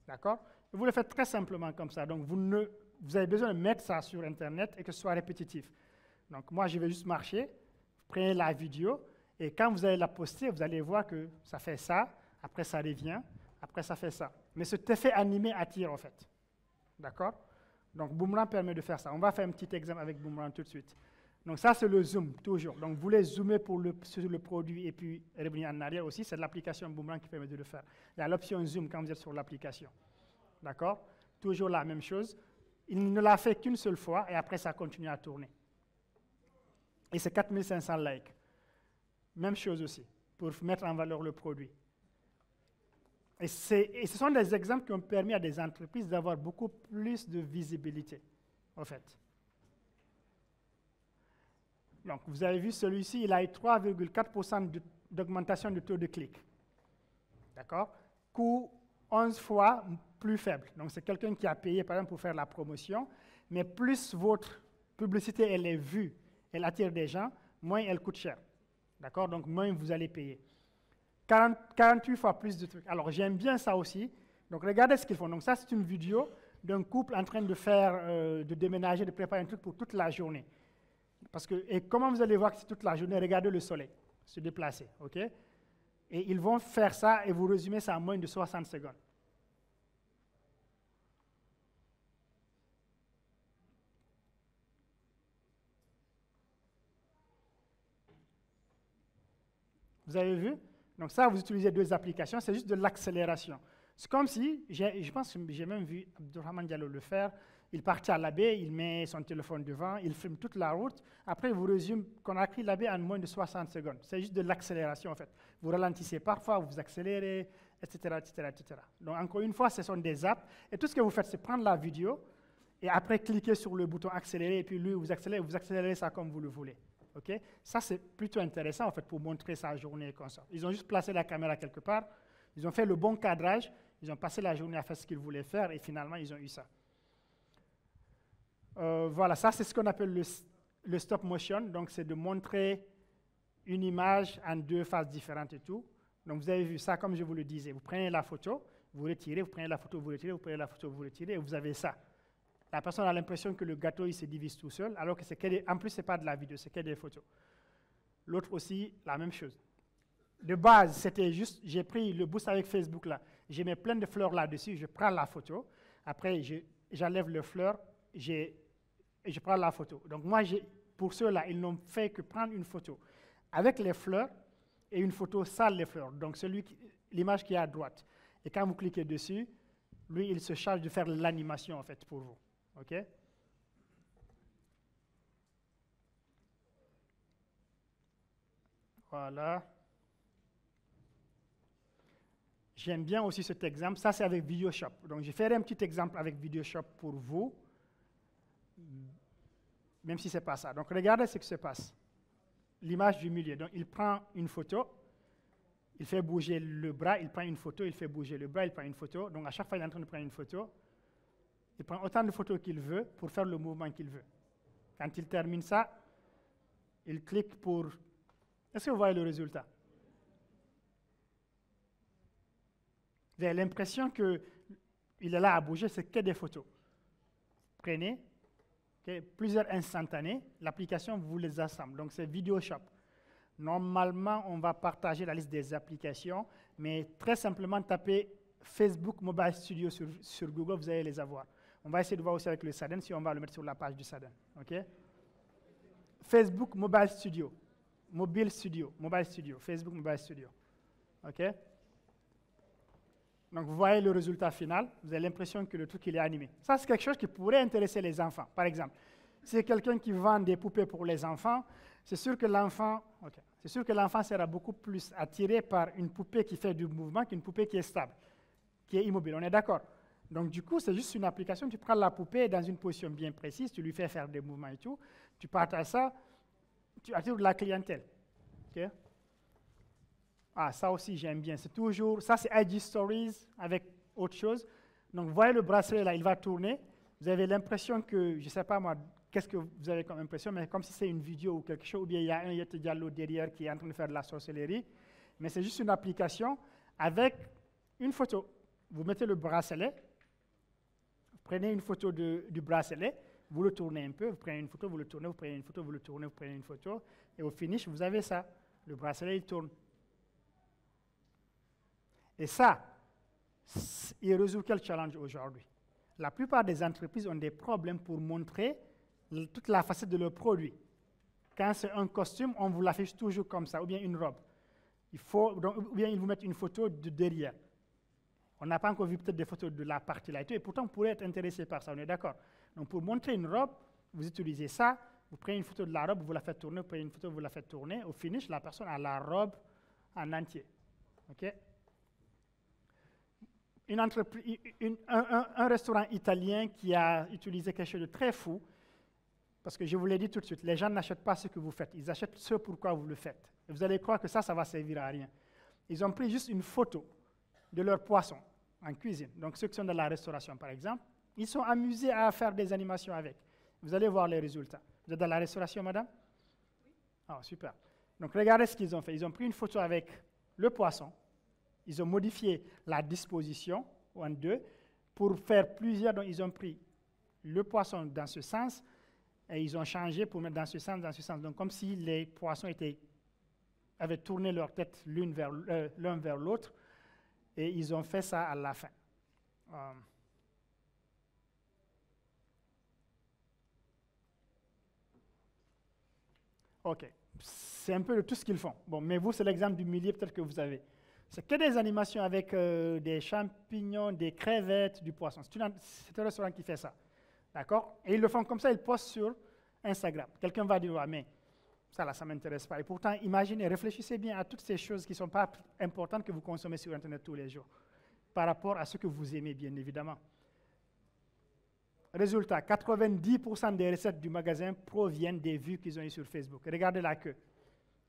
D'accord? Vous le faites très simplement comme ça. Donc vous ne vous avez besoin de mettre ça sur Internet et que ce soit répétitif. Donc moi, je vais juste marcher, vous prenez la vidéo, et quand vous allez la poster, vous allez voir que ça fait ça, après ça revient, après ça fait ça. Mais cet effet animé attire en fait. D'accord? Donc Boomerang permet de faire ça. On va faire un petit exemple avec Boomerang tout de suite. Donc ça, c'est le zoom, toujours. Donc vous voulez zoomer sur le produit et puis revenir en arrière aussi, c'est l'application Boomerang qui permet de le faire. Il y a l'option zoom quand vous êtes sur l'application. D'accord? Toujours la même chose. Il ne l'a fait qu'une seule fois et après ça continue à tourner. Et c'est 4500 likes. Même chose aussi, pour mettre en valeur le produit. Et, et, ce sont des exemples qui ont permis à des entreprises d'avoir beaucoup plus de visibilité, en fait. Donc, vous avez vu celui-ci, il a eu 3,4% d'augmentation du taux de clic. D'accord? Coût 11 fois plus faible. Donc c'est quelqu'un qui a payé par exemple pour faire la promotion, mais plus votre publicité elle est vue, elle attire des gens, moins elle coûte cher. D'accord? Donc moins vous allez payer. 48 fois plus de trucs. Alors j'aime bien ça aussi. Donc regardez ce qu'ils font. Donc ça c'est une vidéo d'un couple en train de faire, euh, de déménager, de préparer un truc pour toute la journée. Parce que, et comment vous allez voir que c'est toute la journée? Regardez le soleil se déplacer, ok? Et ils vont faire ça et vous résumez ça en moins de 60 secondes. Vous avez vu? Donc ça, vous utilisez deux applications, c'est juste de l'accélération. C'est comme si, je pense que j'ai même vu Abdurrahman Diallo le faire, il partit à la baie, il met son téléphone devant, il filme toute la route, après il vous résume qu'on a pris la baie en moins de 60 secondes. C'est juste de l'accélération en fait. Vous ralentissez parfois, vous accélérez, etc., etc., etc. Donc encore une fois, ce sont des apps, et tout ce que vous faites, c'est prendre la vidéo, et après cliquer sur le bouton accélérer, et puis lui, vous accélérez, vous accélérez ça comme vous le voulez. Ça, c'est plutôt intéressant en fait, pour montrer sa journée comme ça. Ils ont juste placé la caméra quelque part, ils ont fait le bon cadrage, ils ont passé la journée à faire ce qu'ils voulaient faire et finalement, ils ont eu ça. Euh, voilà, ça, c'est ce qu'on appelle le, le, stop motion. Donc, c'est de montrer une image en deux phases différentes et tout. Donc, vous avez vu ça, comme je vous le disais. Vous prenez la photo, vous retirez, vous prenez la photo, vous retirez, vous prenez la photo, vous retirez, et vous avez ça. La personne a l'impression que le gâteau il se divise tout seul, alors que c'est des- en plus c'est pas de la vidéo, c'est que des photos. L'autre aussi, la même chose. De base, c'était juste, j'ai pris le boost avec Facebook là, j'ai mis plein de fleurs là-dessus, je prends la photo, après je- j'enlève le fleur, et je prends la photo. Donc moi, pour ceux-là, ils n'ont fait que prendre une photo avec les fleurs et une photo sans les fleurs. Donc celui l'image qui est à droite. Et quand vous cliquez dessus, lui, il se charge de faire l'animation en fait pour vous. OK? Voilà. J'aime bien aussi cet exemple. Ça, c'est avec VideoShop. Donc, je ferai un petit exemple avec VideoShop pour vous, même si ce n'est pas ça. Donc, regardez ce qui se passe. L'image du milieu. Donc, il prend une photo, il fait bouger le bras, il prend une photo, il fait bouger le bras, il prend une photo. Donc, à chaque fois, il est en train de prendre une photo. Il prend autant de photos qu'il veut pour faire le mouvement qu'il veut. Quand il termine ça, il clique pour... Est-ce que vous voyez le résultat? Vous avez l'impression qu'il est là à bouger, c'est que des photos. Prenez plusieurs instantanés, l'application vous les assemble. Donc c'est VideoShop. Normalement, on va partager la liste des applications, mais très simplement tapez Facebook Mobile Studio sur Google, vous allez les avoir. On va essayer de voir aussi avec le SADEN si on va le mettre sur la page du SADEN. ok? Facebook Mobile Studio. Mobile Studio. Mobile Studio. Facebook Mobile Studio. OK? Donc, vous voyez le résultat final. Vous avez l'impression que le truc, il est animé. Ça, c'est quelque chose qui pourrait intéresser les enfants. Par exemple, si c'est quelqu'un qui vend des poupées pour les enfants, c'est sûr que l'enfant ok, c'est sûr que l'enfant sera beaucoup plus attiré par une poupée qui fait du mouvement qu'une poupée qui est stable, qui est immobile. On est d'accord? Donc, du coup, c'est juste une application. Tu prends la poupée dans une position bien précise, tu lui fais faire des mouvements et tout. Tu partages ça, tu attires de la clientèle. Ah, ça aussi, j'aime bien. C'est toujours, ça c'est IG Stories avec autre chose. Donc, voyez le bracelet là, il va tourner. Vous avez l'impression que, je ne sais pas moi, qu'est-ce que vous avez comme impression, mais comme si c'est une vidéo ou quelque chose, ou bien il y a un Yeti Diallo derrière qui est en train de faire de la sorcellerie. Mais c'est juste une application avec une photo. Vous mettez le bracelet, prenez une photo du bracelet, vous le tournez un peu, vous prenez une photo, vous le tournez, vous prenez une photo, vous le tournez, vous prenez une photo, et au finish, vous avez ça. Le bracelet, il tourne. Et ça, il résout quel challenge aujourd'hui? La plupart des entreprises ont des problèmes pour montrer toute la facette de leur produit. Quand c'est un costume, on vous l'affiche toujours comme ça, ou bien une robe. Il faut, ou bien ils vous mettent une photo de derrière. On n'a pas encore vu peut-être des photos de la partie là et pourtant on pourrait être intéressé par ça, on est d'accord. Donc pour montrer une robe, vous utilisez ça, vous prenez une photo de la robe, vous la faites tourner, vous prenez une photo, vous la faites tourner, au finish, la personne a la robe en entier. OK? Un- un restaurant italien qui a utilisé quelque chose de très fou, parce que je vous l'ai dit tout de suite, les gens n'achètent pas ce que vous faites, ils achètent ce pourquoi vous le faites. Et vous allez croire que ça, ça va servir à rien. Ils ont pris juste une photo de leur poisson en cuisine. Donc ceux qui sont dans la restauration, par exemple, ils sont amusés à faire des animations avec. Vous allez voir les résultats. Vous êtes dans la restauration, madame? Ah, super. Donc regardez ce qu'ils ont fait. Ils ont pris une photo avec le poisson. Ils ont modifié la disposition en deux pour faire plusieurs. Donc ils ont pris le poisson dans ce sens et ils ont changé pour mettre dans ce sens, dans ce sens. Donc comme si les poissons avaient tourné leur tête euh, l'un vers l'autre et ils ont fait ça à la fin. Euh, OK. C'est un peu de tout ce qu'ils font. Bon, mais vous, c'est l'exemple du milieu peut-être que vous avez. C'est que des animations avec euh, des champignons, des crevettes, du poisson. C'est un restaurant qui fait ça. D'accord? Et ils le font comme ça, ils postent sur Instagram. Quelqu'un va dire, ouais, mais ça là, ça ne m'intéresse pas. Et pourtant, imaginez, réfléchissez bien à toutes ces choses qui ne sont pas importantes que vous consommez sur Internet tous les jours, par rapport à ce que vous aimez, bien évidemment. Résultat, 90% des recettes du magasin proviennent des vues qu'ils ont eues sur Facebook. Regardez la queue,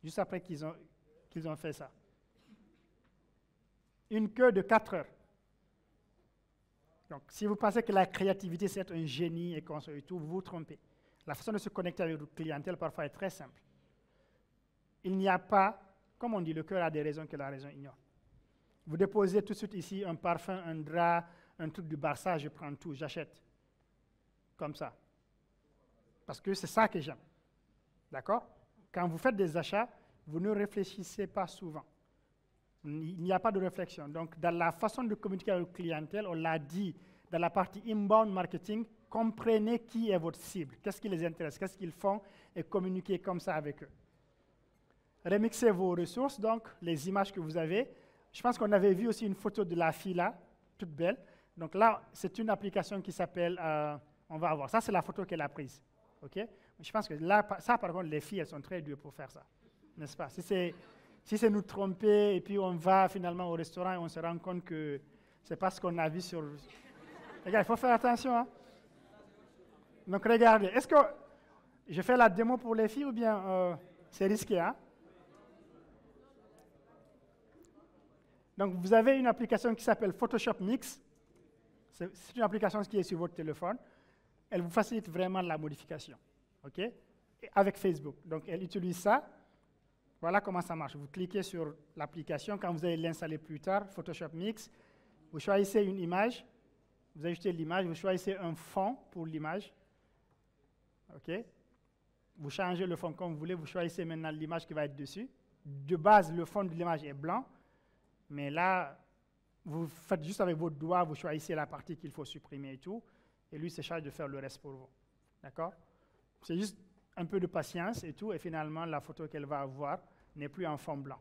juste après qu'ils ont, fait ça. Une queue de 4 heures. Donc, si vous pensez que la créativité, c'est un génie et, qu'on et tout, vous vous trompez. La façon de se connecter avec votre clientèle, parfois, est très simple. Il n'y a pas, comme on dit, le cœur a des raisons que la raison ignore. Vous déposez tout de suite ici un parfum, un drap, un truc du Barça, je prends tout, j'achète. comme ça. Parce que c'est ça que j'aime. D'accord? Quand vous faites des achats, vous ne réfléchissez pas souvent. Il n'y a pas de réflexion. Donc, dans la façon de communiquer avec le clientèle, on l'a dit dans la partie inbound marketing, comprenez qui est votre cible, qu'est-ce qui les intéresse, qu'est-ce qu'ils font, et communiquez comme ça avec eux. Remixez vos ressources, donc les images que vous avez. Je pense qu'on avait vu aussi une photo de la fille là, toute belle. Donc là, c'est une application qui s'appelle, euh, on va voir, ça c'est la photo qu'elle a prise. ok? Je pense que là, ça par contre, les filles, elles sont très dures pour faire ça, n'est-ce pas? Si c'est si nous tromper et puis on va finalement au restaurant et on se rend compte que c'est pas ce qu'on a vu sur... Gars, il faut faire attention. Hein? Donc regardez, est-ce que je fais la démo pour les filles ou bien euh, c'est risqué hein? Donc, vous avez une application qui s'appelle Photoshop Mix. C'est une application qui est sur votre téléphone. Elle vous facilite vraiment la modification. OK? Avec Facebook. Donc, elle utilise ça. Voilà comment ça marche. Vous cliquez sur l'application. Quand vous allez l'installer plus tard, Photoshop Mix, vous choisissez une image. Vous ajoutez l'image. Vous choisissez un fond pour l'image. OK? Vous changez le fond comme vous voulez. Vous choisissez maintenant l'image qui va être dessus. De base, le fond de l'image est blanc. Mais là, vous faites juste avec votre doigt, vous choisissez la partie qu'il faut supprimer et tout, et lui se charge de faire le reste pour vous. D'accord? C'est juste un peu de patience et tout, et finalement, la photo qu'elle va avoir n'est plus en fond blanc.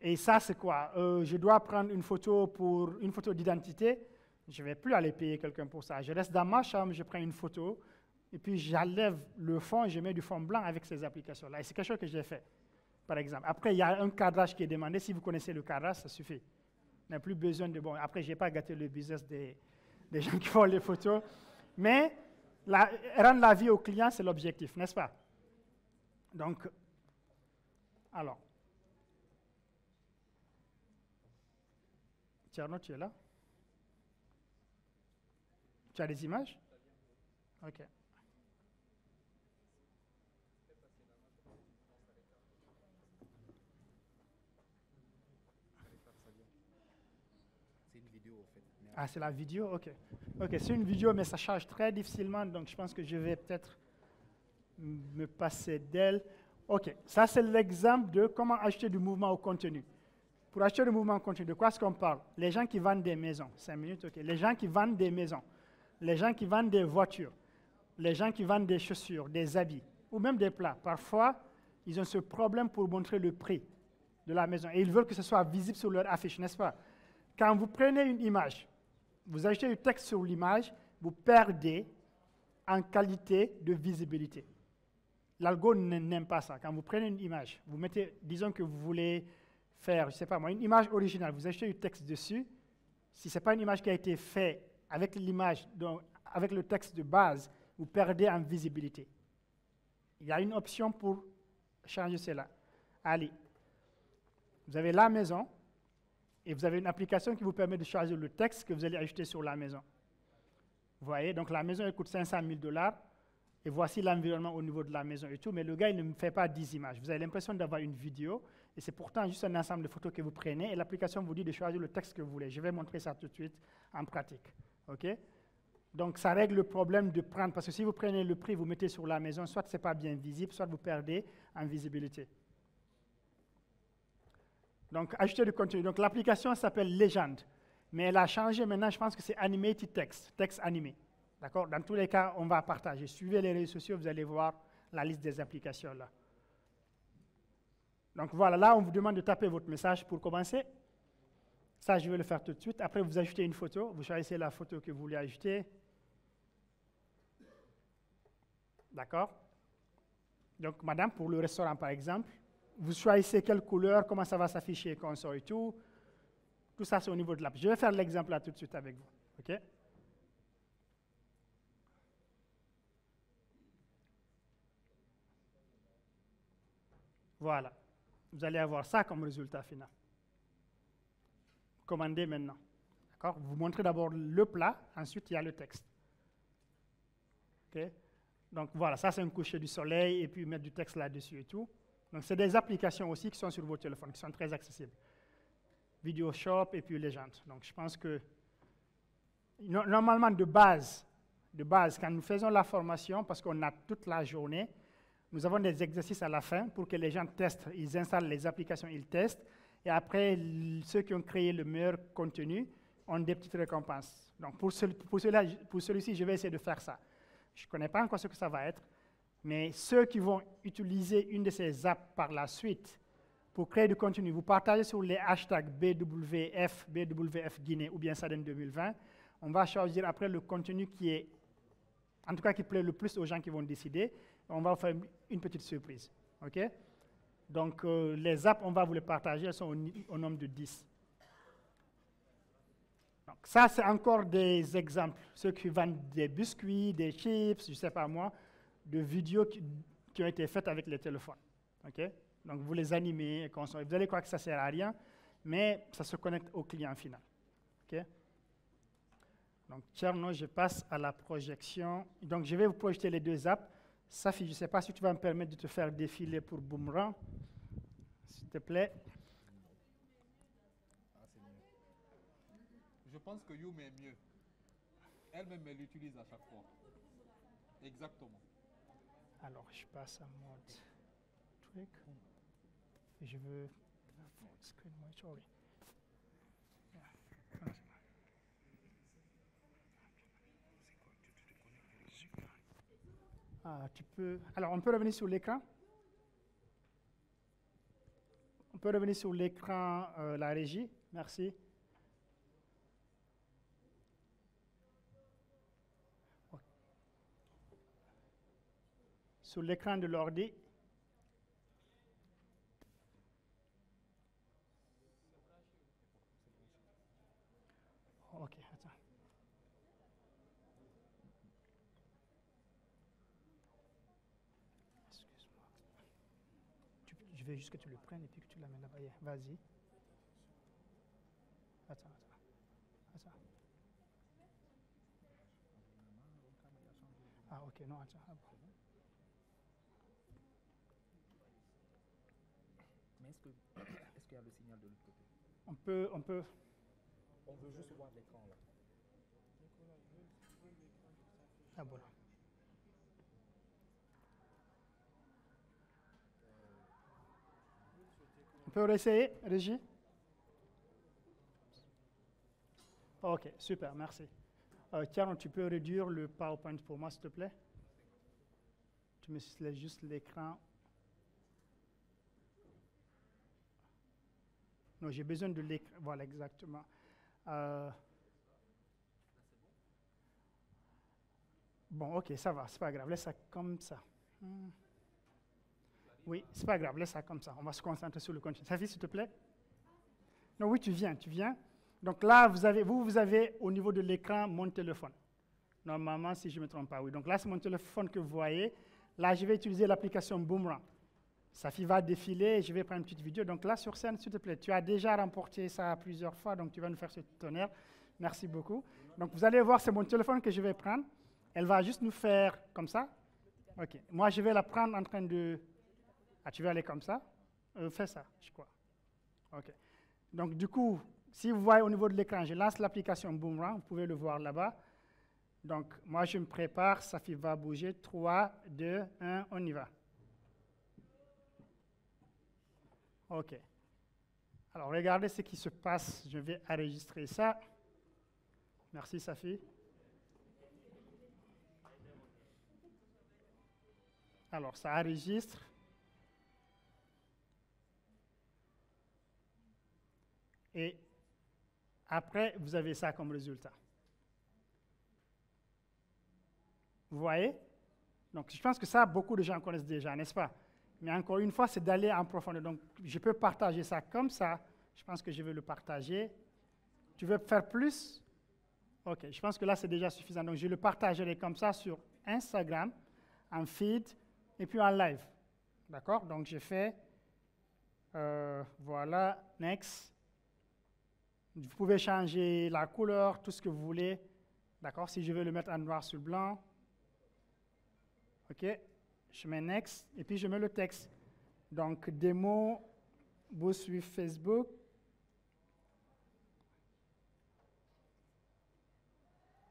Et ça, c'est quoi? Euh, Je dois prendre une photo pour une photo d'identité. Je ne vais plus aller payer quelqu'un pour ça. Je reste dans ma chambre, je prends une photo, et puis j'enlève le fond, je mets du fond blanc avec ces applications-là. Et c'est quelque chose que j'ai fait par exemple. Après, il y a un cadrage qui est demandé. Si vous connaissez le cadrage, ça suffit. On plus besoin de... Bon, après, je n'ai pas gâté le business des, des, gens qui font les photos. Mais rendre la vie au client, c'est l'objectif, n'est-ce pas? Donc, alors. Tierno, tu es là? Tu as des images? OK. Ah, c'est la vidéo? Ok. Ok, c'est une vidéo, mais ça charge très difficilement, donc je pense que je vais peut-être me passer d'elle. Ok, ça c'est l'exemple de comment acheter du mouvement au contenu. Pour acheter du mouvement au contenu, de quoi est-ce qu'on parle? Les gens qui vendent des maisons. Cinq minutes, ok. Les gens qui vendent des maisons. Les gens qui vendent des voitures. Les gens qui vendent des chaussures, des habits, ou même des plats. Parfois, ils ont ce problème pour montrer le prix de la maison. Et ils veulent que ce soit visible sur leur affiche, n'est-ce pas? Quand vous prenez une image, vous ajoutez du texte sur l'image, vous perdez en qualité de visibilité. L'algo n'aime pas ça. Quand vous prenez une image, vous mettez, disons que vous voulez faire, je ne sais pas moi, une image originale, vous achetez du texte dessus. Si ce n'est pas une image qui a été faite avec l'image, avec le texte de base, vous perdez en visibilité. Il y a une option pour changer cela. Allez, vous avez la maison, et vous avez une application qui vous permet de charger le texte que vous allez ajouter sur la maison. Vous voyez, donc la maison elle coûte 500 000 dollars. Et voici l'environnement au niveau de la maison et tout. Mais le gars, il ne me fait pas 10 images. Vous avez l'impression d'avoir une vidéo. Et c'est pourtant juste un ensemble de photos que vous prenez. Et l'application vous dit de choisir le texte que vous voulez. Je vais montrer ça tout de suite en pratique. OK? Donc ça règle le problème de prendre, parce que si vous prenez le prix, vous mettez sur la maison, soit ce n'est pas bien visible, soit vous perdez en visibilité. Donc, ajouter du contenu. Donc, l'application s'appelle Legend. Mais elle a changé maintenant, je pense que c'est Animated Text, texte animé. D'accord? Dans tous les cas, on va partager. Suivez les réseaux sociaux, vous allez voir la liste des applications là. Donc voilà, là, on vous demande de taper votre message pour commencer. Ça, je vais le faire tout de suite. Après, vous ajoutez une photo. Vous choisissez la photo que vous voulez ajouter. D'accord? Donc, madame, pour le restaurant, par exemple, vous choisissez quelle couleur, comment ça va s'afficher quand on sort et tout. Tout ça, c'est au niveau de l'app. Je vais faire l'exemple là tout de suite avec vous. OK? Voilà. Vous allez avoir ça comme résultat final. Commandez maintenant. D'accord? Vous montrez d'abord le plat, ensuite il y a le texte. OK? Donc voilà, ça c'est un coucher du soleil et puis mettre du texte là-dessus et tout. Donc, c'est des applications aussi qui sont sur vos téléphones, qui sont très accessibles. Video Shop et puis Legend. Donc, je pense que normalement, de base, de base, quand nous faisons la formation, parce qu'on a toute la journée, nous avons des exercices à la fin pour que les gens testent. Ils installent les applications, ils testent. Et après, ceux qui ont créé le meilleur contenu ont des petites récompenses. Donc pour celui-ci, je vais essayer de faire ça. Je ne connais pas encore ce que ça va être, mais ceux qui vont utiliser une de ces apps par la suite pour créer du contenu, vous partagez sur les hashtags BWF, BWF Guinée ou bien SADEN 2020. On va choisir après le contenu qui est, en tout cas qui plaît le plus aux gens qui vont décider. On va vous faire une petite surprise. OK? Donc euh, les apps, on va vous les partager, elles sont au, au nombre de 10. Donc, ça, c'est encore des exemples. Ceux qui vendent des biscuits, des chips, je ne sais pas moi, de vidéos qui, ont été faites avec les téléphones. OK? Donc, vous les animez. Vous allez croire que ça ne sert à rien, mais ça se connecte au client final. OK? Donc, Tcherno, je passe à la projection. Donc, je vais vous projeter les deux apps. Safi, je ne sais pas si tu vas me permettre de te faire défiler pour Boomerang. S'il te plaît. Je pense que Youm est mieux. Elle-même, elle l'utilise à chaque fois. Exactement. Alors, je passe à mode truc. Je veux monitoring. Yeah. Ah, tu peux. Alors, on peut revenir sur l'écran. On peut revenir sur l'écran, euh, la régie. Merci. Sur l'écran de l'ordi. Ok, attends. Excuse-moi. Je vais juste que tu le prennes et puis que tu l'amènes là-bas. Vas-y. Attends, attends. Attends. Ah, ok, non, attends. Ah, bon. est-ce qu'il y a le signal de l'autre côté? On peut, on peut. On veut juste voir l'écran là. Ah, voilà. On peut réessayer, Régie Ok, super, merci. Euh, Tiens, tu peux réduire le PowerPoint pour moi, s'il te plaît? Tu me laisses juste l'écran. Non, j'ai besoin de l'écran. Voilà, exactement. Euh, Bon, ok, ça va, c'est pas grave, laisse ça comme ça. Hmm. Oui, c'est pas grave, laisse ça comme ça. On va se concentrer sur le contenu. Safi, s'il te plaît. Non, oui, tu viens, tu viens. Donc là, vous avez, vous, vous avez au niveau de l'écran mon téléphone. Normalement, si je ne me trompe pas, oui. Donc là, c'est mon téléphone que vous voyez. Là, je vais utiliser l'application Boomerang. Safi va défiler je vais prendre une petite vidéo. Donc là, sur scène, s'il te plaît, tu as déjà remporté ça plusieurs fois, donc tu vas nous faire ce tonnerre. Merci beaucoup. Donc vous allez voir, c'est mon téléphone que je vais prendre. Elle va juste nous faire comme ça. OK. Moi, je vais la prendre en train de... Ah, tu veux aller comme ça? Euh, Fais ça, je crois. OK. Donc, du coup, si vous voyez au niveau de l'écran, je lance l'application Boomerang. Vous pouvez le voir là-bas. Donc, moi, je me prépare. Safi va bouger. 3, 2, 1, on y va. OK. Alors, regardez ce qui se passe. Je vais enregistrer ça. Merci, Safi. Alors, ça enregistre. Et après, vous avez ça comme résultat. Vous voyez? Donc, je pense que ça, beaucoup de gens connaissent déjà, n'est-ce pas? Mais encore une fois, c'est d'aller en profondeur. Donc, je peux partager ça comme ça. Je pense que je vais le partager. Tu veux faire plus? OK, je pense que là, c'est déjà suffisant. Donc, je le partagerai comme ça sur Instagram, en feed, et puis en live. D'accord? Donc, je fais, euh, voilà, next. Vous pouvez changer la couleur, tout ce que vous voulez. D'accord? Si je veux le mettre en noir sur blanc. OK? Je mets next, et puis je mets le texte. Donc, démo, vous suivez Facebook.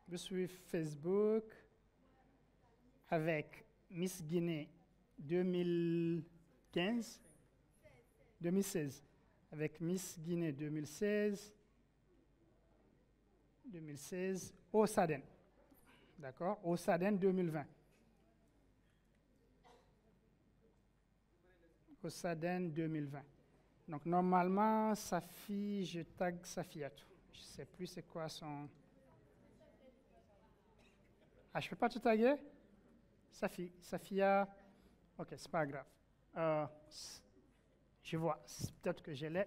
Je suis Facebook. avec Miss Guinée 2015, 2016, avec Miss Guinée 2016, 2016 au SADEN. D'accord? Au SADEN 2020. Au SADEN 2020. Donc normalement, Safi, je tag Safiatou. Je ne sais plus c'est quoi son... Ah, je ne peux pas tout taguer? Safi, Safia... Ok, c'est pas grave. Euh, je vois, peut-être que je l'ai.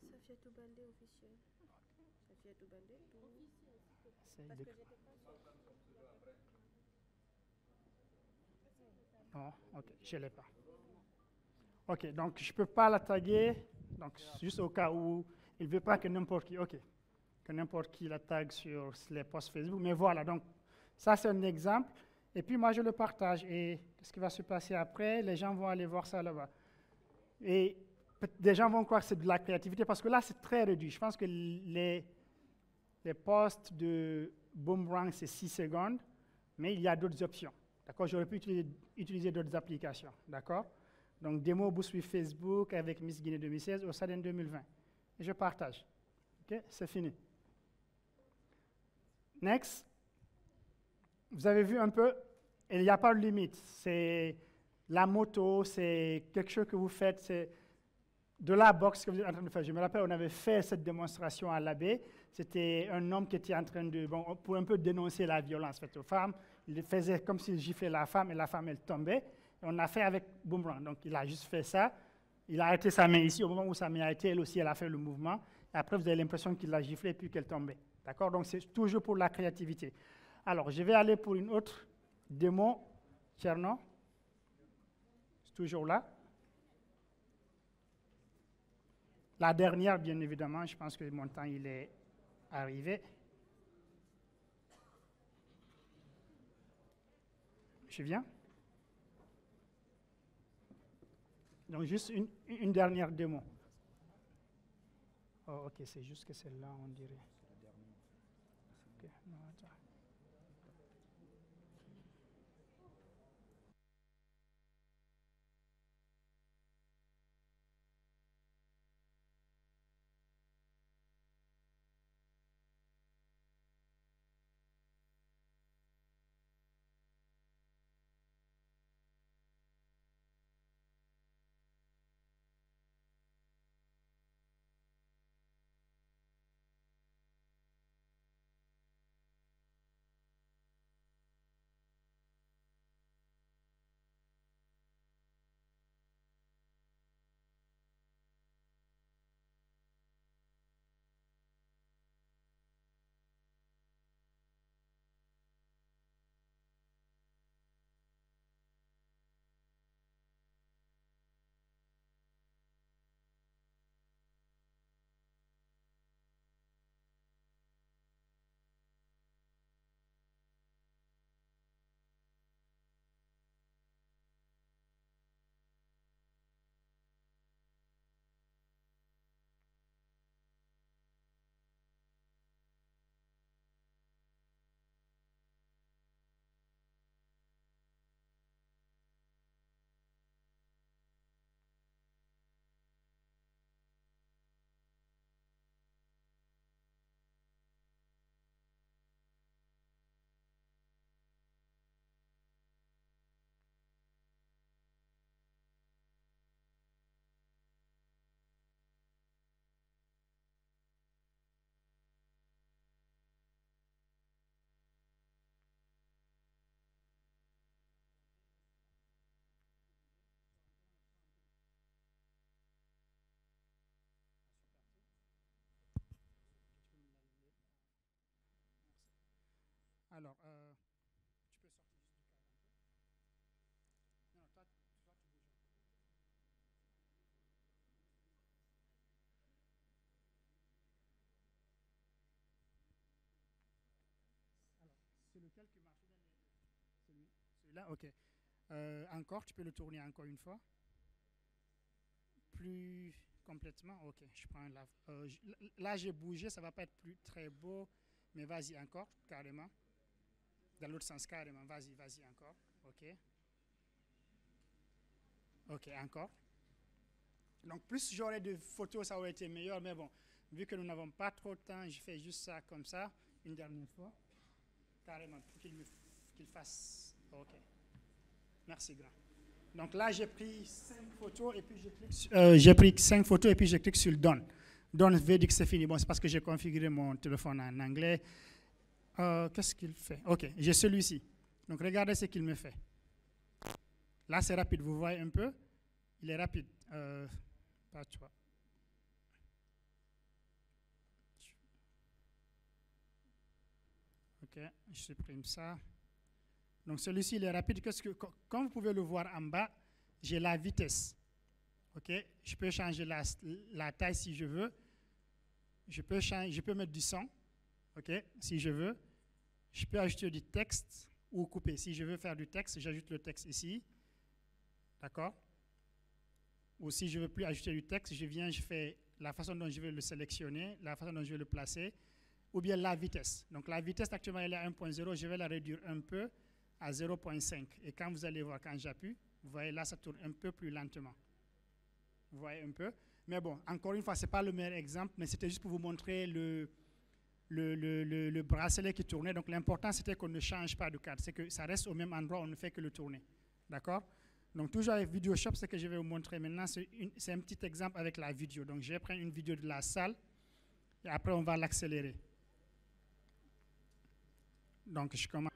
Safia Toubandé officiel. Safia Toubandé. Parce que pas sûre. Non, ok, je ne l'ai pas. Ok, donc je ne peux pas la taguer, donc juste au cas où il ne veut pas que n'importe qui, ok, que n'importe qui la tague sur les posts Facebook. Mais voilà, donc ça c'est un exemple. Et puis moi je le partage. Et qu'est-ce qui va se passer après? Les gens vont aller voir ça là-bas. Et des gens vont croire que c'est de la créativité parce que là c'est très réduit. Je pense que les, les posts de Boomerang c'est 6 secondes, mais il y a d'autres options. D'accord J'aurais pu utiliser, d'autres applications. D'accord? Donc, démo boost with Facebook avec Miss Guinée 2016 au SADEN 2020. Et je partage. OK? C'est fini. Next. Vous avez vu un peu, il n'y a pas de limite. C'est la moto, c'est quelque chose que vous faites, c'est de la boxe que vous êtes en train de faire. Je me rappelle, on avait fait cette démonstration à l'abbé. C'était un homme qui était en train de, bon, pour un peu dénoncer la violence faite aux femmes. Il faisait comme s'il giflait la femme et la femme, elle tombait. Et on a fait avec Boomerang. Donc, il a juste fait ça. Il a arrêté sa main ici. Au moment où sa main a été, elle aussi, elle a fait le mouvement. Après, vous avez l'impression qu'il l'a giflé puis qu'elle tombait. D'accord? Donc, c'est toujours pour la créativité. Alors, je vais aller pour une autre démo. Tcherno? C'est toujours là. La dernière, bien évidemment, je pense que mon temps il est arrivé. Je viens. Donc, juste une, dernière démo. Oh, ok, c'est juste que celle-là, on dirait. Alors, euh, tu peux sortir. Non, toi, tu. Alors, c'est lequel qui marche? Celui Celui-là, ok. Euh, encore, tu peux le tourner encore une fois. Plus complètement, ok. Je prends la. euh, là, j'ai bougé, ça va pas être plus très beau, mais vas-y encore, carrément. Dans l'autre sens, carrément. Vas-y, vas-y, encore. OK. OK, encore. Donc, plus j'aurais de photos, ça aurait été meilleur. Mais bon, vu que nous n'avons pas trop de temps, je fais juste ça comme ça, une dernière fois. Carrément, pour qu'il qu'il fasse. OK. Merci, grand. Donc là, j'ai pris cinq photos et puis je clique sur- euh, j'ai pris sur le Done. Done veut dire que c'est fini. Bon, c'est parce que j'ai configuré mon téléphone en anglais. Euh, Qu'est-ce qu'il fait? Ok, j'ai celui-ci. Donc regardez ce qu'il me fait. Là, c'est rapide. Vous voyez un peu? Il est rapide. Euh, pas toi. Ok, je supprime ça. Donc celui-ci, il est rapide. Qu'est-ce que, co- comme vous pouvez le voir en bas, j'ai la vitesse. Ok, je peux changer la, la taille si je veux. Je peux, je peux mettre du son, ok, si je veux. Je peux ajouter du texte ou couper. Si je veux faire du texte, j'ajoute le texte ici. D'accord? Ou si je ne veux plus ajouter du texte, je viens, je fais la façon dont je vais le sélectionner, la façon dont je vais le placer, ou bien la vitesse. Donc la vitesse actuellement elle est à 1.0, je vais la réduire un peu à 0.5. Et quand vous allez voir, quand j'appuie, vous voyez là, ça tourne un peu plus lentement. Vous voyez un peu? Mais bon, encore une fois, ce n'est pas le meilleur exemple, mais c'était juste pour vous montrer le, le, le- le- le bracelet qui tournait. Donc l'important, c'était qu'on ne change pas de cadre. C'est que ça reste au même endroit, on ne fait que le tourner. D'accord? Donc toujours avec VideoShop, ce que je vais vous montrer maintenant, c'est un petit exemple avec la vidéo. Donc je vais prendre une vidéo de la salle et après on va l'accélérer. Donc je commence.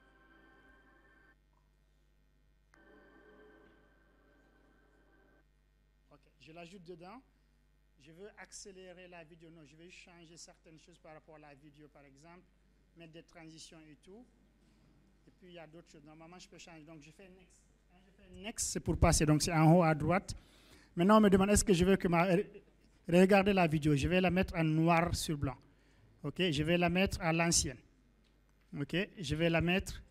Ok, je l'ajoute dedans. Je veux accélérer la vidéo. Non, je vais changer certaines choses par rapport à la vidéo, par exemple, mettre des transitions et tout. Et puis il y a d'autres choses. Normalement, je peux changer. Donc je fais next. Quand je fais next, c'est pour passer. Donc c'est en haut à droite. Maintenant, on me demande est-ce que je veux que ma. Regardez la vidéo? Je vais la mettre en noir sur blanc. Ok, je vais la mettre à l'ancienne. Ok, je vais la mettre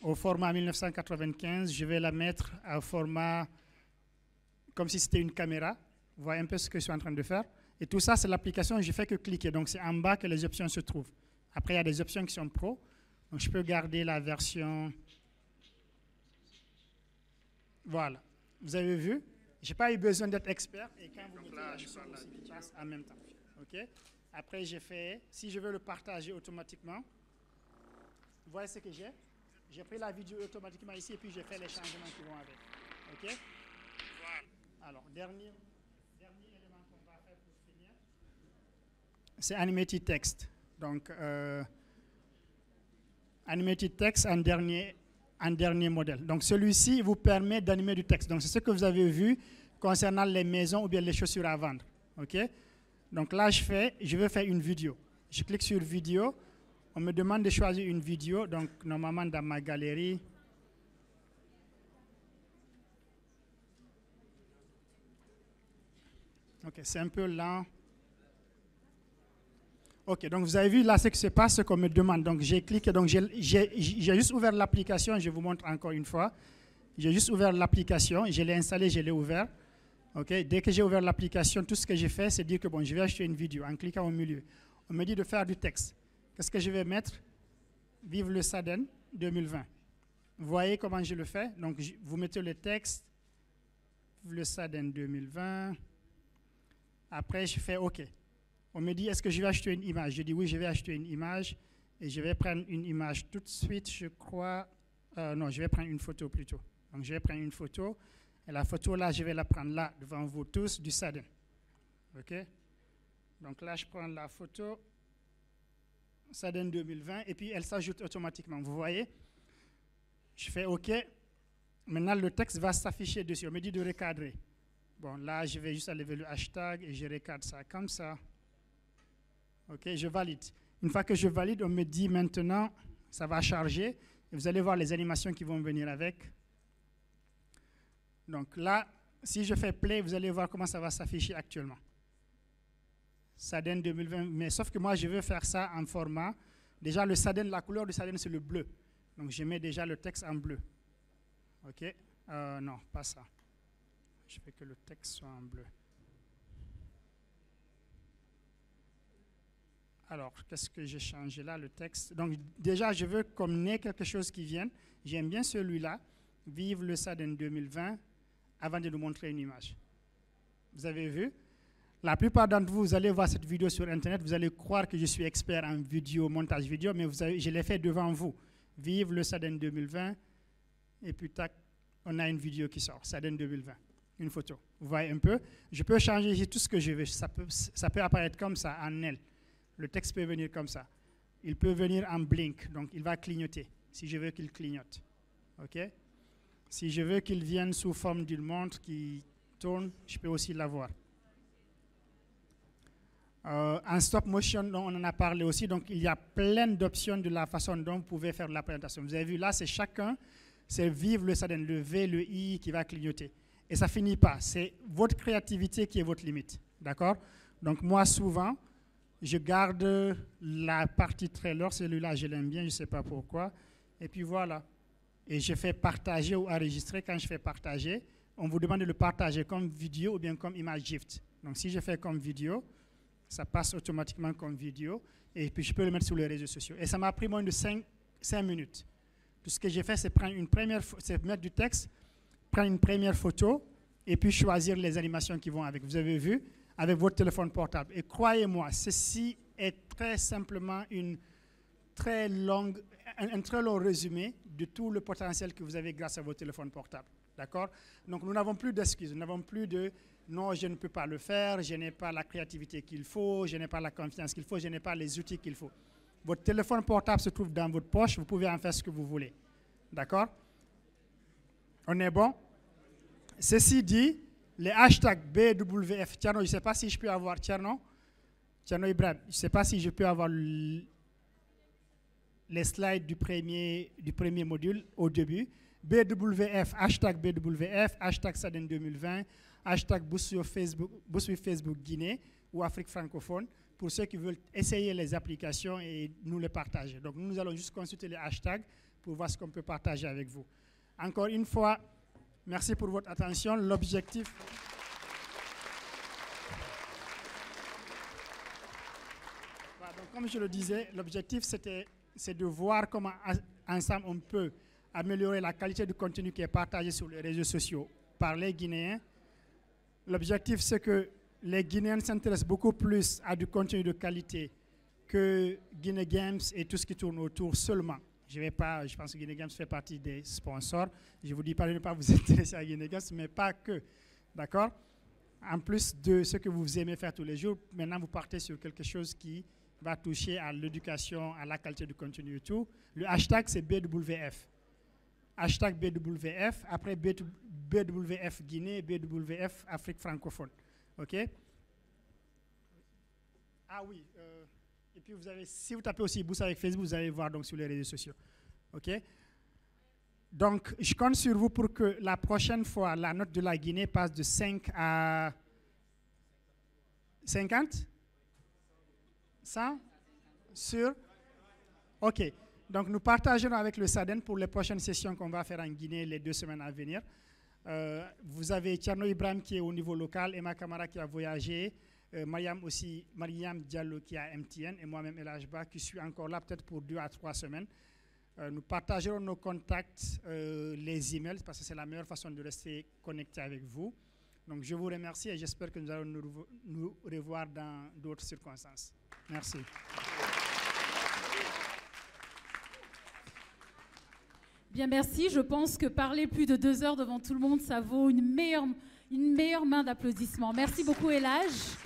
au format 1995. Je vais la mettre au format comme si c'était une caméra. Vous voyez un peu ce que je suis en train de faire. Et tout ça, c'est l'application, je fais que cliquer. Donc, c'est en bas que les options se trouvent. Après, il y a des options qui sont pro. Donc, je peux garder la version. Voilà. Vous avez vu? Je n'ai pas eu besoin d'être expert. Et quand vous mettez la aussi qui passe en même temps. OK? Après, j'ai fait, si je veux le partager automatiquement, vous voyez ce que j'ai? J'ai pris la vidéo automatiquement ici et puis j'ai fait les changements qui vont avec. OK? Voilà. Alors, dernier élément qu'on va faire pour finir, c'est Animated Text. Donc, euh, Animated Text en dernier, dernier modèle. Donc, celui-ci vous permet d'animer du texte. Donc, c'est ce que vous avez vu concernant les maisons ou bien les chaussures à vendre. OK? Donc, là, je fais, je veux faire une vidéo. Je clique sur vidéo. On me demande de choisir une vidéo. Donc, normalement, dans ma galerie, Ok, c'est un peu lent. Ok, donc vous avez vu là ce qui se passe, ce qu'on me demande. Donc j'ai cliqué, donc j'ai- juste ouvert l'application, je vous montre encore une fois. J'ai juste ouvert l'application, je l'ai installé, je l'ai ouvert. Ok, dès que j'ai ouvert l'application, tout ce que j'ai fait, c'est dire que bon, je vais acheter une vidéo en cliquant au milieu. On me dit de faire du texte. Qu'est-ce que je vais mettre? Vive le SADEN 2020. Vous voyez comment je le fais? Donc vous mettez le texte, Vive le SADEN 2020. Après, je fais OK. On me dit, est-ce que je vais acheter une image? Je dis oui, je vais acheter une image. Et je vais prendre une image tout de suite, je crois. Euh, non, je vais prendre une photo plutôt. Donc, je vais prendre une photo. Et la photo, là, je vais la prendre là, devant vous tous, du Sadden. OK? Donc là, je prends la photo. Sadden 2020. Et puis, elle s'ajoute automatiquement. Vous voyez? Je fais OK. Maintenant, le texte va s'afficher dessus. On me dit de recadrer. Bon, là, je vais juste aller vers le hashtag et je recadre ça comme ça. OK, je valide. Une fois que je valide, on me dit maintenant, ça va charger. Et vous allez voir les animations qui vont venir avec. Donc là, si je fais play, vous allez voir comment ça va s'afficher actuellement. Saden 2020, mais sauf que moi, je veux faire ça en format. Déjà, le Saden, la couleur du Saden, c'est le bleu. Donc, je mets déjà le texte en bleu. OK Euh, Non, pas ça. Je fais que le texte soit en bleu. Alors, qu'est-ce que j'ai changé là, le texte? Donc, déjà, je veux ait quelque chose qui vienne. J'aime bien celui-là, Vive le SADEN 2020, avant de nous montrer une image. Vous avez vu? La plupart d'entre vous, vous allez voir cette vidéo sur Internet, vous allez croire que je suis expert en vidéo, montage vidéo, mais je l'ai fait devant vous. Vive le SADEN 2020, et puis tac, on a une vidéo qui sort, SADEN 2020, une photo. Vous voyez un peu? Je peux changer tout ce que je veux. Ça peut, ça peut apparaître comme ça, en L. Le texte peut venir comme ça. Il peut venir en blink, donc il va clignoter, si je veux qu'il clignote. OK? Si je veux qu'il vienne sous forme d'une montre qui tourne, je peux aussi l'avoir. Euh, en stop motion, on en a parlé aussi, donc il y a plein d'options de la façon dont vous pouvez faire la présentation. Vous avez vu là, c'est chacun, c'est vive le SADEN, le V, le I qui va clignoter. Et ça finit pas. C'est votre créativité qui est votre limite. D'accord? Donc moi, souvent, je garde la partie trailer, celui-là, je l'aime bien, je ne sais pas pourquoi. Et puis voilà. Et je fais partager ou enregistrer. Quand je fais partager, on vous demande de le partager comme vidéo ou bien comme image GIF. Donc si je fais comme vidéo, ça passe automatiquement comme vidéo. Et puis je peux le mettre sur les réseaux sociaux. Et ça m'a pris moins de 5, minutes. Tout ce que j'ai fait, c'est prendre une première, c'est mettre du texte, prendre une première photo et puis choisir les animations qui vont avec. Vous avez vu? Avec votre téléphone portable. Et croyez-moi, ceci est très simplement une très longue, un, un très long résumé de tout le potentiel que vous avez grâce à votre téléphone portable. D'accord? Donc nous n'avons plus d'excuses, nous n'avons plus de non, je ne peux pas le faire, je n'ai pas la créativité qu'il faut, je n'ai pas la confiance qu'il faut, je n'ai pas les outils qu'il faut. Votre téléphone portable se trouve dans votre poche, vous pouvez en faire ce que vous voulez. D'accord? On est bon? Ceci dit, les hashtags BWF, Tierno, je ne sais pas si je peux avoir Tierno, Tierno Ibrahim, je ne sais pas si je peux avoir les slides du premier, du premier module au début. BWF, hashtag BWF, hashtag SADEN 2020, hashtag Your Facebook, Facebook Guinée ou Afrique francophone, pour ceux qui veulent essayer les applications et nous les partager. Donc nous allons juste consulter les hashtags pour voir ce qu'on peut partager avec vous. Encore une fois, merci pour votre attention. L'objectif... Comme je le disais, l'objectif c'était c'est de voir comment ensemble on peut améliorer la qualité du contenu qui est partagé sur les réseaux sociaux par les Guinéens. L'objectif c'est que les Guinéens s'intéressent beaucoup plus à du contenu de qualité que Guinea Games et tout ce qui tourne autour seulement. Je vais pas, je pense que Guinea Games fait partie des sponsors. Je vous dis pas de ne pas vous intéresser à Guinea Games, mais pas que. D'accord? En plus de ce que vous aimez faire tous les jours, maintenant vous partez sur quelque chose qui va toucher à l'éducation, à la qualité du contenu et tout. Le hashtag, c'est BWF. Hashtag BWF, après BWF Guinée, BWF Afrique francophone. OK? Ah oui. euh, et puis, vous avez, si vous tapez aussi Boost avec Facebook, vous allez voir donc sur les réseaux sociaux. OK? Donc, je compte sur vous pour que la prochaine fois, la note de la Guinée passe de 5 à 50 100 Sur OK. Donc, nous partagerons avec le SADEN pour les prochaines sessions qu'on va faire en Guinée les deux semaines à venir. Euh, vous avez Tierno Ibrahim qui est au niveau local, Emma Kamara qui a voyagé, Mariam aussi, Mariam Diallo qui a MTN et moi-même El Ajba qui suis encore là peut-être pour deux à trois semaines. Euh, nous partagerons nos contacts, euh, les emails, parce que c'est la meilleure façon de rester connecté avec vous. Donc je vous remercie et j'espère que nous allons nous revoir dans d'autres circonstances. Merci. Bien, merci. Je pense que parler plus de deux heures devant tout le monde, ça vaut une meilleure, une meilleure main d'applaudissements. Merci beaucoup, Elage.